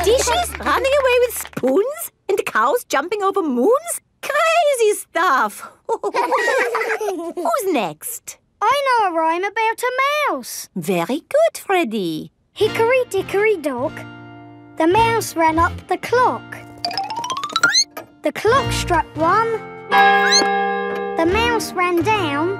Dishes running away with spoons and cows jumping over moons? Crazy stuff. Who's next? I know a rhyme about a mouse. Very good, Freddy. Hickory dickory dock, the mouse ran up the clock. The clock struck one, the mouse ran down.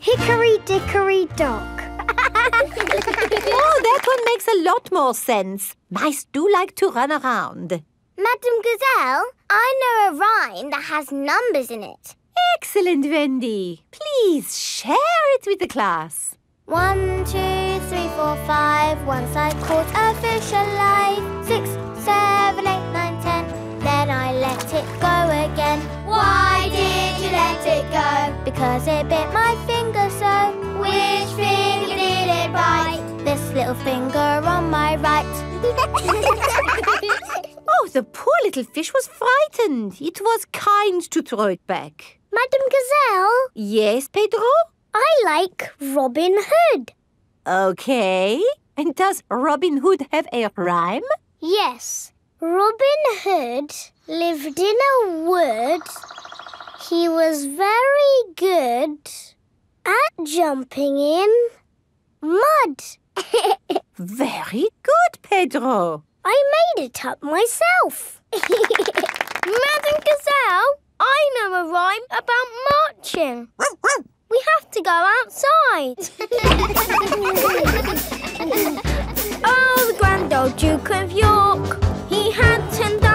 Hickory dickory dock. Oh, that one makes a lot more sense. Mice do like to run around. Madame Gazelle, I know a rhyme that has numbers in it. Excellent, Wendy. Please share it with the class. One, two, three, four, five. Once I caught a fish alive. Six, seven, eight, nine, ten. Then I let it go again. Why did you let it go? Because it bit my finger so. Which finger little finger on my right. Oh, the poor little fish was frightened. It was kind to throw it back. Madame Gazelle, Yes, Pedro? I like Robin Hood. Okay. And does Robin Hood have a rhyme? Yes, Robin Hood lived in a wood. He was very good at jumping in mud. Very good, Pedro. I made it up myself. Madame Gazelle, I know a rhyme about marching. We have to go outside. oh, the grand old Duke of York. He had 10,000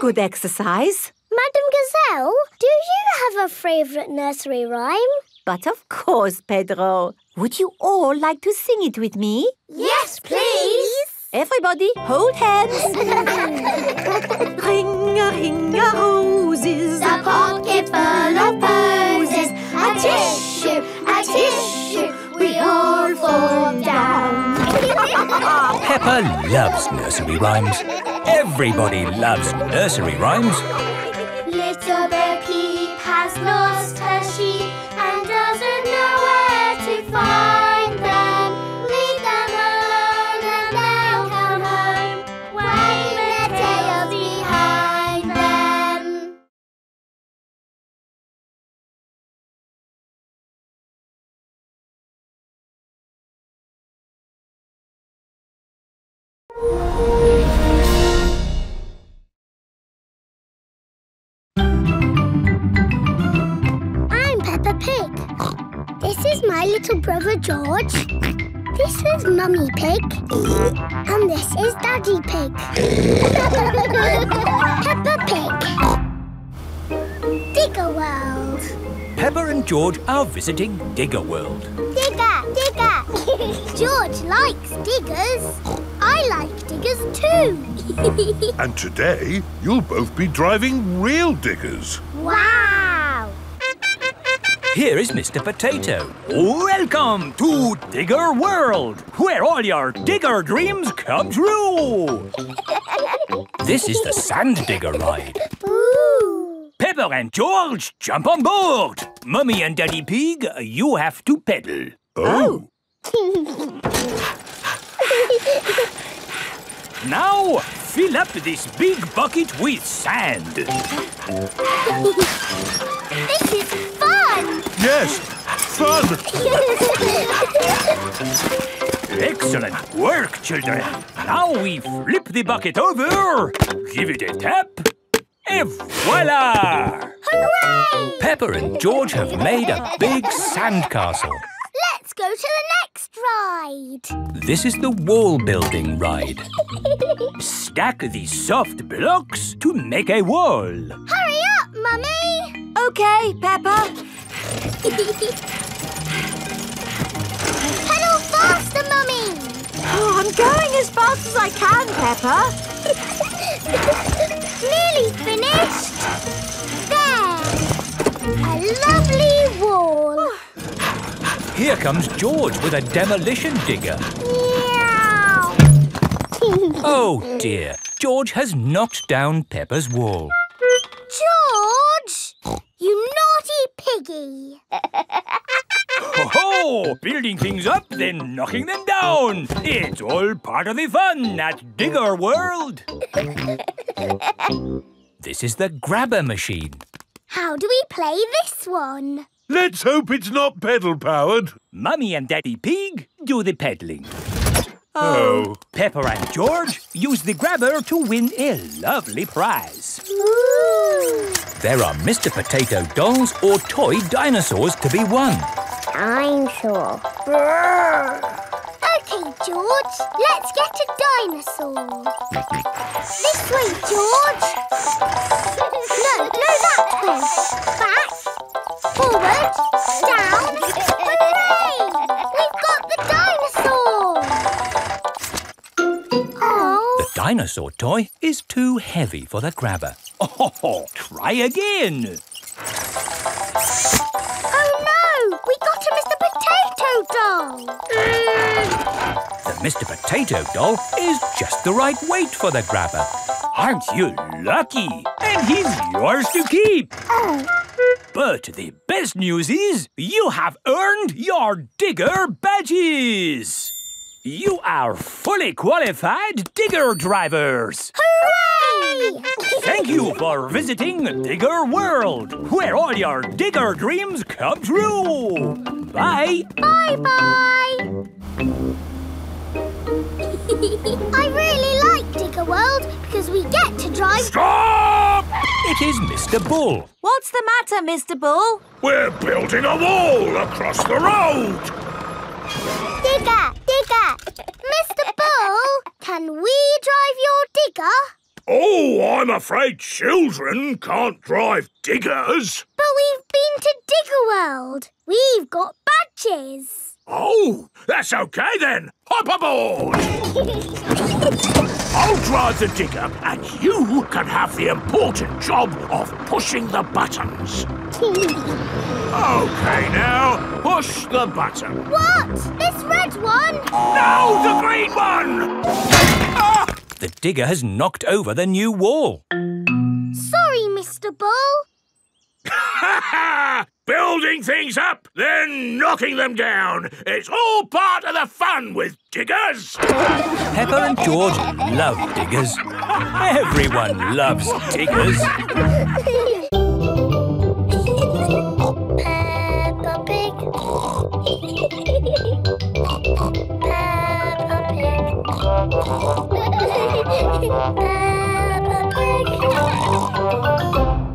good exercise. Madame Gazelle, do you have a favourite nursery rhyme? But of course, Pedro. Would you all like to sing it with me? Yes, please. Everybody, hold hands. ring a ring a roses. A pocket full of posies. A tissue, a tissue. We all fall down. Peppa loves nursery rhymes. Everybody loves nursery rhymes. Little bear Becky has lost her sheep and doesn't know where to find them. Leave them alone and they'll come home, wagging their tails behind them. Thank. This is my little brother George. This is Mummy Pig. And this is Daddy Pig. Peppa Pig. Digger World. Peppa and George are visiting Digger World. Digger, digger. George likes diggers. I like diggers too. And today, you'll both be driving real diggers. wow. Here is Mr. Potato. Welcome to Digger World, where all your digger dreams come true. This is the Sand Digger ride. Peppa and George, jump on board. Mummy and Daddy Pig, you have to pedal. Oh. Now, fill up this big bucket with sand. this is. Yes, fun. Excellent work, children. Now we flip the bucket over, give it a tap, and voila! Hooray! Peppa and George have made a big sandcastle. Let's go to the next ride. This is the wall building ride. Stack these soft blocks to make a wall. Hurry up, Mummy. OK, Peppa. Pedal faster, Mummy. Oh, I'm going as fast as I can, Peppa. Nearly finished. There. A lovely wall. Here comes George with a demolition digger. Meow. Oh dear, George has knocked down Peppa's wall. George, you naughty piggy. Ho ho! Building things up, then knocking them down. It's all part of the fun at Digger World. This is the grabber machine. How do we play this one? Let's hope it's not pedal powered. Mummy and Daddy Pig do the peddling. Oh. oh. Peppa and George use the grabber to win a lovely prize. Ooh. There are Mr. Potato dolls or toy dinosaurs to be won. I'm sure. Okay, George, let's get a dinosaur. This way, George. No, no, that way. Back, forward, down. Hooray! We've got the dinosaur toy is too heavy for the grabber. Oh, try again. oh no! We got a Mr. Potato doll. The Mr. Potato doll is just the right weight for the grabber. Aren't you lucky? And he's yours to keep. But the best news is you have earned your digger badges. You are fully qualified digger drivers. Hooray! Thank you for visiting Digger World, where all your digger dreams come true. Bye. Bye bye. I really like Digger World because we get to drive. Stop! It is Mr. Bull. What's the matter, Mr. Bull? We're building a wall across the road. Digger, Digger. Mr. Bull, can we drive your digger? Oh, I'm afraid children can't drive diggers. But we've been to Digger World. We've got badges. Oh, that's okay then. Hop aboard. I'll drive the digger and you can have the important job of pushing the buttons. Okay, now, push the button. what? This red one? No, the green one! Ah! The digger has knocked over the new wall. Sorry, Mr. Bull. Building things up, then knocking them down. It's all part of the fun with diggers. Peppa and George love diggers. Everyone loves diggers. Peppa Pig. Peppa Pig. I'm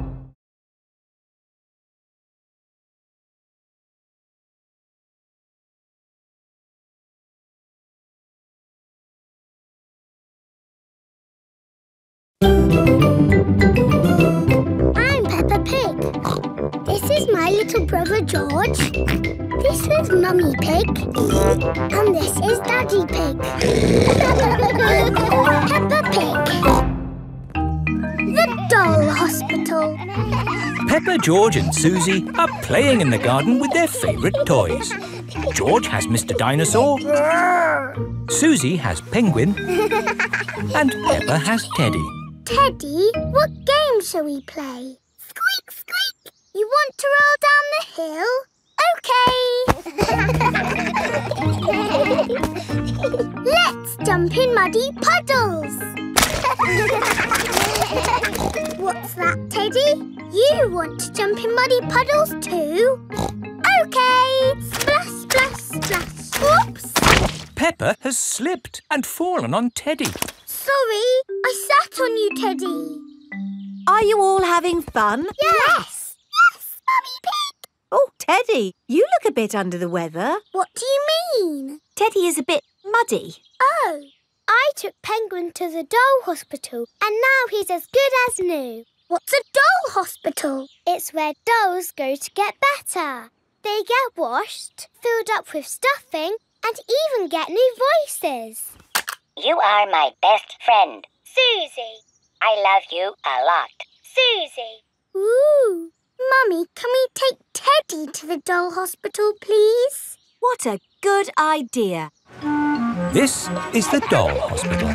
my little brother George. This is Mummy Pig. And this is Daddy Pig. Peppa Pig. The Doll Hospital. Peppa, George, and Susie are playing in the garden with their favourite toys. George has Mr. Dinosaur, Susie has Penguin, and Peppa has Teddy. Teddy, what game shall we play? Squeak, squeak. You want to roll down the hill? OK. Let's jump in muddy puddles. What's that, Teddy? You want to jump in muddy puddles too? OK. Splash, splash, splash. Whoops. Peppa has slipped and fallen on Teddy. Sorry, I sat on you, Teddy. Are you all having fun? Yes. Yes, Mummy Pig. Oh, Teddy, you look a bit under the weather. What do you mean? Teddy is a bit muddy. Oh, I took Penguin to the doll hospital and now he's as good as new. What's a doll hospital? It's where dolls go to get better. They get washed, filled up with stuffing and even get new voices. You are my best friend. Susie. I love you a lot. Susie. Ooh. Mummy, can we take Teddy to the doll hospital, please? What a good idea. This is the Doll Hospital.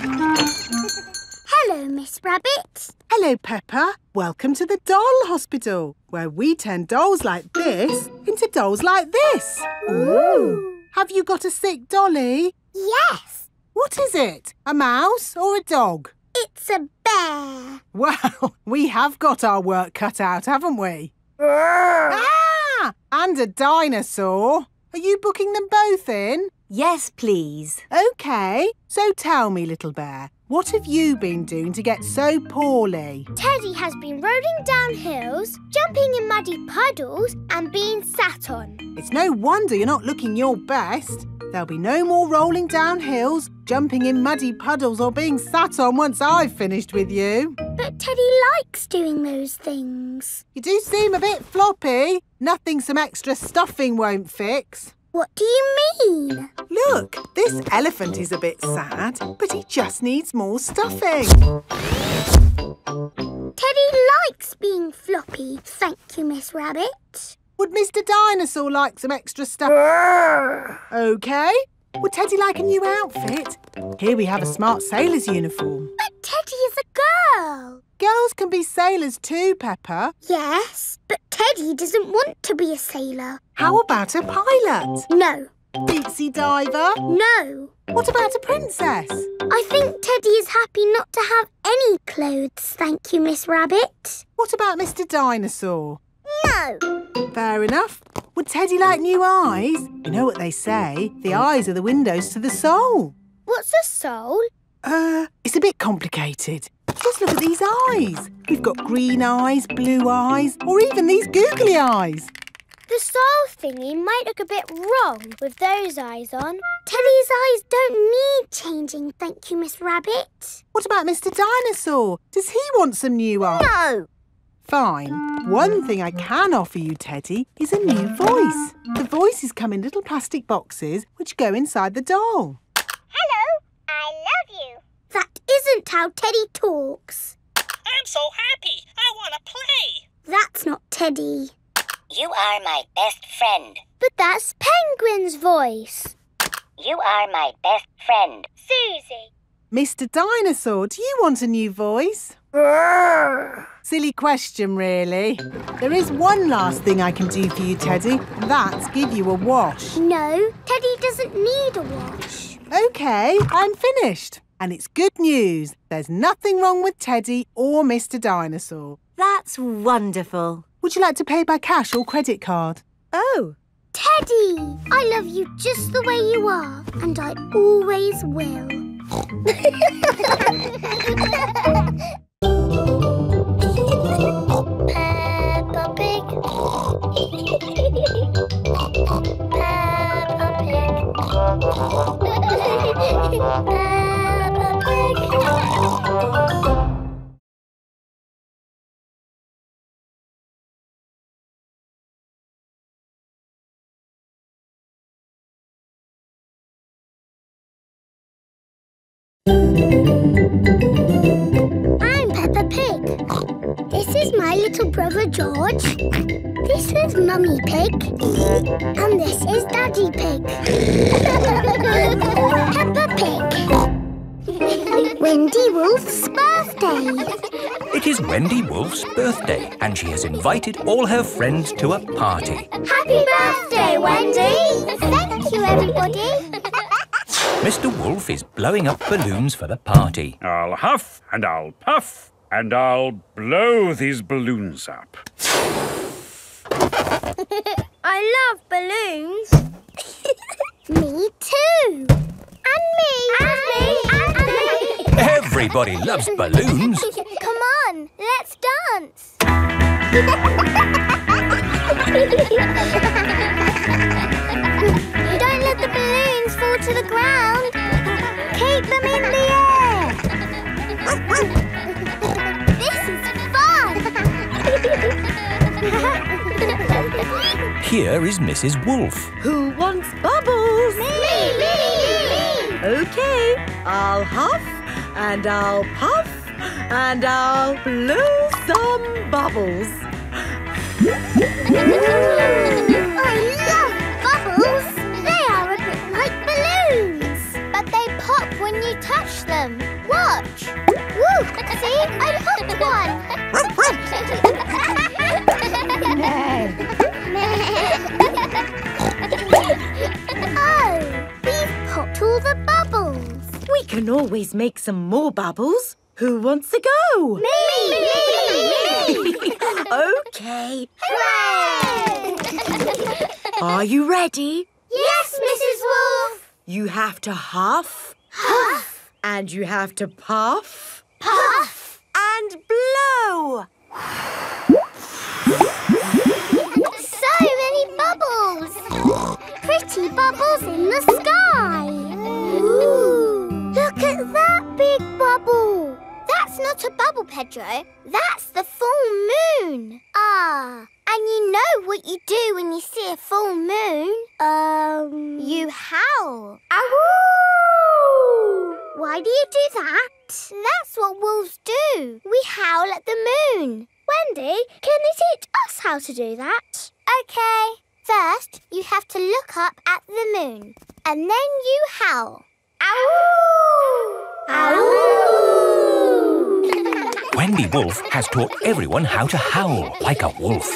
Hello, Miss Rabbit. Hello, Peppa. Welcome to the Doll Hospital, where we turn dolls like this into dolls like this. Ooh. Have you got a sick dolly? Yes. What is it? A mouse or a dog? It's a bear. Well, we have got our work cut out, haven't we? ah! And a dinosaur. Are you booking them both in? Yes, please. OK. So tell me, little bear, what have you been doing to get so poorly? Teddy has been rolling down hills, jumping in muddy puddles and being sat on. It's no wonder you're not looking your best. There'll be no more rolling down hills, jumping in muddy puddles or being sat on once I've finished with you. But Teddy likes doing those things. You do seem a bit floppy. Nothing some extra stuffing won't fix. What do you mean? Look, this elephant is a bit sad, but he just needs more stuffing. Teddy likes being floppy, thank you, Miss Rabbit. Would Mr Dinosaur like some extra stuff? Ah! OK. Would Teddy like a new outfit? Here we have a smart sailor's uniform. But Teddy is a girl. Girls can be sailors too, Peppa. Yes, but Teddy doesn't want to be a sailor. How about a pilot? No. Deep sea diver? No. What about a princess? I think Teddy is happy not to have any clothes, thank you, Miss Rabbit. What about Mr Dinosaur? No. Fair enough. Would Teddy like new eyes? You know what they say, the eyes are the windows to the soul. What's a soul? Uh, it's a bit complicated. Just look at these eyes. We've got green eyes, blue eyes, or even these googly eyes. The soul thingy might look a bit wrong with those eyes on. Teddy's eyes don't need changing, thank you, Miss Rabbit. What about Mr Dinosaur? Does he want some new eyes? No. Fine. One thing I can offer you, Teddy, is a new voice. The voices come in little plastic boxes which go inside the doll. Hello, I love you. That isn't how Teddy talks. I'm so happy. I want to play. That's not Teddy. You are my best friend. But that's Penguin's voice. You are my best friend. Susie. Mr Dinosaur, do you want a new voice? Silly question, really. There is one last thing I can do for you, Teddy. That's give you a wash. No, Teddy doesn't need a wash. OK, I'm finished. And it's good news. There's nothing wrong with Teddy or Mr Dinosaur. That's wonderful. Would you like to pay by cash or credit card? Oh. Teddy, I love you just the way you are, and I always will. Peppa Pig. My little brother George. This is Mummy Pig. And this is Daddy Pig. Peppa Pig. Wendy Wolf's birthday. It is Wendy Wolf's birthday, and she has invited all her friends to a party. Happy birthday, Wendy. Thank you, everybody. Mr. Wolf is blowing up balloons for the party. I'll huff and I'll puff and I'll blow these balloons up. I love balloons. me too. And me. And me. And me. Everybody loves balloons. Come on, let's dance. Don't let the balloons fall to the ground. Keep them in the air. Here is Mrs. Wolf. Who wants bubbles? me, me, me. Okay, I'll huff and I'll puff and I'll blow some bubbles. I love bubbles. They are a bit like balloons, but they pop when you touch them. Watch. Woo! See, I popped one. oh, we've popped all the bubbles. We can always make some more bubbles. Who wants to go? Me, me, me, me. okay. Hooray! Are you ready? yes, Mrs. Wolf. You have to huff Huff, and you have to puff puff. and blow. So many bubbles! Pretty bubbles in the sky! Ooh. Look at that big bubble! That's not a bubble, Pedro. That's the full moon. Ah, and you know what you do when you see a full moon? Um... You howl. Ow! Why do you do that? That's what wolves do. We howl at the moon. Wendy, can you teach us how to do that? Okay. First, you have to look up at the moon. And then you howl. Ow! Ow! Wendy Wolf has taught everyone how to howl like a wolf.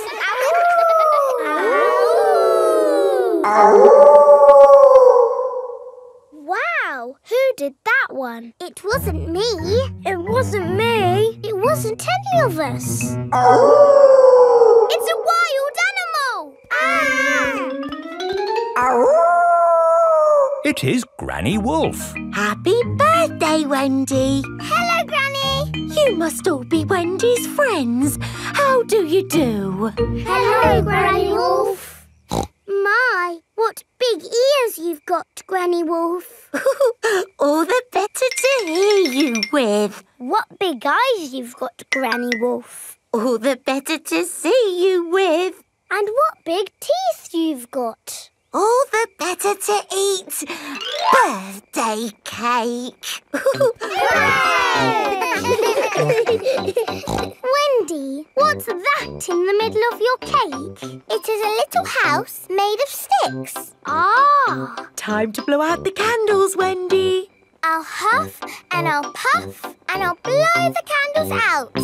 Wow, who did that one? It wasn't me. It wasn't me. It wasn't any of us. It's a wild animal. Ah! It is Granny Wolf. Happy birthday, Wendy. Hello, Granny. You must all be Wendy's friends. How do you do? Hello, Granny Wolf. My, what big ears you've got, Granny Wolf. all the better to hear you with. What big eyes you've got, Granny Wolf. All the better to see you with. And what big teeth you've got. All the better to eat birthday cake. Wendy, what's that in the middle of your cake? It is a little house made of sticks. Ah. Time to blow out the candles, Wendy. I'll huff and I'll puff and I'll blow the candles out.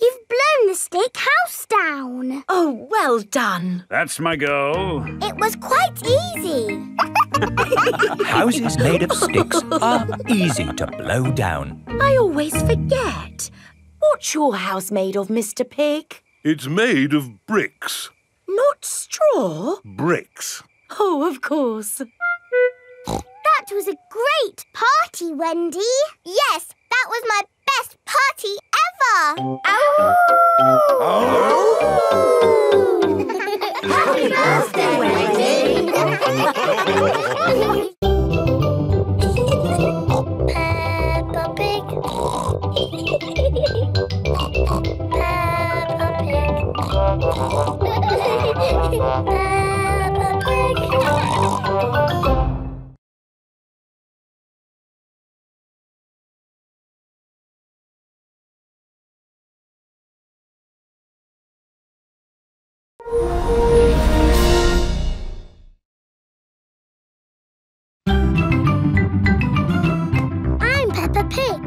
You've blown the stick house down. Oh, well done. That's my go. It was quite easy. Houses made of sticks are easy to blow down. I always forget. What's your house made of, Mr. Pig? It's made of bricks. Not straw? Bricks. Oh, of course. That was a great party, Wendy. Yes, that was my best party ever. Oh! Happy birthday, Wendy. Peppa Pig. Peppa Pig. I'm Peppa Pig.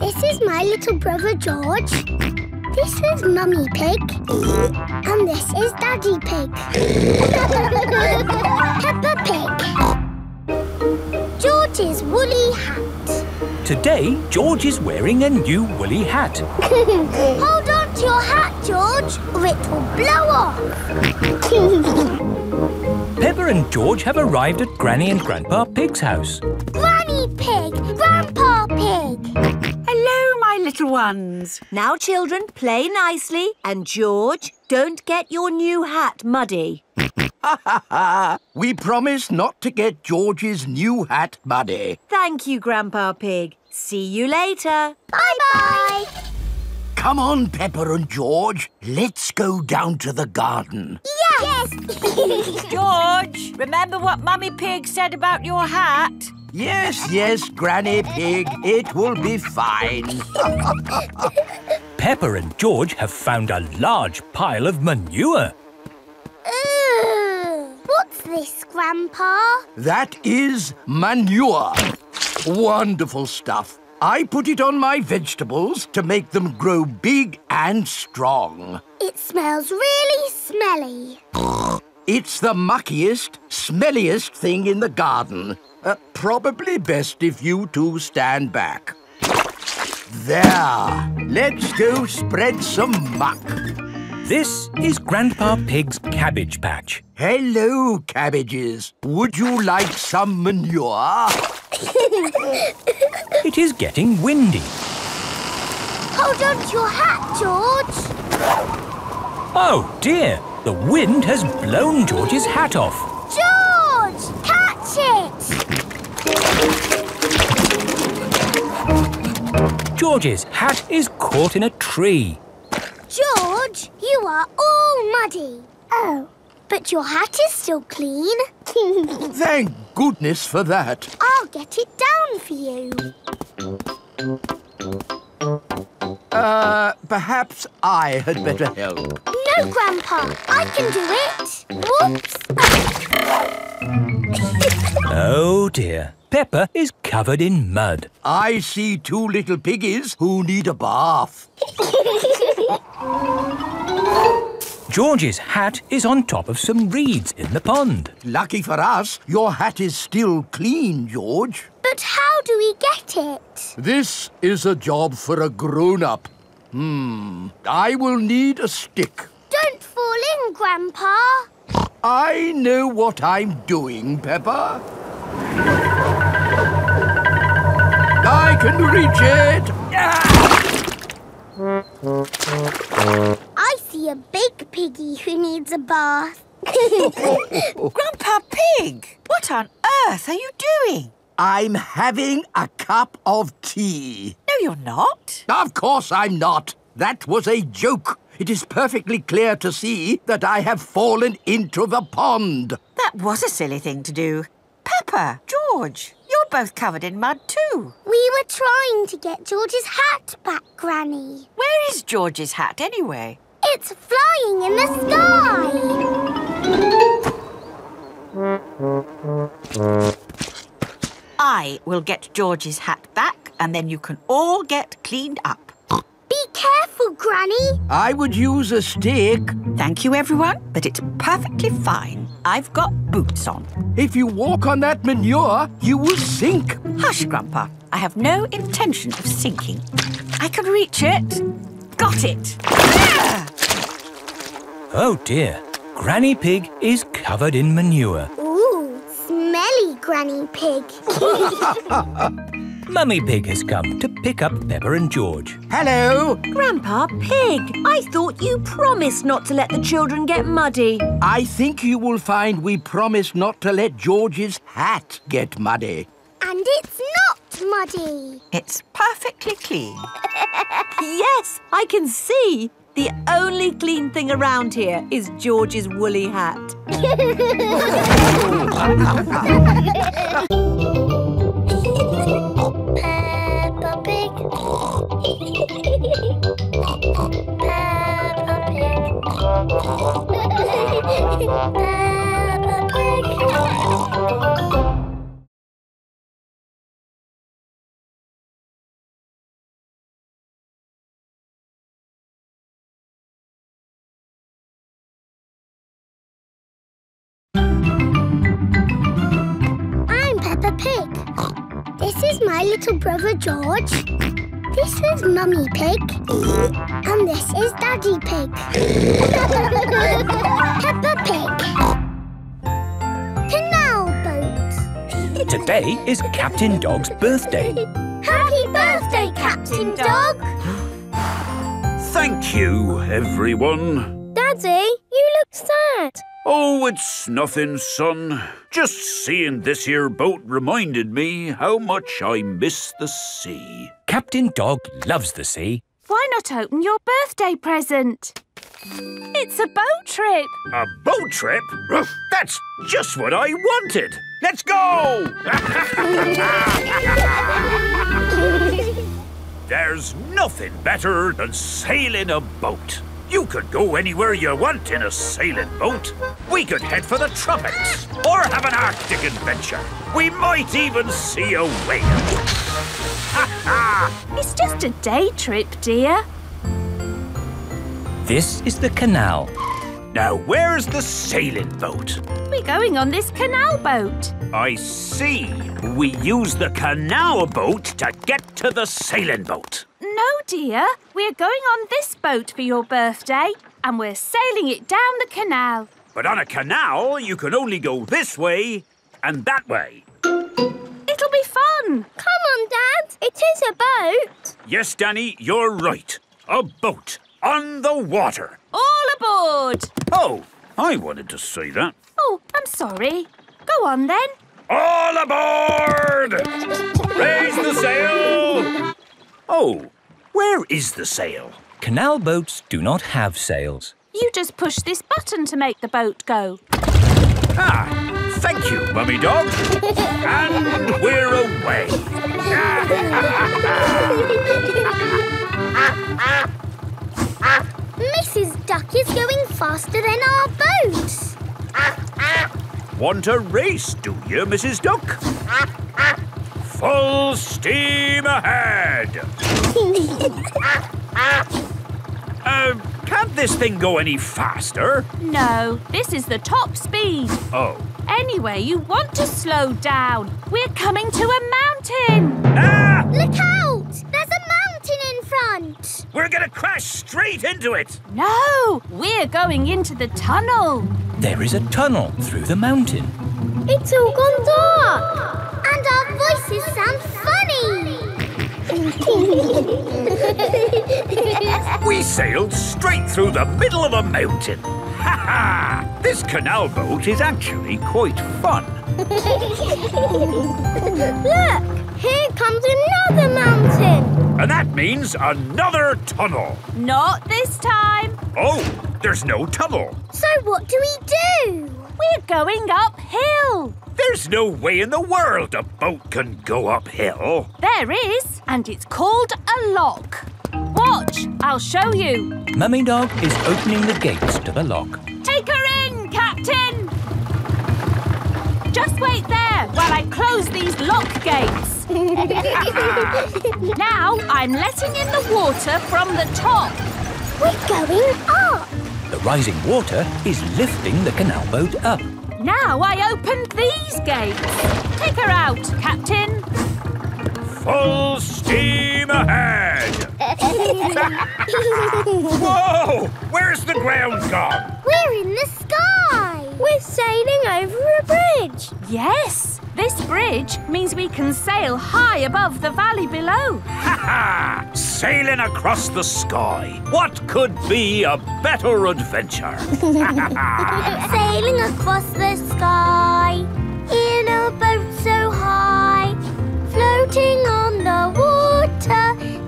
This is my little brother George. This is Mummy Pig. And this is Daddy Pig. Peppa Pig. George's woolly hat. Today, George is wearing a new woolly hat. Hold on to your hat, George, or it will blow off. Peppa and George have arrived at Granny and Grandpa Pig's house. Granny Pig, Grandpa Pig. Hello, my little ones. Now, children, play nicely. And George, don't get your new hat muddy. Ha ha ha! We promise not to get George's new hat muddy. Thank you, Grandpa Pig. See you later. Bye-bye. Come on, Peppa and George. Let's go down to the garden. Yes. George, remember what Mummy Pig said about your hat? Yes, yes, Granny Pig. It will be fine. Peppa and George have found a large pile of manure. Ugh. What's this, Grandpa? that is manure. Wonderful stuff. I put it on my vegetables to make them grow big and strong. It smells really smelly. It's the muckiest, smelliest thing in the garden. Uh, probably best if you two stand back. There. Let's go spread some muck. This is Grandpa Pig's cabbage patch. Hello, cabbages. Would you like some manure? It is getting windy. Hold on to your hat, George. Oh dear, the wind has blown George's hat off. George, catch it. George's hat is caught in a tree. George, you are all muddy. Oh, but your hat is still clean. Thank goodness for that. I'll get it down for you. Uh, perhaps I had better help. No, Grandpa, I can do it. Whoops. Oh dear, Peppa is covered in mud. I see two little piggies who need a bath. George's hat is on top of some reeds in the pond. Lucky for us, your hat is still clean, George. But how do we get it? This is a job for a grown-up. Hmm, I will need a stick. Don't fall in, Grandpa. I know what I'm doing, Peppa. I can reach it. I see a big piggy who needs a bath. Grandpa Pig, what on earth are you doing? I'm having a cup of tea. No, you're not. Of course I'm not. That was a joke. It is perfectly clear to see that I have fallen into the pond. That was a silly thing to do. Peppa, George, you're both covered in mud too. We were trying to get George's hat back, Granny. Where is George's hat anyway? It's flying in the sky. I will get George's hat back and then you can all get cleaned up. Be careful, Granny. I would use a stick. Thank you, everyone, but it's perfectly fine. I've got boots on. If you walk on that manure, you will sink. Hush, Grandpa. I have no intention of sinking. I can reach it. Got it. Ah! Oh dear, Granny Pig is covered in manure. Ooh, smelly. smelly, Granny Pig. Mummy Pig has come to pick up Peppa and George. Hello. Grandpa Pig, I thought you promised not to let the children get muddy. I think you will find we promised not to let George's hat get muddy. and it's not muddy. It's perfectly clean. yes, I can see. The only clean thing around here is George's woolly hat. I'm Peppa Pig. This is my little brother George. This is Mummy Pig. And this is Daddy Pig. Peppa Pig. Canal boat. Today is Captain Dog's birthday. Happy birthday, Captain Dog. Thank you, everyone. Daddy, you look sad. Oh, it's nothing, son. Just seeing this here boat reminded me how much I miss the sea. Captain Dog loves the sea. Why not open your birthday present? It's a boat trip. A boat trip? That's just what I wanted. Let's go! There's nothing better than sailing a boat. You could go anywhere you want in a sailing boat. We could head for the tropics or have an Arctic adventure. We might even see a whale. It's just a day trip, dear. This is the canal. Now, where's the sailing boat? We're going on this canal boat. I see. We use the canal boat to get to the sailing boat. No, dear. We're going on this boat for your birthday, and we're sailing it down the canal. But on a canal, you can only go this way and that way. It'll be fun. Come on, Dad. It is a boat. Yes, Danny, you're right. A boat on the water. All aboard. Oh, I wanted to say that. Oh, I'm sorry. Go on then. All aboard! Raise the sail! Oh, where is the sail? Canal boats do not have sails. You just push this button to make the boat go. Ah, thank you, Mummy Dog. and we're away. Mrs. Duck is going faster than our boat. Want a race, do you, Mrs. Duck? Full steam ahead! Uh, can't this thing go any faster? No, this is the top speed. Oh. Anyway, you want to slow down. We're coming to a mountain. Look out! Front. We're gonna crash straight into it! No, we're going into the tunnel. There is a tunnel through the mountain. It's all gone dark. And our voices sound funny. We sailed straight through the middle of a mountain. Ha ha! This canal boat is actually quite fun. Look, here comes another mountain. And that means another tunnel. Not this time. Oh, there's no tunnel. So what do we do? We're going uphill. There's no way in the world a boat can go uphill. There is, and it's called a lock. Watch, I'll show you. Mummy Dog is opening the gates to the lock. Take her in, Captain. Just wait there while I close these lock gates. now I'm letting in the water from the top. We're going up. The rising water is lifting the canal boat up. Now I open these gates. Take her out, Captain. Full steam ahead! Whoa! Where's the ground gone? We're in the sky. We're sailing over a bridge. Yes, this bridge means we can sail high above the valley below. Ha ha! Sailing across the sky. What could be a better adventure? Sailing across the sky in a boat so high, floating on the water, sailing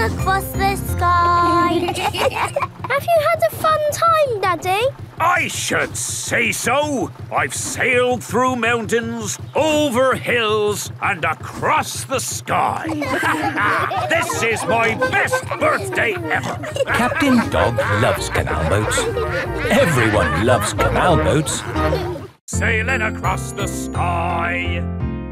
across the sky. Have you had a fun time, Daddy? I should say so. I've sailed through mountains, over hills, and across the sky. this is my best birthday ever. Captain Dog loves canal boats. Everyone loves canal boats. Sailing across the sky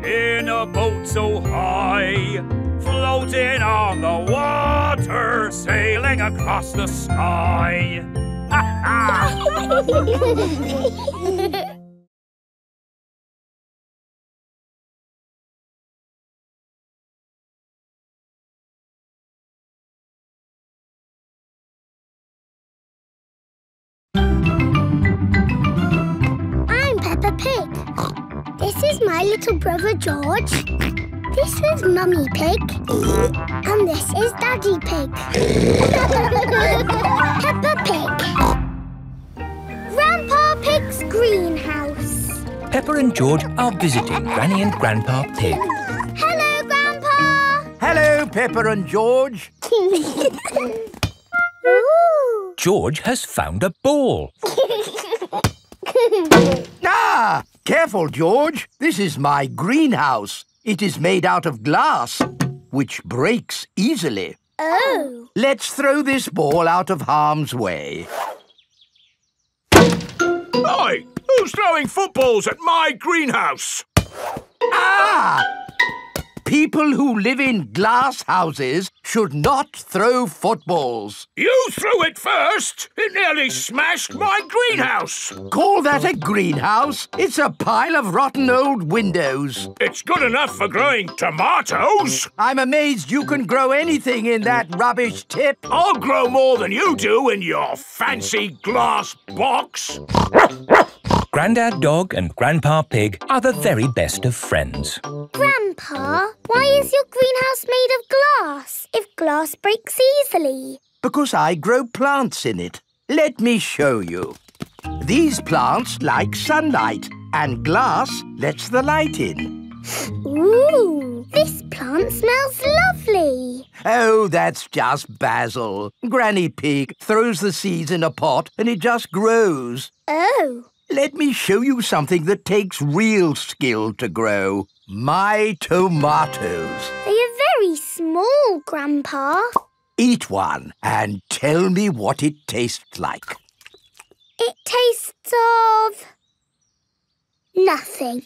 in a boat so high, floating on the water, sailing across the sky. I'm Peppa Pig. This is my little brother George. This is Mummy Pig. And this is Daddy Pig. Peppa Pig. Grandpa Pig's greenhouse. Peppa and George are visiting Granny and Grandpa Pig. Hello, Grandpa. Hello, Peppa and George. George has found a ball. Ah! Careful, George. This is my greenhouse. It is made out of glass, which breaks easily. Oh. Let's throw this ball out of harm's way. Oi! Who's throwing footballs at my greenhouse? Ah! People who live in glass houses should not throw footballs. You threw it first! It nearly smashed my greenhouse! Call that a greenhouse? It's a pile of rotten old windows. It's good enough for growing tomatoes! I'm amazed you can grow anything in that rubbish tip. I'll grow more than you do in your fancy glass box! Grandad Dog and Grandpa Pig are the very best of friends. Grandpa, why is your greenhouse made of glass if glass breaks easily? Because I grow plants in it. Let me show you. These plants like sunlight, and glass lets the light in. Ooh, this plant smells lovely. Oh, that's just basil. Granny Pig throws the seeds in a pot and it just grows. Oh. Let me show you something that takes real skill to grow. My tomatoes. They are very small, Grandpa. Eat one and tell me what it tastes like. It tastes of... nothing.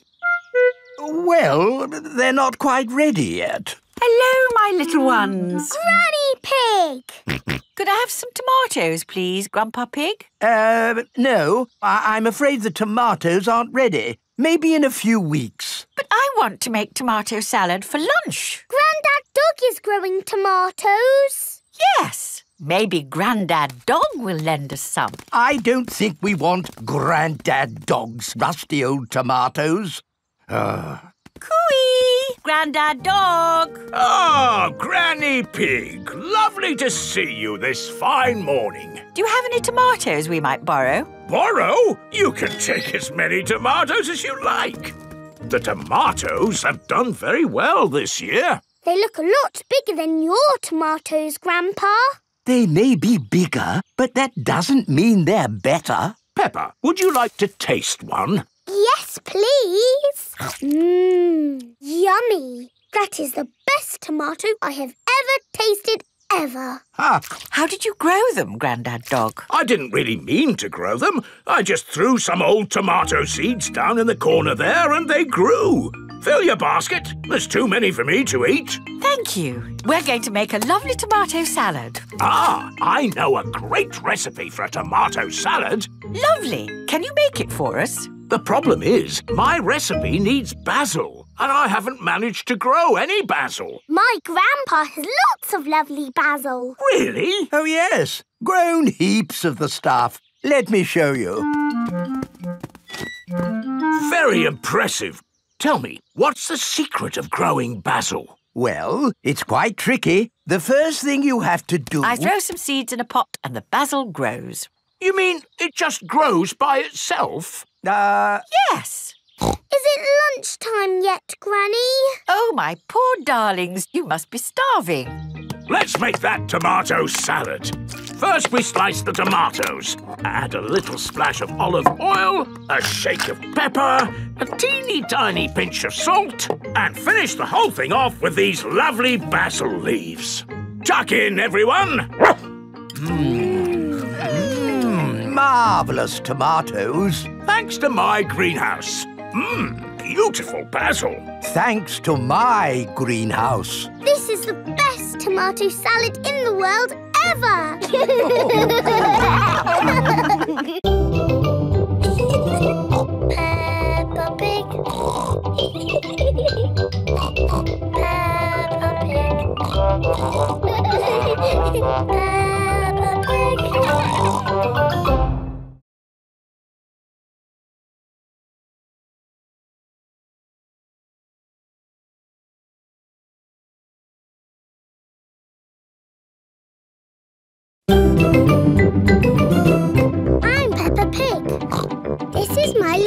Well, they're not quite ready yet. Hello, my little ones. Granny Pig! Could I have some tomatoes, please, Grandpa Pig? Uh, no, I- I'm afraid the tomatoes aren't ready. Maybe in a few weeks. But I want to make tomato salad for lunch. Grandad Dog is growing tomatoes. Yes. Maybe Grandad Dog will lend us some. I don't think we want Grandad Dog's rusty old tomatoes. Ah. Cooey! Grandad Dog! Ah, Granny Pig! Lovely to see you this fine morning. Do you have any tomatoes we might borrow? Borrow? You can take as many tomatoes as you like. The tomatoes have done very well this year. They look a lot bigger than your tomatoes, Grandpa. They may be bigger, but that doesn't mean they're better. Peppa, would you like to taste one? Yes, please. Mmm, yummy. That is the best tomato I have ever tasted ever. Ah, How did you grow them, Grandad Dog? I didn't really mean to grow them. I just threw some old tomato seeds down in the corner there and they grew. Fill your basket. There's too many for me to eat. Thank you. We're going to make a lovely tomato salad. Ah, I know a great recipe for a tomato salad. Lovely. Can you make it for us? The problem is, my recipe needs basil, and I haven't managed to grow any basil. My grandpa has lots of lovely basil. Really? Oh, yes. Grown heaps of the stuff. Let me show you. Very impressive. Tell me, what's the secret of growing basil? Well, it's quite tricky. The first thing you have to do... I throw some seeds in a pot and the basil grows. You mean it just grows by itself? Uh... Yes. Is it lunchtime yet, Granny? Oh, my poor darlings, you must be starving. Let's make that tomato salad. First, we slice the tomatoes. Add a little splash of olive oil, a shake of pepper, a teeny tiny pinch of salt, and finish the whole thing off with these lovely basil leaves. Tuck in, everyone. Mmm, marvellous tomatoes. Thanks to my greenhouse. Mmm, beautiful basil. Thanks to my greenhouse. This is the best tomato salad in the world ever! Peppa Pig. Peppa Pig. Peppa Pig.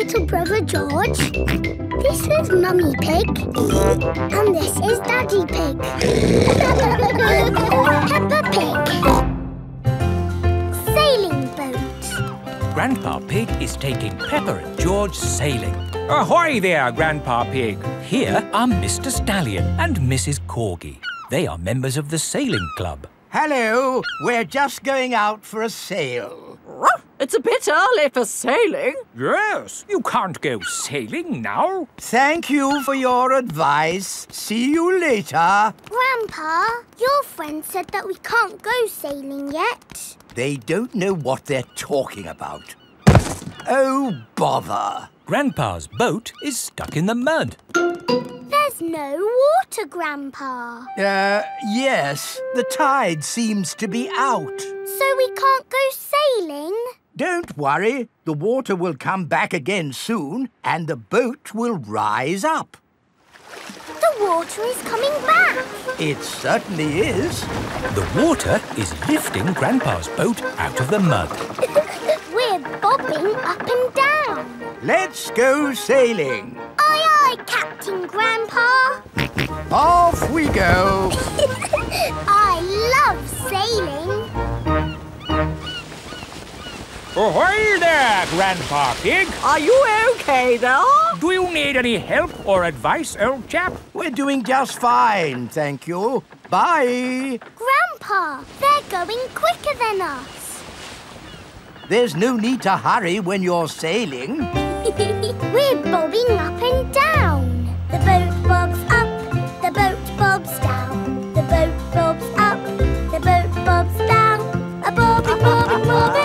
Little brother George. This is Mummy Pig. And this is Daddy Pig. Peppa Pig. Grandpa Pig is taking Peppa and George sailing. Ahoy there, Grandpa Pig. Here are Mr. Stallion and Mrs. Corgi. They are members of the sailing club. Hello, we're just going out for a sail. It's a bit early for sailing. Yes, you can't go sailing now. Thank you for your advice. See you later. Grandpa, your friend said that we can't go sailing yet. They don't know what they're talking about. Oh, bother. Grandpa's boat is stuck in the mud. There's no water, Grandpa. Uh, yes, the tide seems to be out. So we can't go sailing? Don't worry, the water will come back again soon and the boat will rise up. The water is coming back. It certainly is. The water is lifting Grandpa's boat out of the mud. We're bobbing up and down. Let's go sailing. Aye, aye, Captain Grandpa. Off we go. I love sailing. Ahoy there, Grandpa Pig. Are you okay there? Do you need any help or advice, old chap? We're doing just fine, thank you. Bye. Grandpa, they're going quicker than us. There's no need to hurry when you're sailing. We're bobbing up and down. The boat bobs up, the boat bobs down. The boat bobs up, the boat bobs down. A bobbing, bobbing, bobbing, bobbing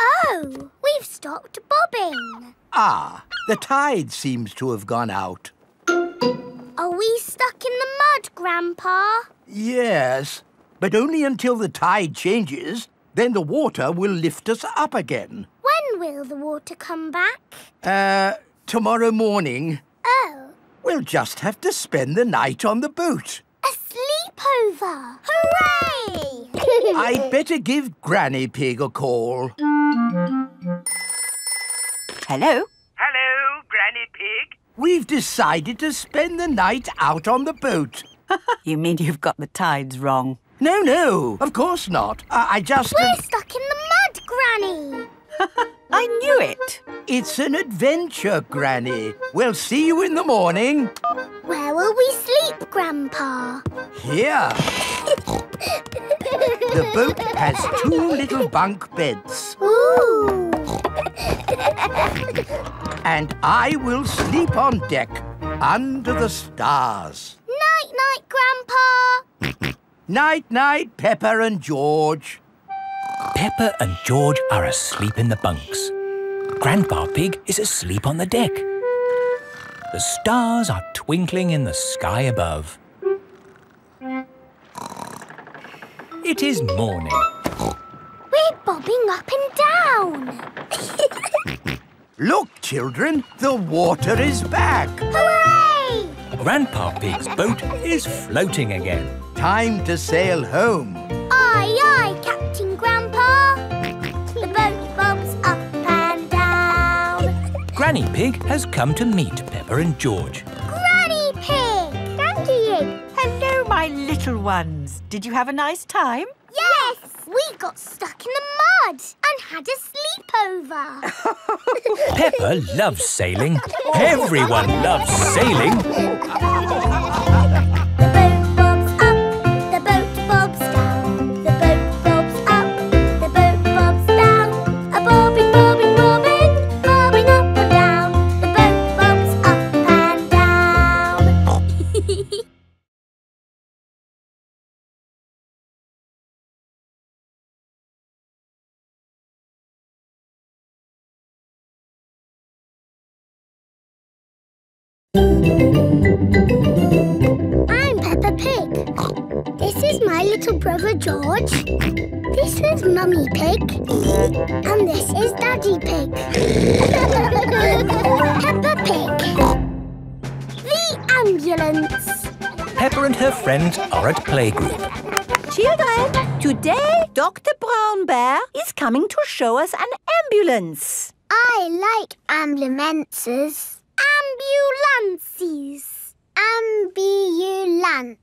Oh, we've stopped bobbing. ah, the tide seems to have gone out. Are we stuck in the mud, Grandpa? Yes, but only until the tide changes. Then the water will lift us up again. When will the water come back? Uh, tomorrow morning. Oh, We'll just have to spend the night on the boat. A sleepover! Hooray! I'd better give Granny Pig a call. Hello? Hello, Granny Pig. We've decided to spend the night out on the boat. You mean you've got the tides wrong? No, no, of course not. I, I just... We're stuck in the mud, Granny! I knew it. It's an adventure, Granny. We'll see you in the morning. Where will we sleep, Grandpa? Here. The boat has two little bunk beds. Ooh. And I will sleep on deck under the stars. Night, night, Grandpa. Night, night, Peppa and George. Peppa and George are asleep in the bunks. Grandpa Pig is asleep on the deck. The stars are twinkling in the sky above. It is morning. We're bobbing up and down. Look, children, the water is back. Hooray! Grandpa Pig's boat is floating again. Time to sail home. Aye, aye, Granny Pig has come to meet Peppa and George. Granny Pig! Thank you. Hello, my little ones. Did you have a nice time? Yes! We got stuck in the mud and had a sleepover. Peppa loves sailing. Everyone loves sailing. I'm Peppa Pig. This is my little brother George. This is Mummy Pig. And this is Daddy Pig. Peppa Pig. The ambulance. Peppa and her friends are at playgroup. Children, today Dr. Brown Bear is coming to show us an ambulance. I like ambulances. Ambulances. Ambulances.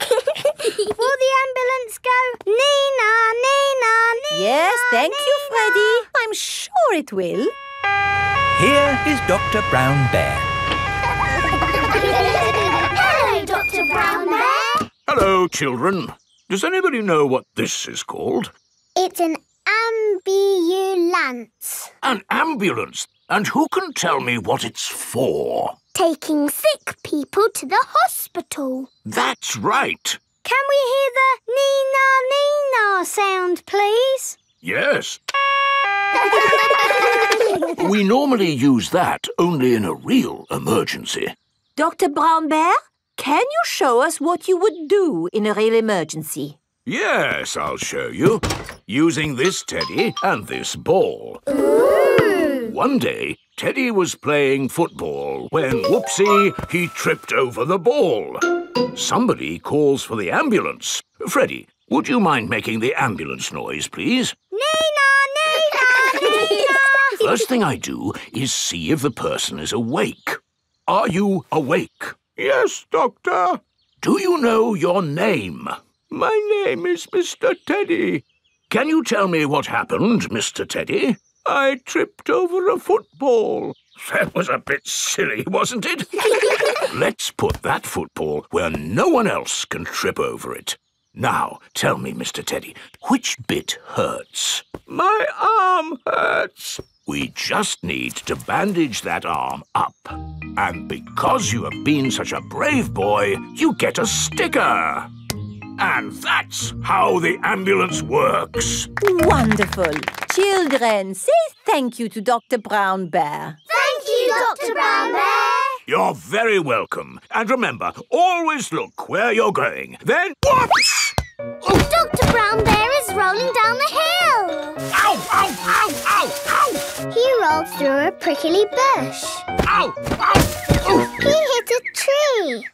Will the ambulance go Nina, Nina, Nina? Yes, thank you, Freddy. I'm sure it will. Here is Dr. Brown Bear. Hello, Dr. Brown Bear. Hello, children. Does anybody know what this is called? It's an ambulance. An ambulance. And who can tell me what it's for? Taking sick people to the hospital. That's right. Can we hear the Nina Nina sound, please? Yes. we normally use that only in a real emergency. Dr. Brown Bear, can you show us what you would do in a real emergency? Yes, I'll show you. Using this teddy and this ball. One day, Teddy was playing football when, whoopsie, he tripped over the ball. Somebody calls for the ambulance. Freddy, would you mind making the ambulance noise, please? Nina, Nina, Nina. First thing I do is see if the person is awake. Are you awake? Yes, Doctor. Do you know your name? My name is Mr. Teddy. Can you tell me what happened, Mr. Teddy? I tripped over a football. That was a bit silly, wasn't it? Let's put that football where no one else can trip over it. Now, tell me, Mr. Teddy, which bit hurts? My arm hurts. We just need to bandage that arm up. And because you have been such a brave boy, you get a sticker. And that's how the ambulance works. Wonderful. Children, say thank you to Dr. Brown Bear. Thank you, Dr. Brown Bear. You're very welcome. And remember, always look where you're going. Then, whoops! Dr. Brown Bear is rolling down the hill. Ow, ow, ow, ow, ow! He rolled through a prickly bush. Ow, ow! He hit a tree.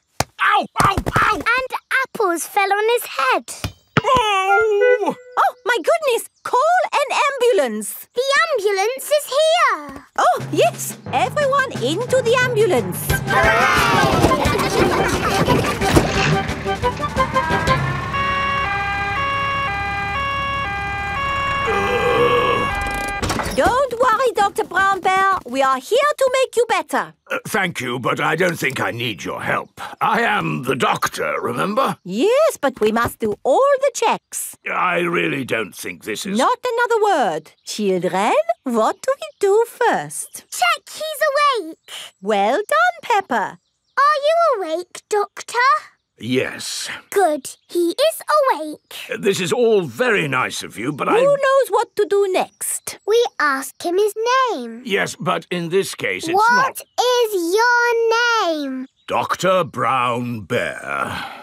Ow, ow, ow! And apples fell on his head. Oh! Oh, my goodness! Call an ambulance! The ambulance is here. Oh, yes! Everyone into the ambulance! Don't worry, worry, Dr. Brown Bear. We are here to make you better. Uh, thank you, but I don't think I need your help. I am the doctor, remember? Yes, but we must do all the checks. I really don't think this is. Not another word. Children, what do we do first? Check he's awake. Well done, Peppa. Are you awake, Doctor? Yes. Good. He is awake. Uh, This is all very nice of you, but Who I. Who knows what to do next? We ask him his name. Yes, but in this case, it's What not. is your name? Dr. Brown Bear.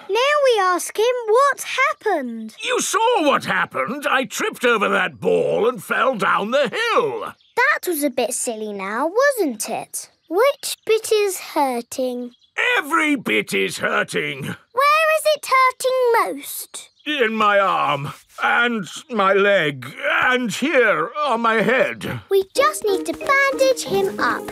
Now we ask him what happened. You saw what happened. I tripped over that ball and fell down the hill. That was a bit silly now, wasn't it? Which bit is hurting? Every bit is hurting. Where is it hurting most? In my arm, and my leg, and here on my head. We just need to bandage him up.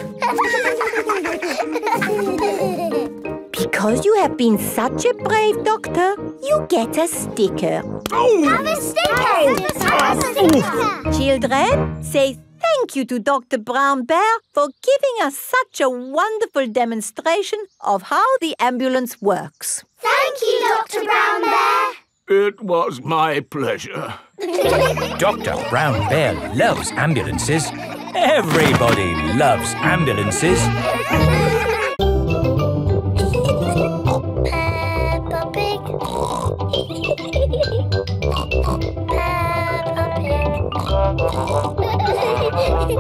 Because you have been such a brave doctor, you get a sticker. Oh! Have a sticker! Have a sticker! Children, say thank you to Dr. Brown Bear for giving us such a wonderful demonstration of how the ambulance works. Thank you, Dr. Brown Bear. It was my pleasure. Dr. Brown Bear loves ambulances. Everybody loves ambulances. Peppa Pig. Peppa Pig. I'm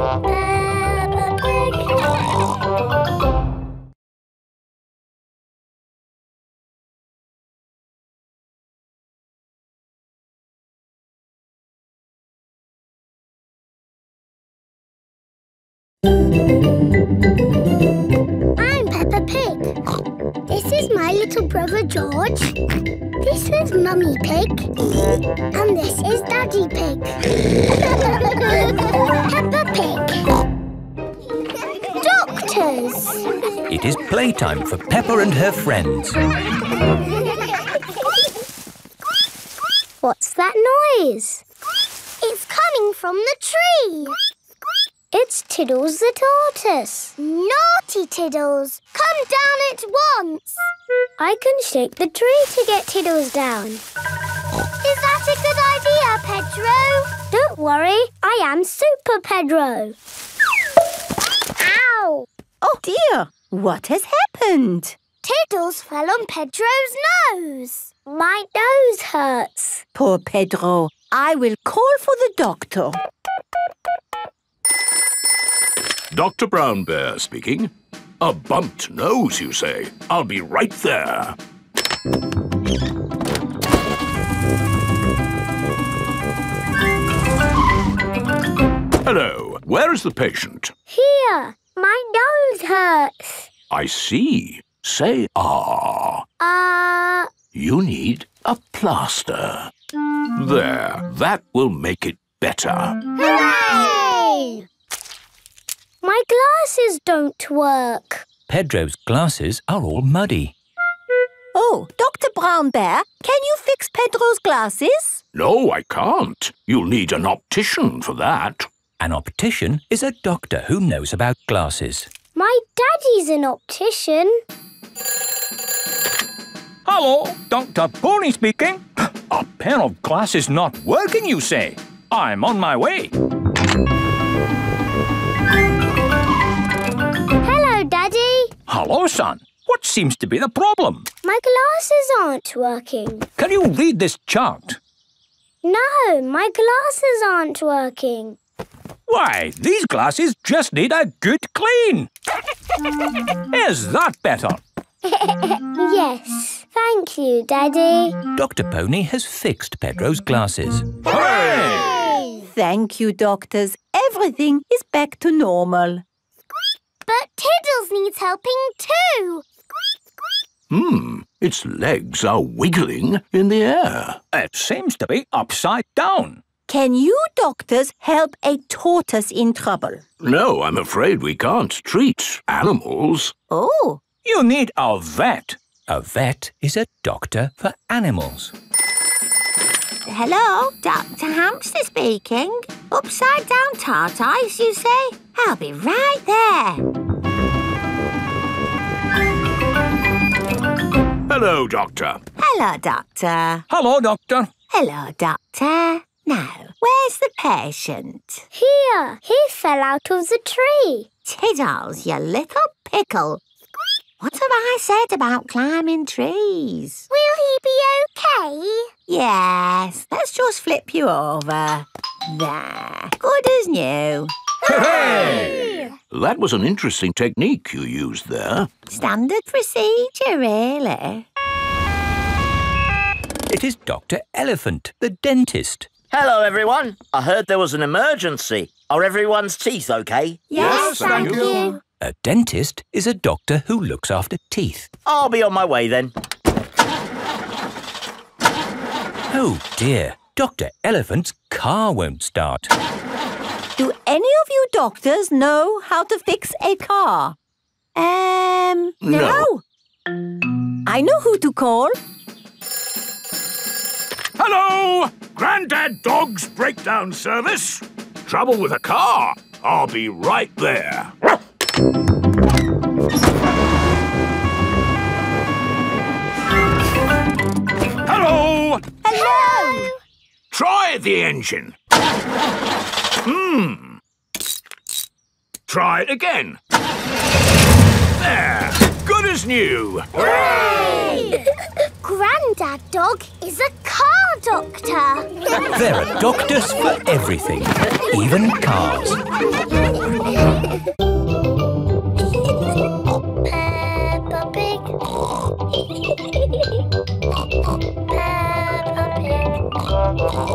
little brother George. This is Mummy Pig. And this is Daddy Pig. Peppa Pig. Doctors. It is playtime for Peppa and her friends. What's that noise? It's coming from the tree. It's Tiddles the tortoise. Naughty Tiddles! Come down at once! I can shake the tree to get Tiddles down. Is that a good idea, Pedro? Don't worry, I am Super Pedro. Ow! Oh dear, what has happened? Tiddles fell on Pedro's nose. My nose hurts. Poor Pedro. I will call for the doctor. Dr. Brown Bear speaking. A bumped nose, you say? I'll be right there. Hello, where is the patient? Here, my nose hurts. I see. Say ah. Uh, You need a plaster. There, that will make it better. hooray! My glasses don't work. Pedro's glasses are all muddy. Oh, Dr. Brown Bear, can you fix Pedro's glasses? No, I can't. You'll need an optician for that. An optician is a doctor who knows about glasses. My daddy's an optician. Hello, Dr. Pony speaking. A pair of glasses not working, you say? I'm on my way. Hello, son. What seems to be the problem? My glasses aren't working. Can you read this chart? No, my glasses aren't working. Why, these glasses just need a good clean. Is that better? yes, thank you, Daddy. Dr. Pony has fixed Pedro's glasses. Thank you, doctors. Everything is back to normal. But Tiddles needs helping too. Hmm, its legs are wiggling in the air. It seems to be upside down. Can you doctors help a tortoise in trouble? No, I'm afraid we can't treat animals. Oh, You need a vet. A vet is a doctor for animals. Hello, Dr. Hamster speaking. Upside down tart ice, you say? I'll be right there. Hello, Doctor. Hello, Doctor. Hello, Doctor. Hello, Doctor. Now, where's the patient? Here, he fell out of the tree. Tiddles, you little pickle. What have I said about climbing trees? Will he be okay? Yes, let's just flip you over. There, good as new. Hooray! That was an interesting technique you used there. Standard procedure, really. It is Dr. Elephant, the dentist. Hello, everyone. I heard there was an emergency. Are everyone's teeth okay? Yes, thank you. A dentist is a doctor who looks after teeth. I'll be on my way then. Oh dear, Dr. Elephant's car won't start. Do any of you doctors know how to fix a car? Um, No. I know who to call. Hello! Grandad Dog's breakdown service. Trouble with a car. I'll be right there. Hello! Hello! Try the engine. Hmm. Try it again. There. Good as new. Hooray! Grandad Dog is a car doctor. There are doctors for everything, even cars. Pig.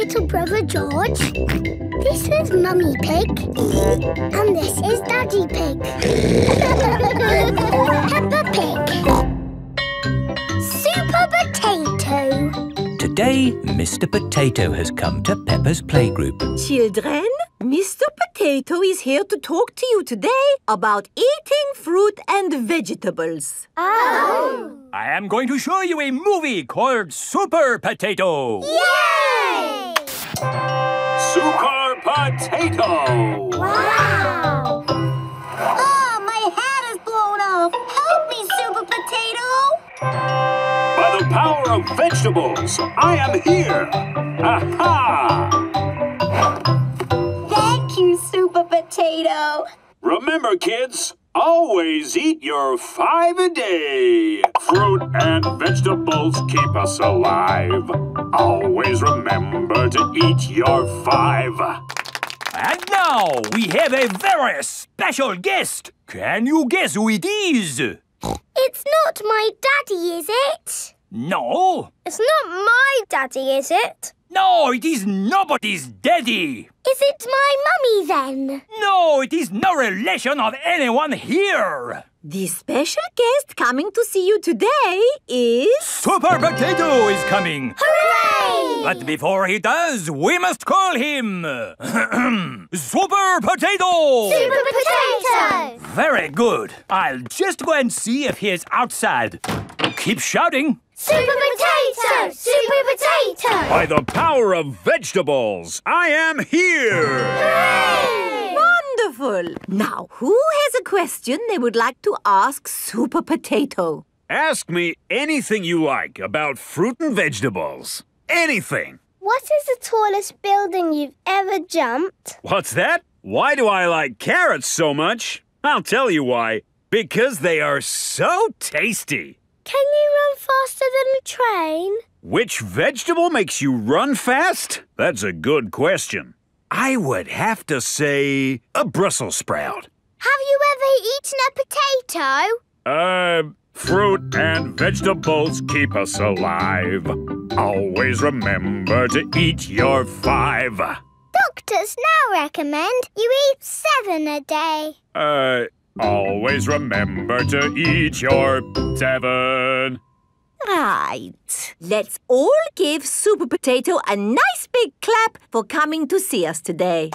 Little brother George. This is Mummy Pig. And this is Daddy Pig. Peppa Pig. Today, Mr. Potato has come to Peppa's playgroup. Children, Mr. Potato is here to talk to you today about eating fruit and vegetables. Oh. I am going to show you a movie called Super Potato. Yay! Super Potato! Wow! Oh, my hat is blown off. Help me, Super Potato. By the power of vegetables, I am here. Aha! Thank you, Super Potato. Remember, kids, always eat your five a day. Fruit and vegetables keep us alive. Always remember to eat your five. And now we have a very special guest. Can you guess who it is? It's not my daddy, is it? No. It's not my daddy, is it? No, it is nobody's daddy. Is it my mummy then? No, it is no relation of anyone here. The special guest coming to see you today is... Super Potato is coming. Hooray! But before he does, we must call him Super Potato. Super Potato! Very good. I'll just go and see if he is outside. Keep shouting. Super Potato! Super Potato! By the power of vegetables, I am here. Hooray! Wonderful. Now, who has a question they would like to ask Super Potato? Ask me anything you like about fruit and vegetables. Anything. What is the tallest building you've ever jumped? What's that? Why do I like carrots so much? I'll tell you why. Because they are so tasty. Can you run faster than a train? Which vegetable makes you run fast? That's a good question. I would have to say a Brussels sprout. Have you ever eaten a potato? Uh, fruit and vegetables keep us alive. Always remember to eat your five. Doctors now recommend you eat seven a day. Uh, Always remember to eat your seven. Right. Let's all give Super Potato a nice big clap for coming to see us today.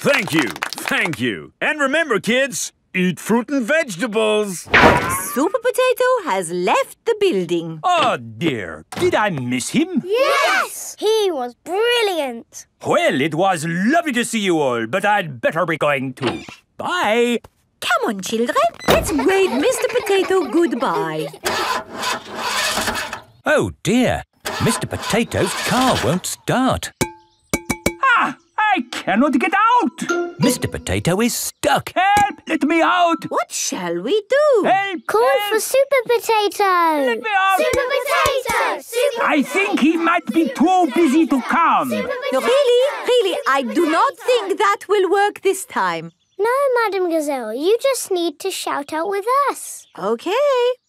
Thank you, thank you. And remember, kids, eat fruit and vegetables. Super Potato has left the building. Oh dear, did I miss him? Yes! He was brilliant. Well, it was lovely to see you all, but I'd better be going too. Bye. Come on, children. Let's wave Mr. Potato goodbye. Oh dear, Mr. Potato's car won't start. Ah, I cannot get out. Mr. Potato is stuck. Help! Let me out. What shall we do? Help! Call for Super Potato. Let me out. Super Potato! Super I think he might be too busy to come. No, really, really, I do not think that will work this time. No, Madame Gazelle, you just need to shout out with us. Okay.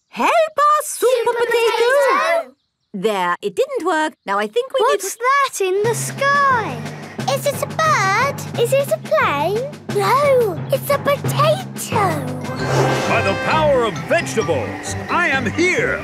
Help us, Super, Potato. There, it didn't work. Now I think we What's that in the sky? Is it a bird? Is it a plane? No, it's a potato. By the power of vegetables, I am here.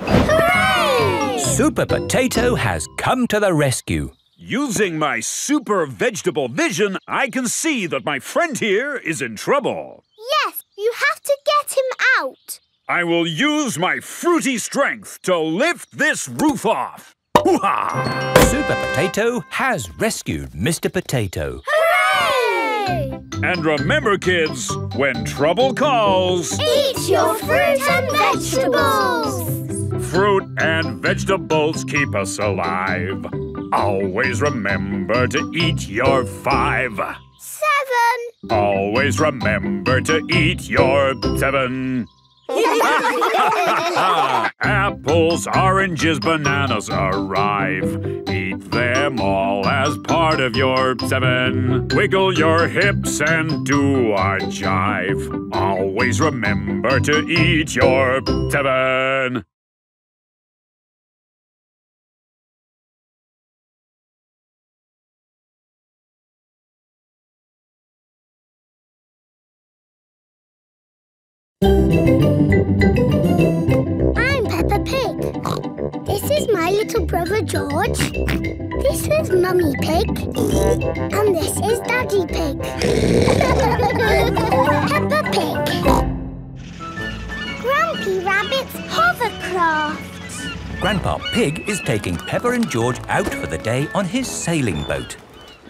Hooray! Super Potato has come to the rescue. Using my super vegetable vision, I can see that my friend here is in trouble. Yes, you have to get him out. I will use my fruity strength to lift this roof off. Hoo-ha! Super Potato has rescued Mr. Potato. Hooray! And remember, kids, when trouble calls, Eat your fruit and vegetables. fruit and vegetables keep us alive. Always remember to eat your five. Seven. Always remember to eat your seven. Apples, oranges, bananas arrive. Eat them all as part of your seven. Wiggle your hips and do a jive. Always remember to eat your seven. I'm Peppa Pig. This is my little brother George. This is Mummy Pig. And this is Daddy Pig. Peppa Pig. Grampy Rabbit's hovercraft. Grandpa Pig is taking Peppa and George out for the day on his sailing boat.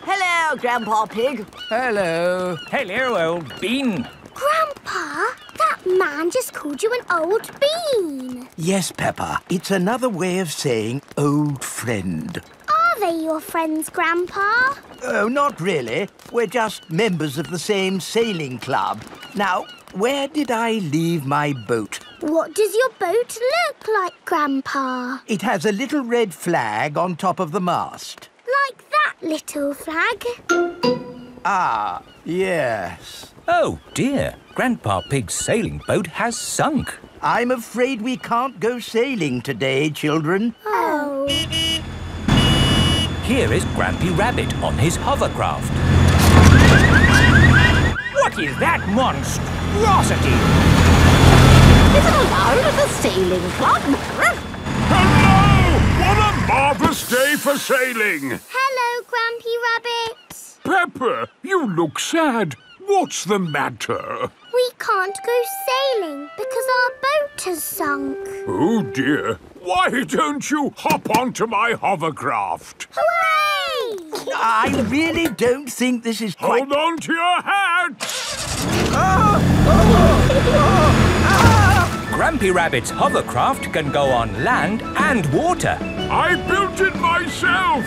Hello, Grandpa Pig. Hello. Hello, old bean. Grandpa, that man just called you an old bean. Yes, Peppa. It's another way of saying old friend. Are they your friends, Grandpa? Oh, not really. We're just members of the same sailing club. Now, where did I leave my boat? What does your boat look like, Grandpa? It has a little red flag on top of the mast. Like that little flag? Ah, yes. Oh dear, Grandpa Pig's sailing boat has sunk. I'm afraid we can't go sailing today, children. Oh. Here is Grampy Rabbit on his hovercraft. What is that monstrosity? Is it allowed at the sailing club? Hello! What a marvellous day for sailing! Hello, Grampy Rabbit. Peppa, you look sad. What's the matter? We can't go sailing because our boat has sunk. Oh dear. Why don't you hop onto my hovercraft? Hooray! I really don't think this is quite... Hold on to your hat! Grampy Rabbit's hovercraft can go on land and water. I built it myself!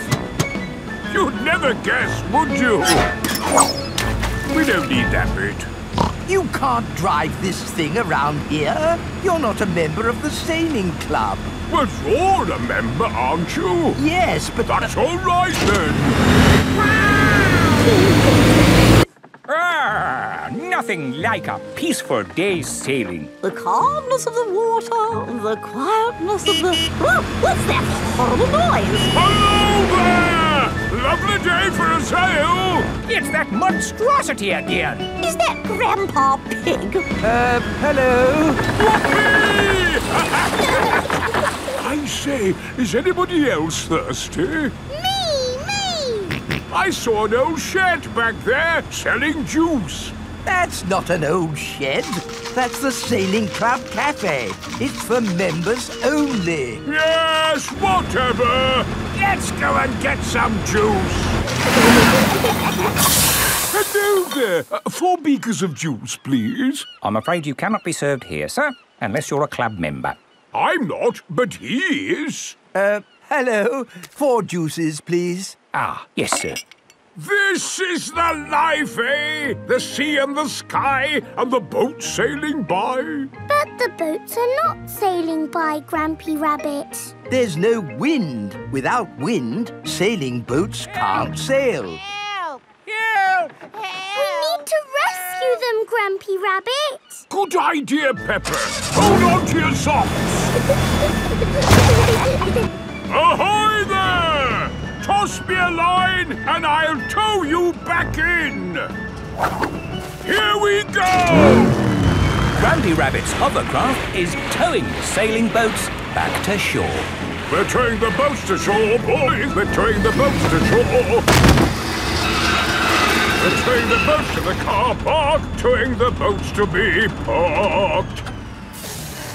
You'd never guess, would you? We don't need that bit. You can't drive this thing around here. You're not a member of the sailing club. But you're a member, aren't you? Yes, but... That's all right, then. Ah, nothing like a peaceful day's sailing. The calmness of the water, the quietness of the... Oh, what's that horrible noise? Hello there! Lovely day for a sail! It's that monstrosity again. Is that Grandpa Pig? Uh, hello? I say, is anybody else thirsty? Me, me! I saw an old shed back there selling juice. That's not an old shed. That's the Sailing Club Cafe. It's for members only. Yes, whatever. Let's go and get some juice. Hello there. Uh, four beakers of juice, please. I'm afraid you cannot be served here, sir, unless you're a club member. I'm not, but he is. Uh, hello. Four juices, please. Ah, yes, sir. This is the life, eh? The sea and the sky and the boat sailing by. But the boats are not sailing by, Grampy Rabbit. There's no wind. Without wind, sailing boats can't sail. Help! Help! We need to rescue them, Grampy Rabbit. Good idea, Peppa. Hold on to your socks. Ahoy there! Toss me a line and I'll tow you back in. Here we go! Grampy Rabbit's hovercraft is towing the sailing boats back to shore. We're towing the boats to shore, boys. We're towing the boats to shore. We're towing the boats to the car park, towing the boats to be parked.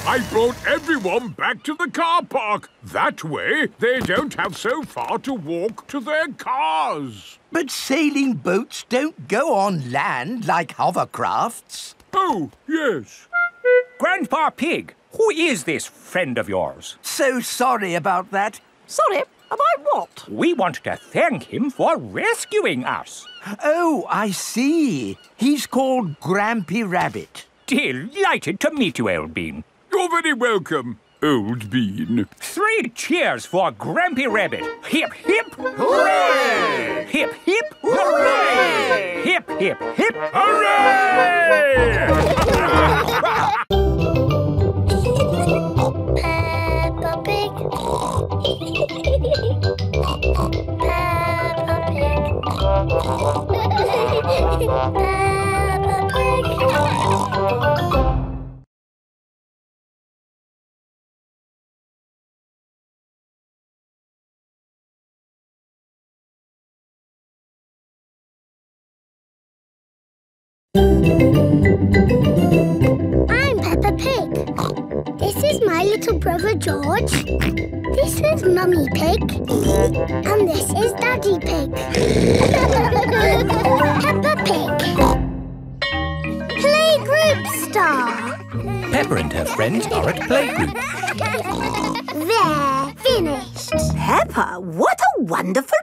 I brought everyone back to the car park. That way, they don't have so far to walk to their cars. But sailing boats don't go on land like hovercrafts. Oh, yes. Grandpa Pig, who is this friend of yours? So sorry about that. Sorry, about what? We want to thank him for rescuing us. Oh, I see. He's called Grampy Rabbit. Delighted to meet you, Old Bean. You're very welcome, Old Bean. Three cheers for Grampy Rabbit. Hip, hip, hooray! Hip, hip, hooray! Hip, hip, hip, Peppa Pig. Peppa Pig. Peppa Pig. I'm Peppa Pig. This is my little brother George. This is Mummy Pig. And this is Daddy Pig. Peppa Pig. Playgroup star. Peppa and her friends are at playgroup. There, finished. Peppa, what a wonderful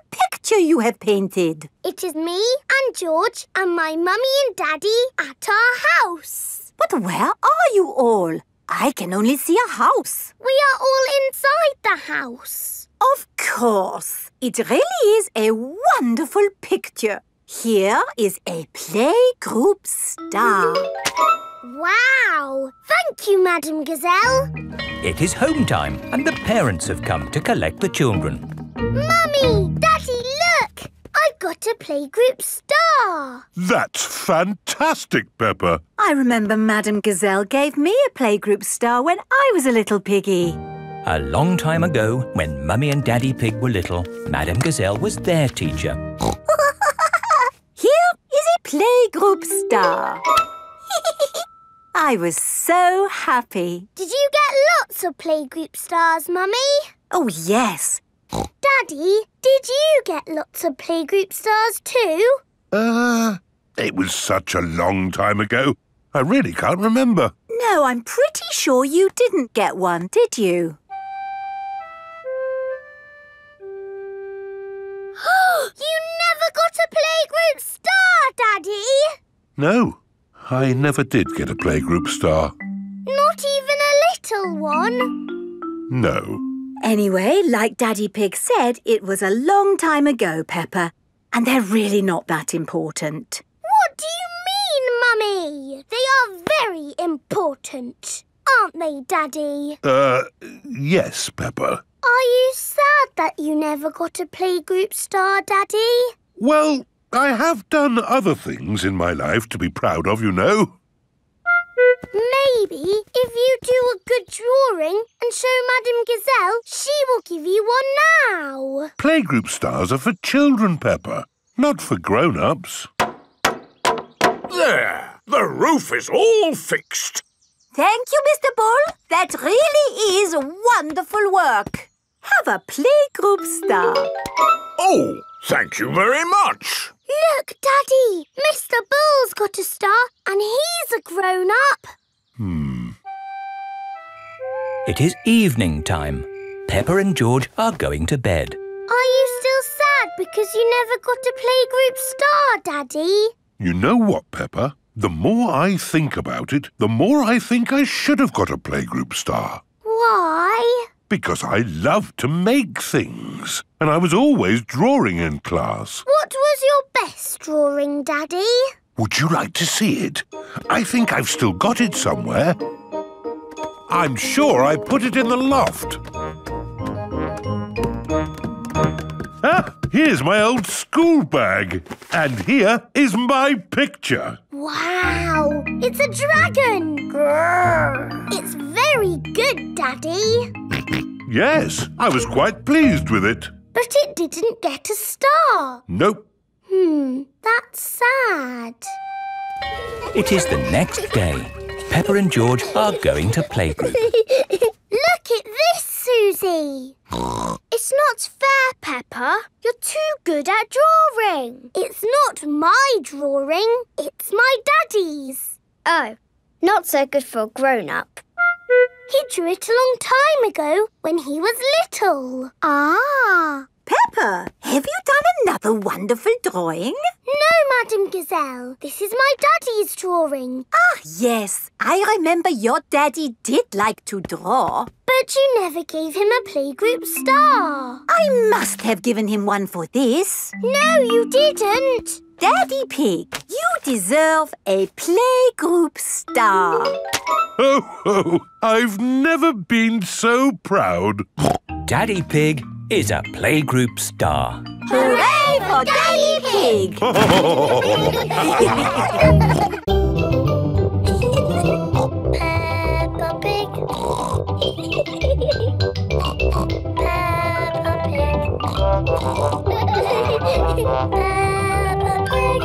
picture you have painted. It is me and George and my mummy and daddy at our house. But where are you all? I can only see a house. We are all inside the house. Of course. It really is a wonderful picture. Here is a playgroup star. Wow! Thank you, Madame Gazelle. It is home time and the parents have come to collect the children. Mummy! Daddy, look! I've got a playgroup star. That's fantastic, Peppa. I remember Madame Gazelle gave me a playgroup star when I was a little piggy. A long time ago, when Mummy and Daddy Pig were little, Madame Gazelle was their teacher. Here is a playgroup star. I was so happy. Did you get lots of playgroup stars, Mummy? Oh, yes. Daddy, did you get lots of playgroup stars too? Uh, it was such a long time ago. I really can't remember. No, I'm pretty sure you didn't get one, did you? you never got a playgroup star, Daddy! No, I never did get a playgroup star. Not even a little one? No. Anyway, like Daddy Pig said, it was a long time ago, Peppa, and they're really not that important. What do you mean, Mummy? They are very important, aren't they, Daddy? Uh, yes, Pepper. Are you sad, that you never got a playgroup star, Daddy. Well, I have done other things in my life to be proud of, you know. Maybe if you do a good drawing and show Madame Gazelle, she will give you one now. Playgroup stars are for children, Peppa, not for grown-ups. There! The roof is all fixed. Thank you, Mr. Bull. That really is wonderful work. Have a playgroup star. Oh, thank you very much. Look, Daddy! Mr. Bull's got a star and he's a grown-up. Hmm. It is evening time. Peppa and George are going to bed. Are you still sad because you never got a playgroup star, Daddy? You know what, Peppa? The more I think about it, the more I think I should have got a playgroup star. Why? Because I love to make things. And I was always drawing in class. What was your best drawing, Daddy? Would you like to see it? I think I've still got it somewhere. I'm sure I put it in the loft. Ah, here's my old school bag. And here is my picture. Wow! It's a dragon! Grrr. It's very good, Daddy. Yes, I was quite pleased with it. But it didn't get a star. Nope. Hmm, that's sad. It is the next day. Peppa and George are going to playgroup. Look at this, Susie. it's not fair, Peppa. You're too good at drawing. It's not my drawing. It's my daddy's. Oh, not so good for a grown-up. He drew it a long time ago when he was little. Ah. Peppa, have you done another wonderful drawing? No, Madame Gazelle. This is my daddy's drawing. Ah, yes. I remember your daddy did like to draw. But you never gave him a playgroup star. I must have given him one for this. No, you didn't. Daddy Pig, you deserve a playgroup star. Oh, oh, I've never been so proud. Daddy Pig is a playgroup star. Hooray for Daddy Pig! Peppa Pig. Peppa Pig. Peppa Pig.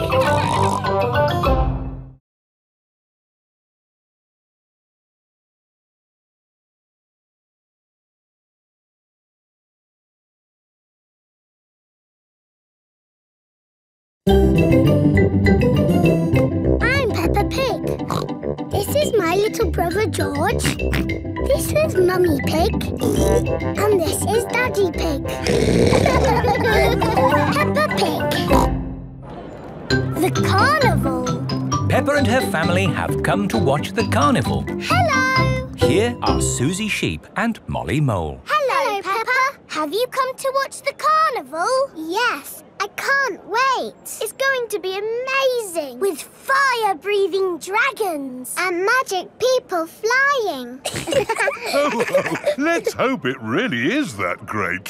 I'm Peppa Pig. This is my little brother George. This is Mummy Pig. And this is Daddy Pig. Peppa Pig. The carnival. Peppa and her family have come to watch the carnival. Hello. Here are Susie Sheep and Molly Mole. Hello, Peppa. Have you come to watch the carnival? Yes. I can't wait. It's going to be amazing. With fire-breathing dragons. And magic people flying. Oh, oh, let's hope it really is that great.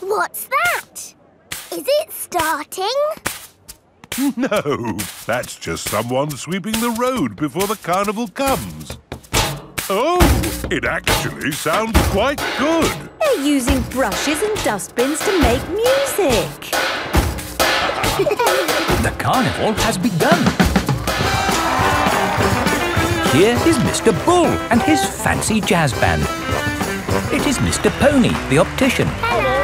What's that? Is it starting? No, that's just someone sweeping the road before the carnival comes. Oh, it actually sounds quite good. They're using brushes and dustbins to make music. The carnival has begun. Here is Mr. Bull and his fancy jazz band. It is Mr. Pony, the optician. Hello.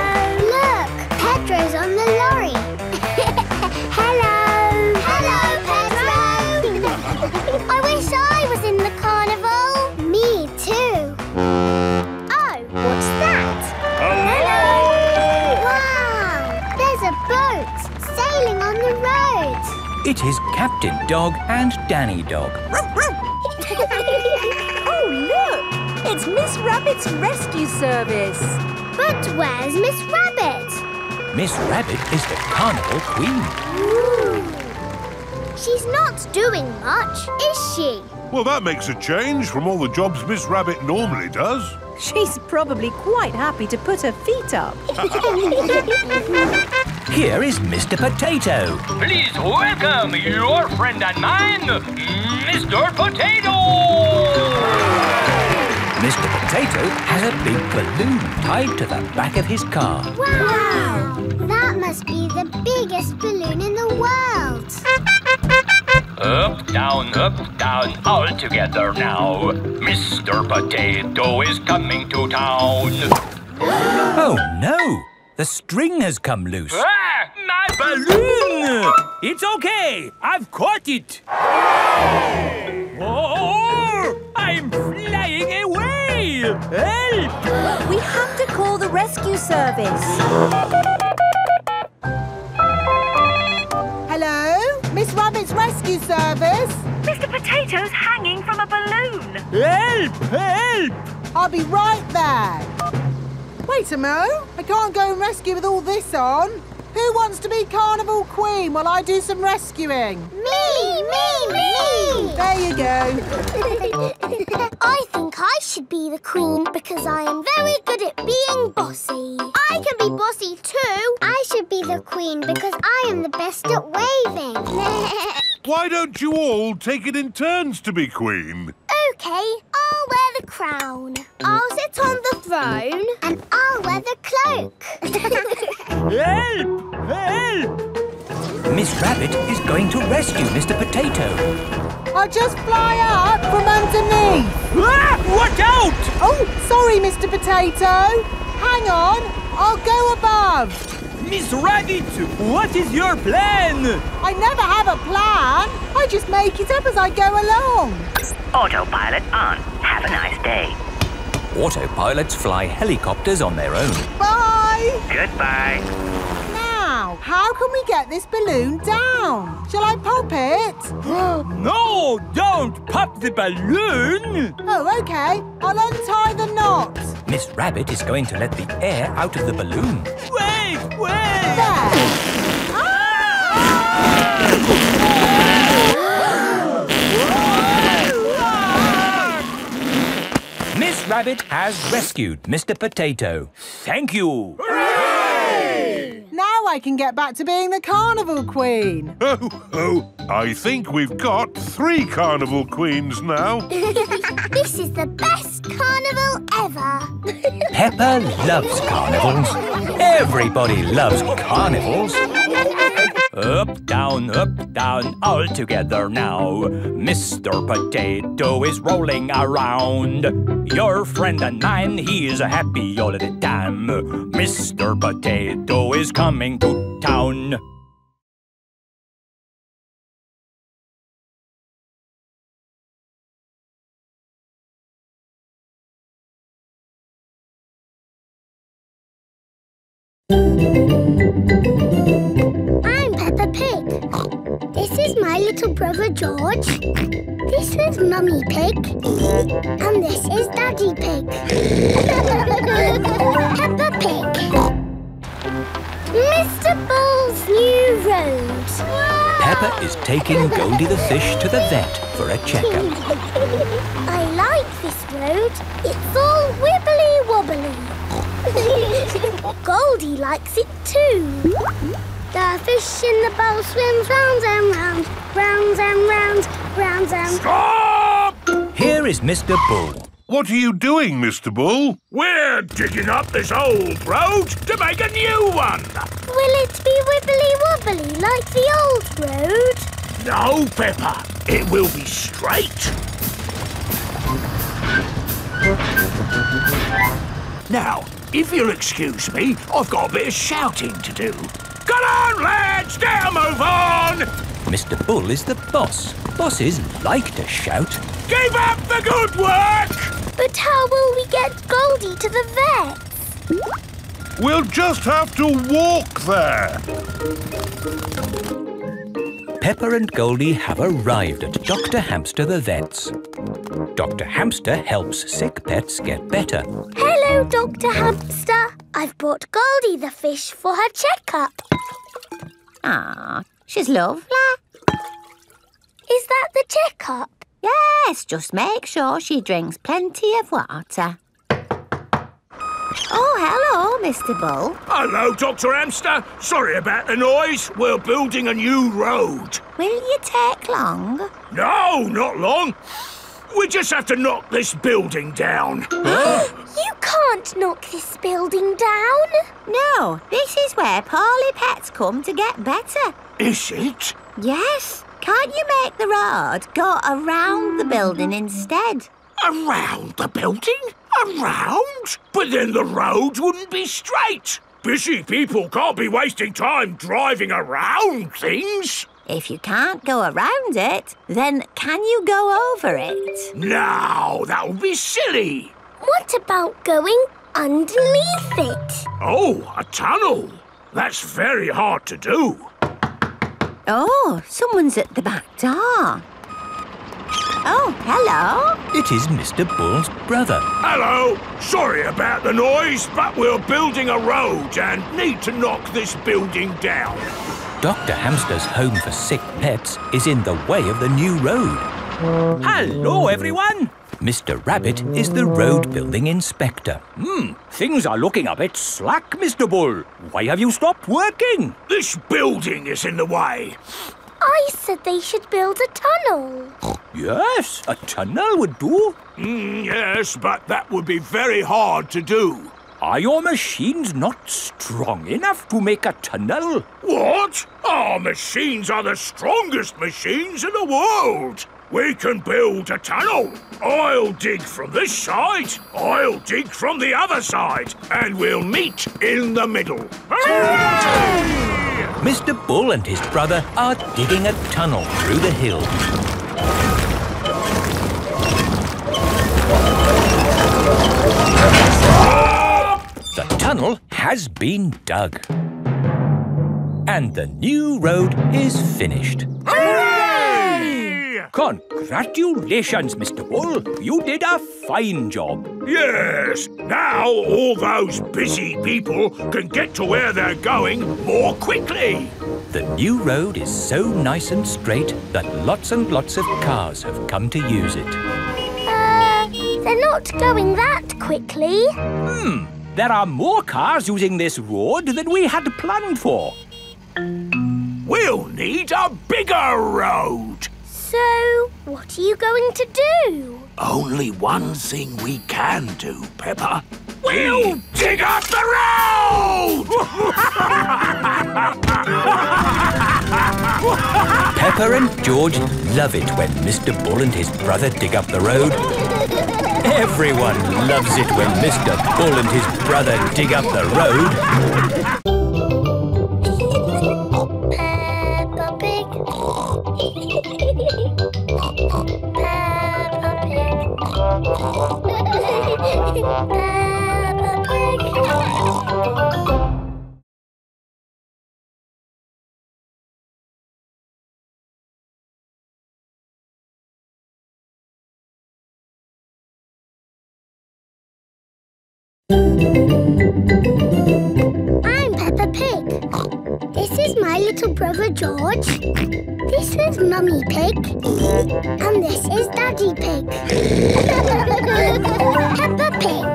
It is Captain Dog and Danny Dog. Oh, look! It's Miss Rabbit's rescue service. But where's Miss Rabbit? Miss Rabbit is the carnival queen. She's not doing much, is she? Well, that makes a change from all the jobs Miss Rabbit normally does. She's probably quite happy to put her feet up. Here is Mr. Potato. Please welcome your friend and mine, Mr. Potato! Mr. Potato has a big balloon tied to the back of his car. Wow! That must be the biggest balloon in the world. Up, down, up, down, all together now. Mr. Potato is coming to town. Oh no! The string has come loose. Ah, my balloon! It's okay. I've caught it. Oh, I'm flying away! Help! We have to call the rescue service. Hello? Miss Rabbit's Rescue Service? Mr. Potato's hanging from a balloon. Help! Help! I'll be right there. Wait a mo. I can't go and rescue with all this on. Who wants to be Carnival Queen while I do some rescuing? Me, me, me! There you go. I think I should be the queen because I am very good at being bossy. I can be bossy too. I should be the queen because I am the best at waving. Why don't you all take it in turns to be queen? Okay, I'll wear the crown. I'll sit on the throne and I'll wear the cloak. Help! Help! Miss Rabbit is going to rescue Mr. Potato. I'll just fly up from underneath. Ah! Watch out! Oh, sorry, Mr. Potato. Hang on, I'll go above. Miss Rabbit, what is your plan? I never have a plan. I just make it up as I go along. Autopilot on. Have a nice day. Autopilots fly helicopters on their own. Bye. Goodbye. Now, how can we get this balloon down? Shall I pop it? no, don't pop the balloon! Oh, okay. I'll untie the knot. Miss Rabbit is going to let the air out of the balloon. Wait, wait! There. Miss Rabbit has rescued Mr. Potato. Thank you. Now I can get back to being the Carnival Queen. Oh, oh, I think we've got three carnival queens now. this is the best carnival ever. Peppa loves carnivals. Everybody loves carnivals. Up, down, up, down, all together now. Mr. Potato is rolling around. Your friend and mine, he is happy all the time. Mr. Potato is coming to town. I'm little brother George. This is Mummy Pig. And this is Daddy Pig. Peppa Pig. Mr. Bull's new road. Peppa is taking Goldie the fish to the vet for a checkup. I like this road. It's all wibbly wobbly. Goldie likes it too. The fish in the bowl swims round and round, round and round, round and Stop! Here is Mr. Bull. What are you doing, Mr. Bull? We're digging up this old road to make a new one. Will it be wibbly wobbly like the old road? No, Peppa. It will be straight. Now, if you'll excuse me, I've got a bit of shouting to do. Come on, lads! Now move on! Mr. Bull is the boss. Bosses like to shout. Keep up the good work! But how will we get Goldie to the vet? We'll just have to walk there. Peppa and Goldie have arrived at Dr. Hamster the vet's. Dr. Hamster helps sick pets get better. Hello, Dr. Hamster. I've brought Goldie the fish for her checkup. Ah, she's lovely. Is that the checkup? Yes, just make sure she drinks plenty of water. Oh, hello, Mr. Bull. Hello, Dr. Hamster. Sorry about the noise. We're building a new road. Will you take long? No, not long. We just have to knock this building down. You can't knock this building down. No, this is where Polly Pets come to get better. Is it? Yes. Can't you make the road go around the building instead? Around the building? Around? But then the road wouldn't be straight. Busy people can't be wasting time driving around things. If you can't go around it, then can you go over it? No, that would be silly. What about going underneath it? Oh, a tunnel. That's very hard to do. Oh, someone's at the back door. Oh, hello. It is Mr. Bull's brother. Hello. Sorry about the noise, but we're building a road and need to knock this building down. Dr. Hamster's home for sick pets is in the way of the new road. Hello, everyone! Mr. Rabbit is the road building inspector. Hmm, things are looking a bit slack, Mr. Bull. Why have you stopped working? This building is in the way. I said they should build a tunnel. Yes, a tunnel would do. Mm, yes, but that would be very hard to do. Are your machines not strong enough to make a tunnel? What? Our machines are the strongest machines in the world. We can build a tunnel. I'll dig from this side, I'll dig from the other side, and we'll meet in the middle. Mr. Bull and his brother are digging a tunnel through the hill. The tunnel has been dug. And the new road is finished. Congratulations, Mr. Bull. You did a fine job. Yes, now all those busy people can get to where they're going more quickly. The new road is so nice and straight that lots and lots of cars have come to use it. Uh, they're not going that quickly. Hmm, there are more cars using this road than we had planned for. We'll need a bigger road. So, what are you going to do? Only one thing we can do, Peppa. We'll dig up the road! Peppa and George love it when Mr. Bull and his brother dig up the road. Everyone loves it when Mr. Bull and his brother dig up the road. Peppa Pig. My brother George. This is Mummy Pig. And this is Daddy Pig. Peppa Pig.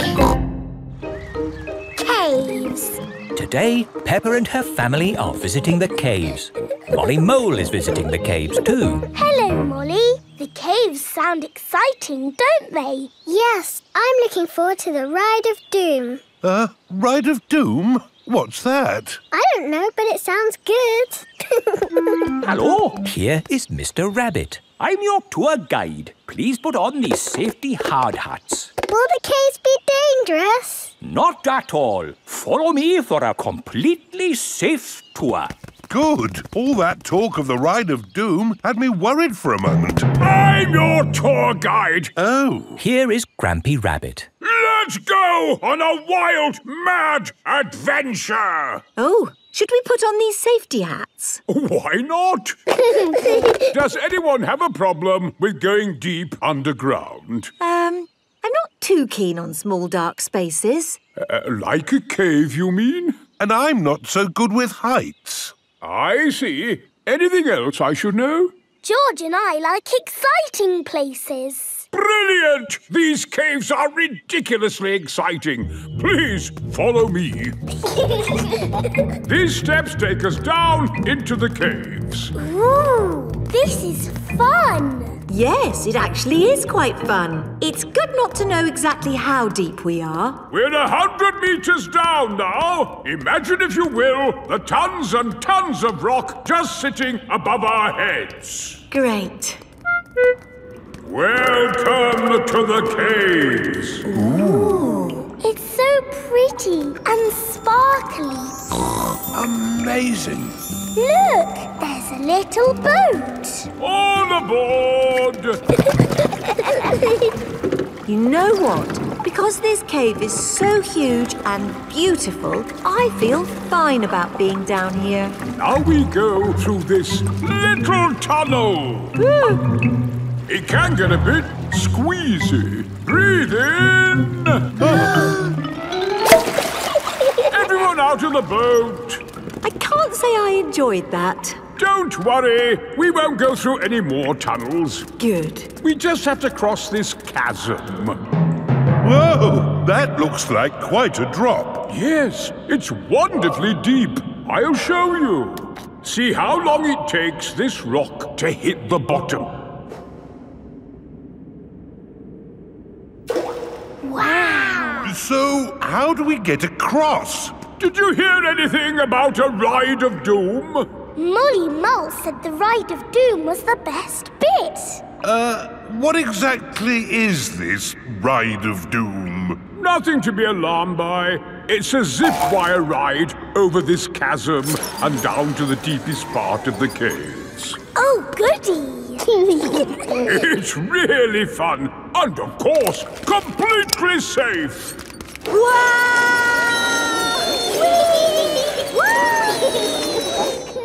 Caves. Today, Peppa and her family are visiting the caves. Molly Mole is visiting the caves too. Hello, Molly. The caves sound exciting, don't they? Yes, I'm looking forward to the Ride of Doom. Uh, Ride of Doom? What's that? I don't know, but it sounds good. Hello, Here is Mr. Rabbit. I'm your tour guide. Please put on these safety hard hats. Will the case be dangerous? Not at all. Follow me for a completely safe tour. Good. All that talk of the Ride of Doom had me worried for a moment. I'm your tour guide. Oh. Here is Grampy Rabbit. Let's go on a wild, mad adventure. Oh, should we put on these safety hats? Why not? Does anyone have a problem with going deep underground? Um, I'm not too keen on small dark spaces. Uh, like a cave, you mean? And I'm not so good with heights. I see. Anything else I should know? George and I like exciting places. Brilliant! These caves are ridiculously exciting. Please follow me. These steps take us down into the caves. Ooh, this is fun. Yes, it actually is quite fun. It's good not to know exactly how deep we are. We're a hundred meters down now. Imagine, if you will, the tons and tons of rock just sitting above our heads. Great. Welcome to the caves. Ooh, It's so pretty and sparkly. Amazing. Look, there's a little boat. All aboard! You know what? Because this cave is so huge and beautiful, I feel fine about being down here. Now we go through this little tunnel. It can get a bit squeezy. Breathe in. Everyone out of the boat. I can't say I enjoyed that. Don't worry. We won't go through any more tunnels. Good. We just have to cross this chasm. Whoa, that looks like quite a drop. Yes, it's wonderfully deep. I'll show you. See how long it takes this rock to hit the bottom. So, how do we get across? Did you hear anything about a ride of doom? Molly Mole said the Ride of Doom was the best bit. Uh, what exactly is this Ride of Doom? Nothing to be alarmed by. It's a zip wire ride over this chasm and down to the deepest part of the caves. Oh, goody. It's really fun and, of course, completely safe.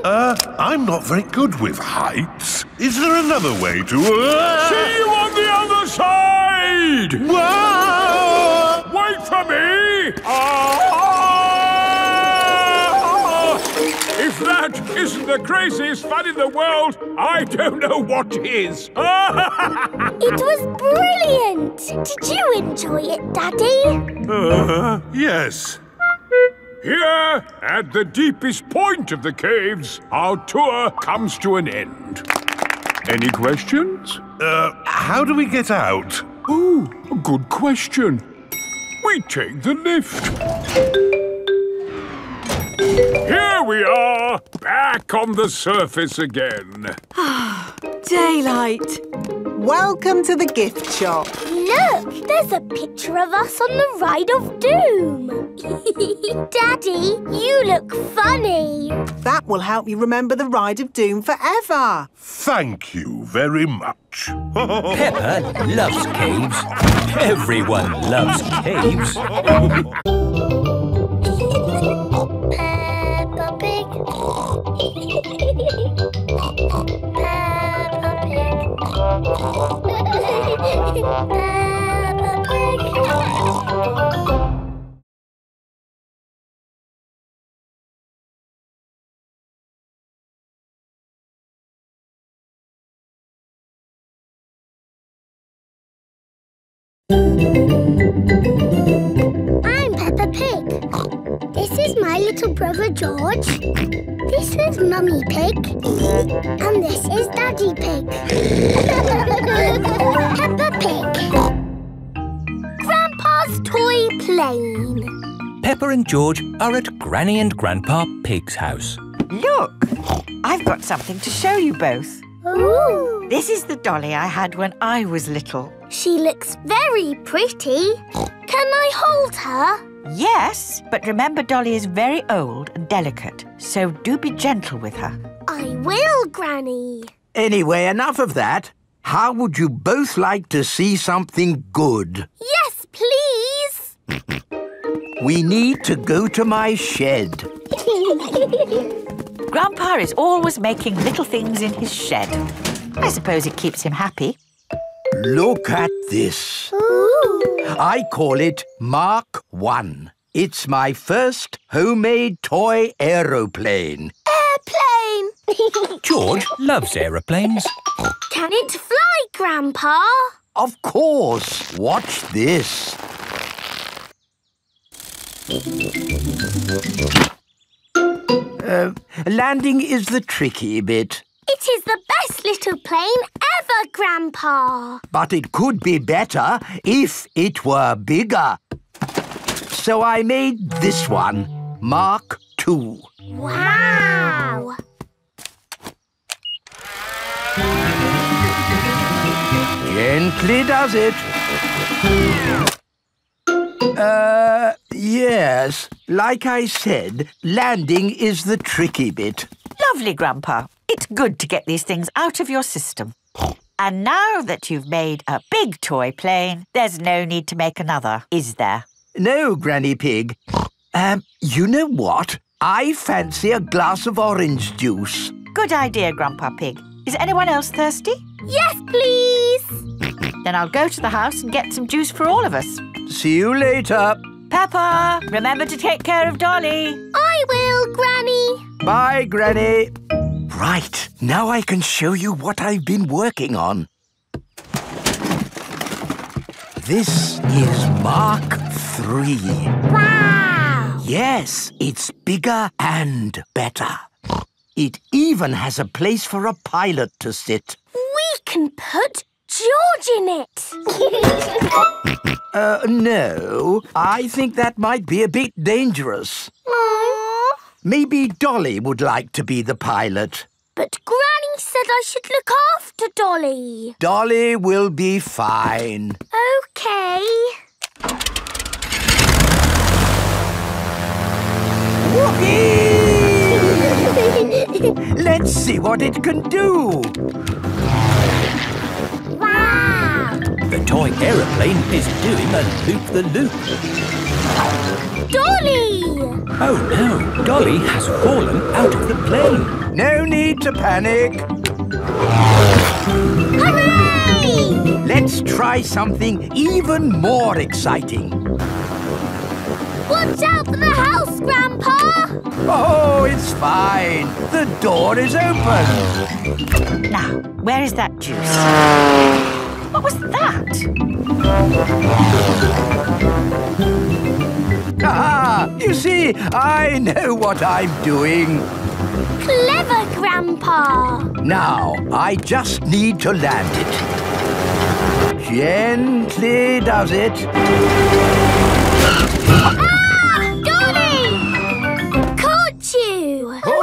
Uh, I'm not very good with heights. Is there another way to... Uh... See you on the other side! Whoa! Wait for me! Ah! If that isn't the craziest fun in the world, I don't know what is. It was brilliant. Did you enjoy it, Daddy? Uh, yes. Here, at the deepest point of the caves, our tour comes to an end. Any questions? Uh, how do we get out? Oh, good question. We take the lift. Here we are, back on the surface again. Daylight. Welcome to the gift shop. Look, there's a picture of us on the Ride of Doom. Daddy, you look funny. That will help you remember the Ride of Doom forever. Thank you very much. Peppa loves caves. Everyone loves caves. Pig. Little brother George. This is Mummy Pig. And this is Daddy Pig. Peppa Pig. Grandpa's toy plane. Peppa and George are at Granny and Grandpa Pig's house. Look, I've got something to show you both. Ooh. This is the dolly I had when I was little. She looks very pretty. Can I hold her? Yes, but remember Dolly is very old and delicate, so do be gentle with her. I will, Granny. Anyway, enough of that. How would you both like to see something good? Yes, please. We need to go to my shed. Grandpa is always making little things in his shed. I suppose it keeps him happy. Look at this. Ooh. I call it Mark 1. It's my first homemade toy aeroplane. Airplane. George loves aeroplanes. Can it fly, Grandpa? Of course. Watch this. Uh, landing is the tricky bit, It is the best little plane ever, Grandpa. but it could be better if it were bigger. So I made this one, Mark II. Wow! Gently does it. Uh, yes. Like I said, landing is the tricky bit. Lovely, Grandpa. It's good to get these things out of your system. And now that you've made a big toy plane, there's no need to make another, is there? No, Granny Pig. Um, you know what? I fancy a glass of orange juice. Good idea, Grandpa Pig. Is anyone else thirsty? Yes, please. Then I'll go to the house and get some juice for all of us. See you later. Peppa, remember to take care of Dolly. I will, Granny. Bye, Granny. Right, now I can show you what I've been working on. This is Mark III. Wow! Yes, it's bigger and better. It even has a place for a pilot to sit. We can put George in it. Uh, no, I think that might be a bit dangerous. Aww. Maybe Dolly would like to be the pilot. But Granny said I should look after Dolly. Dolly will be fine. Okay. Let's see what it can do. wow! The toy aeroplane is doing a loop-the-loop. Dolly! Oh no, Dolly has fallen out of the plane. No need to panic. Hooray! Let's try something even more exciting. Watch out for the house, Grandpa! Oh, it's fine. The door is open. Now, where is that juice? What was that? Ah, you see, I know what I'm doing. Clever, Grandpa! Now, I just need to land it. Gently does it. Ah! Dolly! Caught you! Hooray!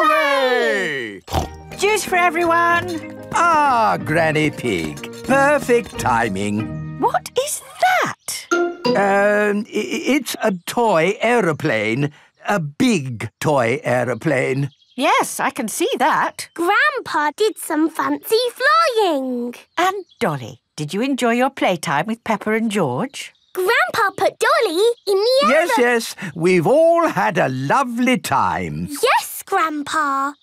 Juice for everyone. Ah, Granny Pig. Perfect timing. What is that? Um, it's a toy aeroplane. A big toy aeroplane. Yes, I can see that. Grandpa did some fancy flying. And Dolly, did you enjoy your playtime with Peppa and George? Grandpa put Dolly in the Yes, aero- yes, we've all had a lovely time. Yes, Grandpa.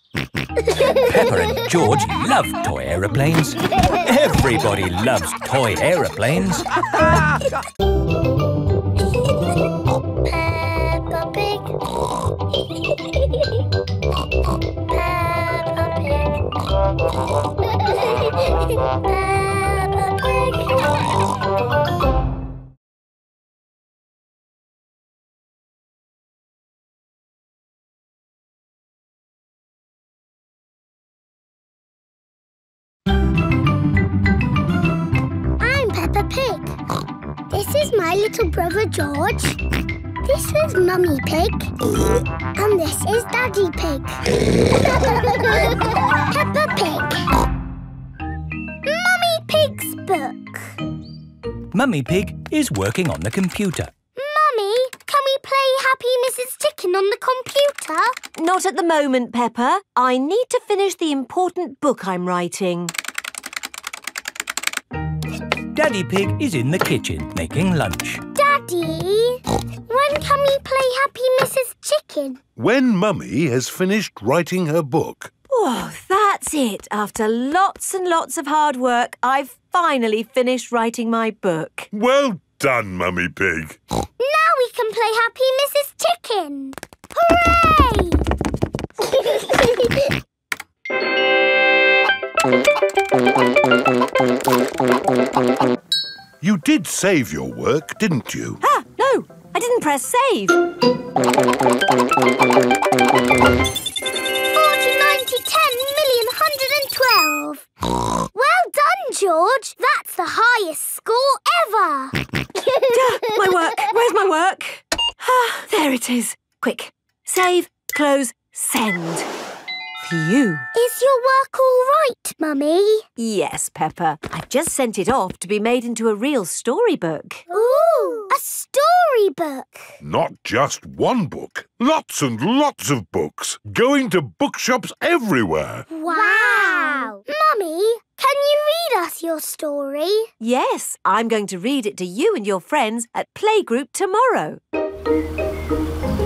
Peppa and George love toy aeroplanes. Everybody loves toy aeroplanes. Peppa Pig. Peppa Pig. Peppa Pig. I'm little brother George. This is Mummy Pig. And this is Daddy Pig. Peppa Pig. Mummy Pig's book. Mummy Pig is working on the computer. Mummy, can we play Happy Mrs. Chicken on the computer? Not at the moment, Peppa. I need to finish the important book I'm writing. Daddy Pig is in the kitchen making lunch. Daddy, when can we play Happy Mrs. Chicken? When Mummy has finished writing her book. Oh, that's it. After lots and lots of hard work, I've finally finished writing my book. Well done, Mummy Pig. Now we can play Happy Mrs. Chicken. Hooray! did save your work, didn't you? Ah, no, I didn't press save. 40, 90, 10 million, 112. well done, George. That's the highest score ever. Duh, my work. Where's my work? Ah, there it is. Quick. Save, close, send. Phew. Is your work all right, Mummy? Yes, Peppa. I've just sent it off to be made into a real storybook. Ooh, a storybook. Not just one book. Lots and lots of books. Going to bookshops everywhere. Wow. Mummy, can you read us your story? Yes, I'm going to read it to you and your friends at Playgroup tomorrow.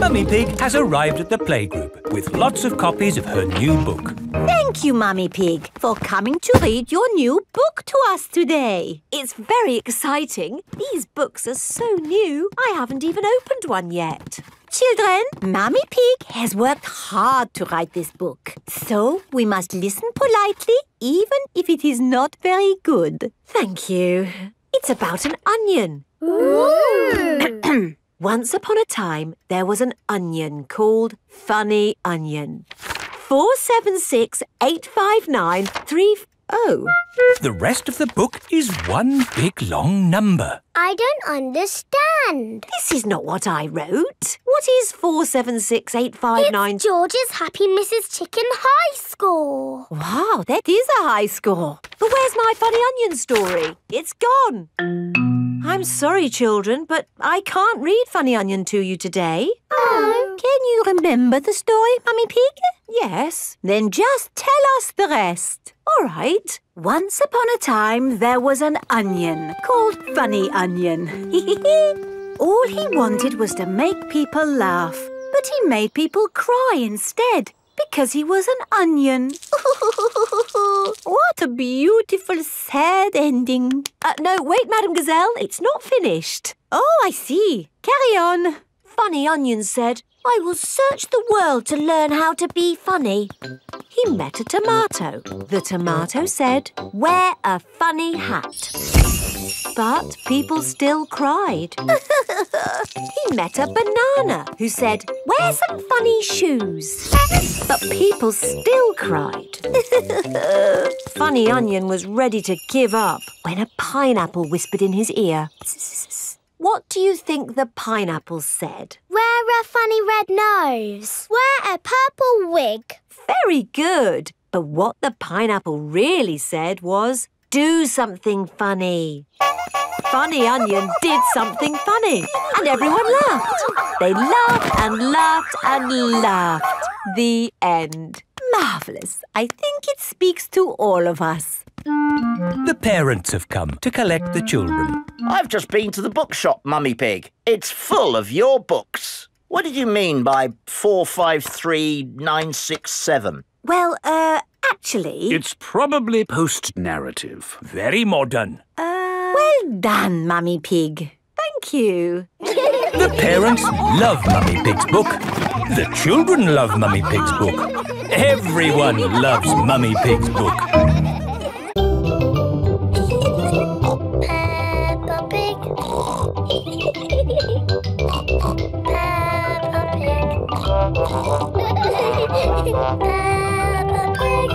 Mummy Pig has arrived at the playgroup with lots of copies of her new book. Thank you, Mummy Pig, for coming to read your new book to us today. It's very exciting. These books are so new, I haven't even opened one yet. Children, Mummy Pig has worked hard to write this book. So we must listen politely, even if it is not very good. Thank you. It's about an onion. Ooh. Once upon a time, there was an onion called Funny Onion. 4768593 Oh. The rest of the book is one big long number. I don't understand. This is not what I wrote. What is 4768593? It's George's Happy Mrs. Chicken high score. Wow, that is a high score. But where's my funny onion story? It's gone. I'm sorry, children, but I can't read Funny Onion to you today. Oh. Can you remember the story, Mummy Pig? Yes. Then just tell us the rest. All right. Once upon a time, there was an onion called Funny Onion. All he wanted was to make people laugh, but he made people cry instead because he was an onion. what a beautiful, sad ending. Uh, no, wait, Madame Gazelle, it's not finished. Oh, I see. Carry on. Funny Onion said, I will search the world to learn how to be funny. He met a tomato. The tomato said, wear a funny hat. But people still cried. he met a banana who said, wear some funny shoes. But people still cried. funny Onion was ready to give up when a pineapple whispered in his ear. What do you think the pineapple said? Wear a funny red nose. Wear a purple wig. Very good. But what the pineapple really said was, do something funny. Funny Onion did something funny, and everyone laughed. They laughed and laughed and laughed. The end. Marvellous. I think it speaks to all of us. The parents have come to collect the children. I've just been to the bookshop, Mummy Pig. It's full of your books. What did you mean by 453967? Well, uh, actually... It's probably post-narrative. Very modern. Uh... Well done, Mummy Pig. Thank you. The parents love Mummy Pig's book. The children love Mummy Pig's book. Everyone loves Mummy Pig's book. Peppa Pig. Peppa Pig. Peppa Pig.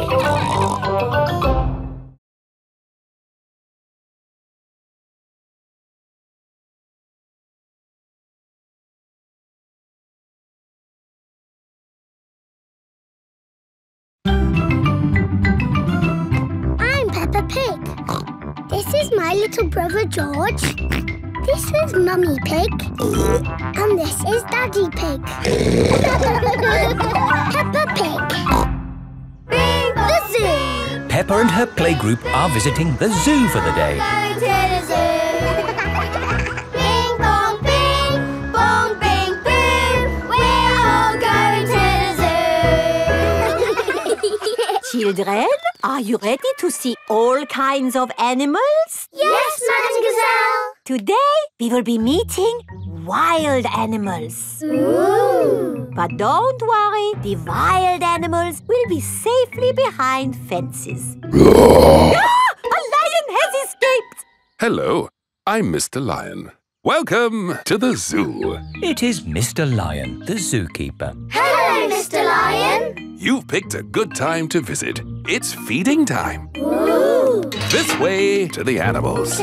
Little brother George. This is Mummy Pig. And this is Daddy Pig. Peppa Pig. The zoo. Peppa and her playgroup are visiting the zoo for the day. Children, are you ready to see all kinds of animals? yes, Madame Gazelle. Today, we will be meeting wild animals. Ooh. But don't worry, the wild animals will be safely behind fences. ah! A lion has escaped! Hello. I'm Mr. Lion. Welcome to the zoo. It is Mr. Lion, the zookeeper. Hello, Mr. Lion. You've picked a good time to visit. It's feeding time. Ooh. This way to the animals.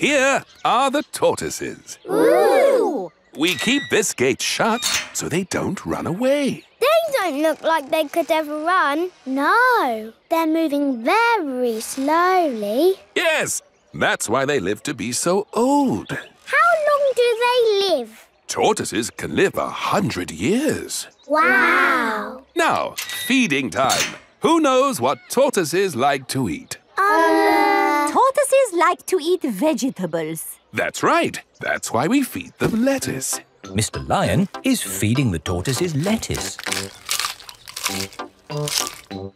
Here are the tortoises. Ooh. We keep this gate shut so they don't run away. They don't look like they could ever run. No, they're moving very slowly. Yes, that's why they live to be so old. How long do they live? Tortoises can live a hundred years. Wow. Now, feeding time. Who knows what tortoises like to eat? Uh... Tortoises like to eat vegetables. That's right. That's why we feed them lettuce. Mr. Lion is feeding the tortoises lettuce.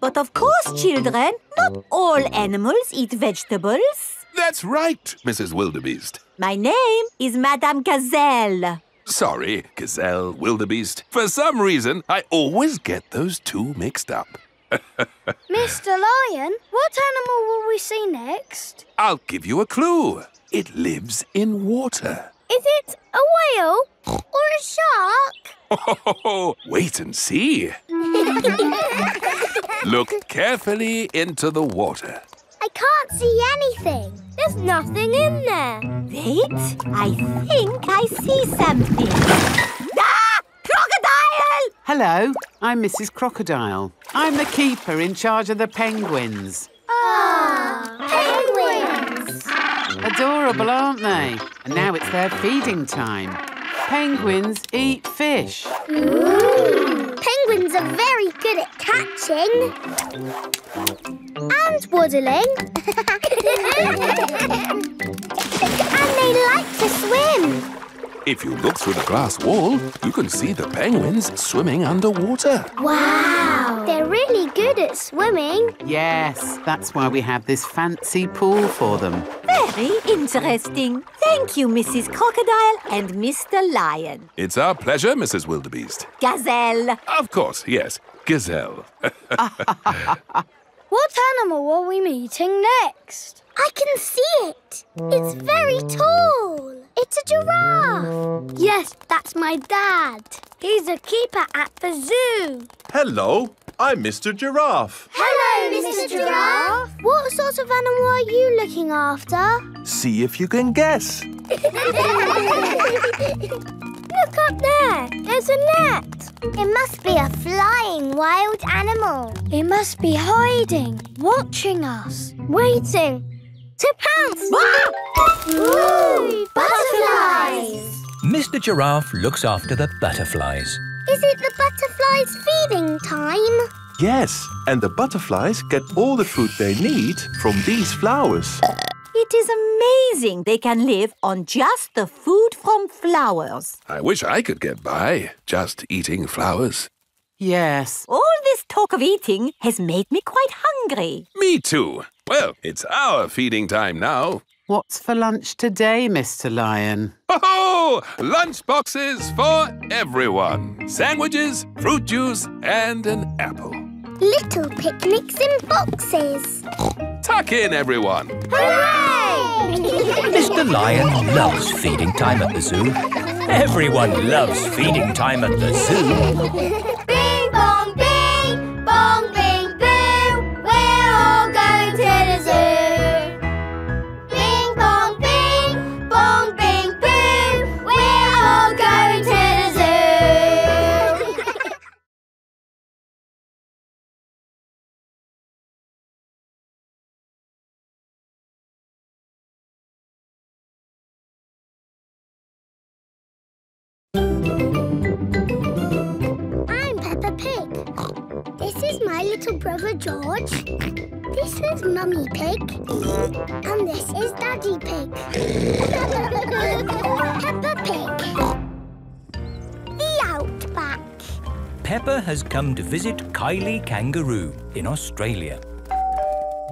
But of course, children, not all animals eat vegetables. That's right, Mrs. Wildebeest. My name is Madame Gazelle. Sorry, Gazelle, Wildebeest. For some reason, I always get those two mixed up. Mr. Lion, what animal will we see next? I'll give you a clue. It lives in water. Is it a whale or a shark? Oh, wait and see. Look carefully into the water. I can't see anything. There's nothing in there. Wait, I think I see something. ah! Crocodile! Hello, I'm Mrs. Crocodile. I'm the keeper in charge of the penguins. Ah, penguins! Adorable, aren't they? And now it's their feeding time. Penguins eat fish. Ooh. Penguins are very good at catching. And waddling. and they like to swim. If you look through the glass wall, you can see the penguins swimming underwater. Wow! They're really good at swimming. Yes, that's why we have this fancy pool for them. Very interesting. Thank you, Mrs. Crocodile and Mr. Lion. It's our pleasure, Mrs. Wildebeest. Gazelle. Of course, yes. Gazelle. What animal are we meeting next? I can see it. It's very tall. It's a giraffe. Yes, that's my dad. He's a keeper at the zoo. Hello, I'm Mr. Giraffe. Hello, Mr. Giraffe. What sort of animal are you looking after? See if you can guess. Look up there. There's a net. It must be a flying wild animal. It must be hiding, watching us, waiting to pounce. Ooh, butterflies. Mr. Giraffe looks after the butterflies. Is it the butterflies' feeding time? Yes, and the butterflies get all the food they need from these flowers. It is amazing they can live on just the food from flowers. I wish I could get by just eating flowers. Yes. All this talk of eating has made me quite hungry. Me too. Well, it's our feeding time now. What's for lunch today, Mr. Lion? Oh, lunch boxes for everyone. Sandwiches, fruit juice, and an apple. Little picnics in boxes. Tuck in, everyone. Hooray! Mr. Lion loves feeding time at the zoo. Everyone loves feeding time at the zoo. Bing bong bing, bong I'm Peppa Pig. This is my little brother George. This is Mummy Pig. And this is Daddy Pig. Peppa Pig. The Outback. Peppa has come to visit Kylie Kangaroo in Australia.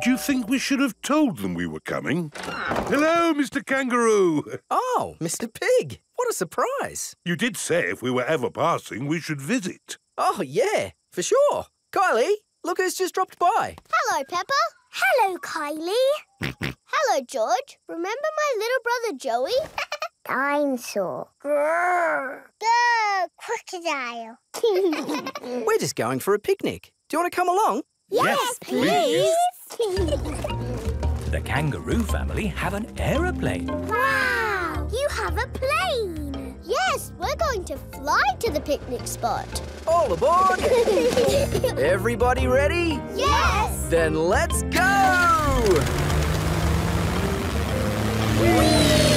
Do you think we should have told them we were coming? Hello, Mr. Kangaroo. Oh, Mr. Pig. What a surprise. You did say if we were ever passing, we should visit. Oh, yeah, for sure. Kylie, Look who's just dropped by. Hello, Peppa. Hello, Kylie. Hello, George. Remember my little brother Joey? Dinosaur. Grrr. Grrr, crocodile. We're just going for a picnic. Do you want to come along? yes, please. please the kangaroo family have an aeroplane. Wow! You have a plane! Yes, we're going to fly to the picnic spot. All aboard! Everybody ready? Yes! Then let's go! Whee!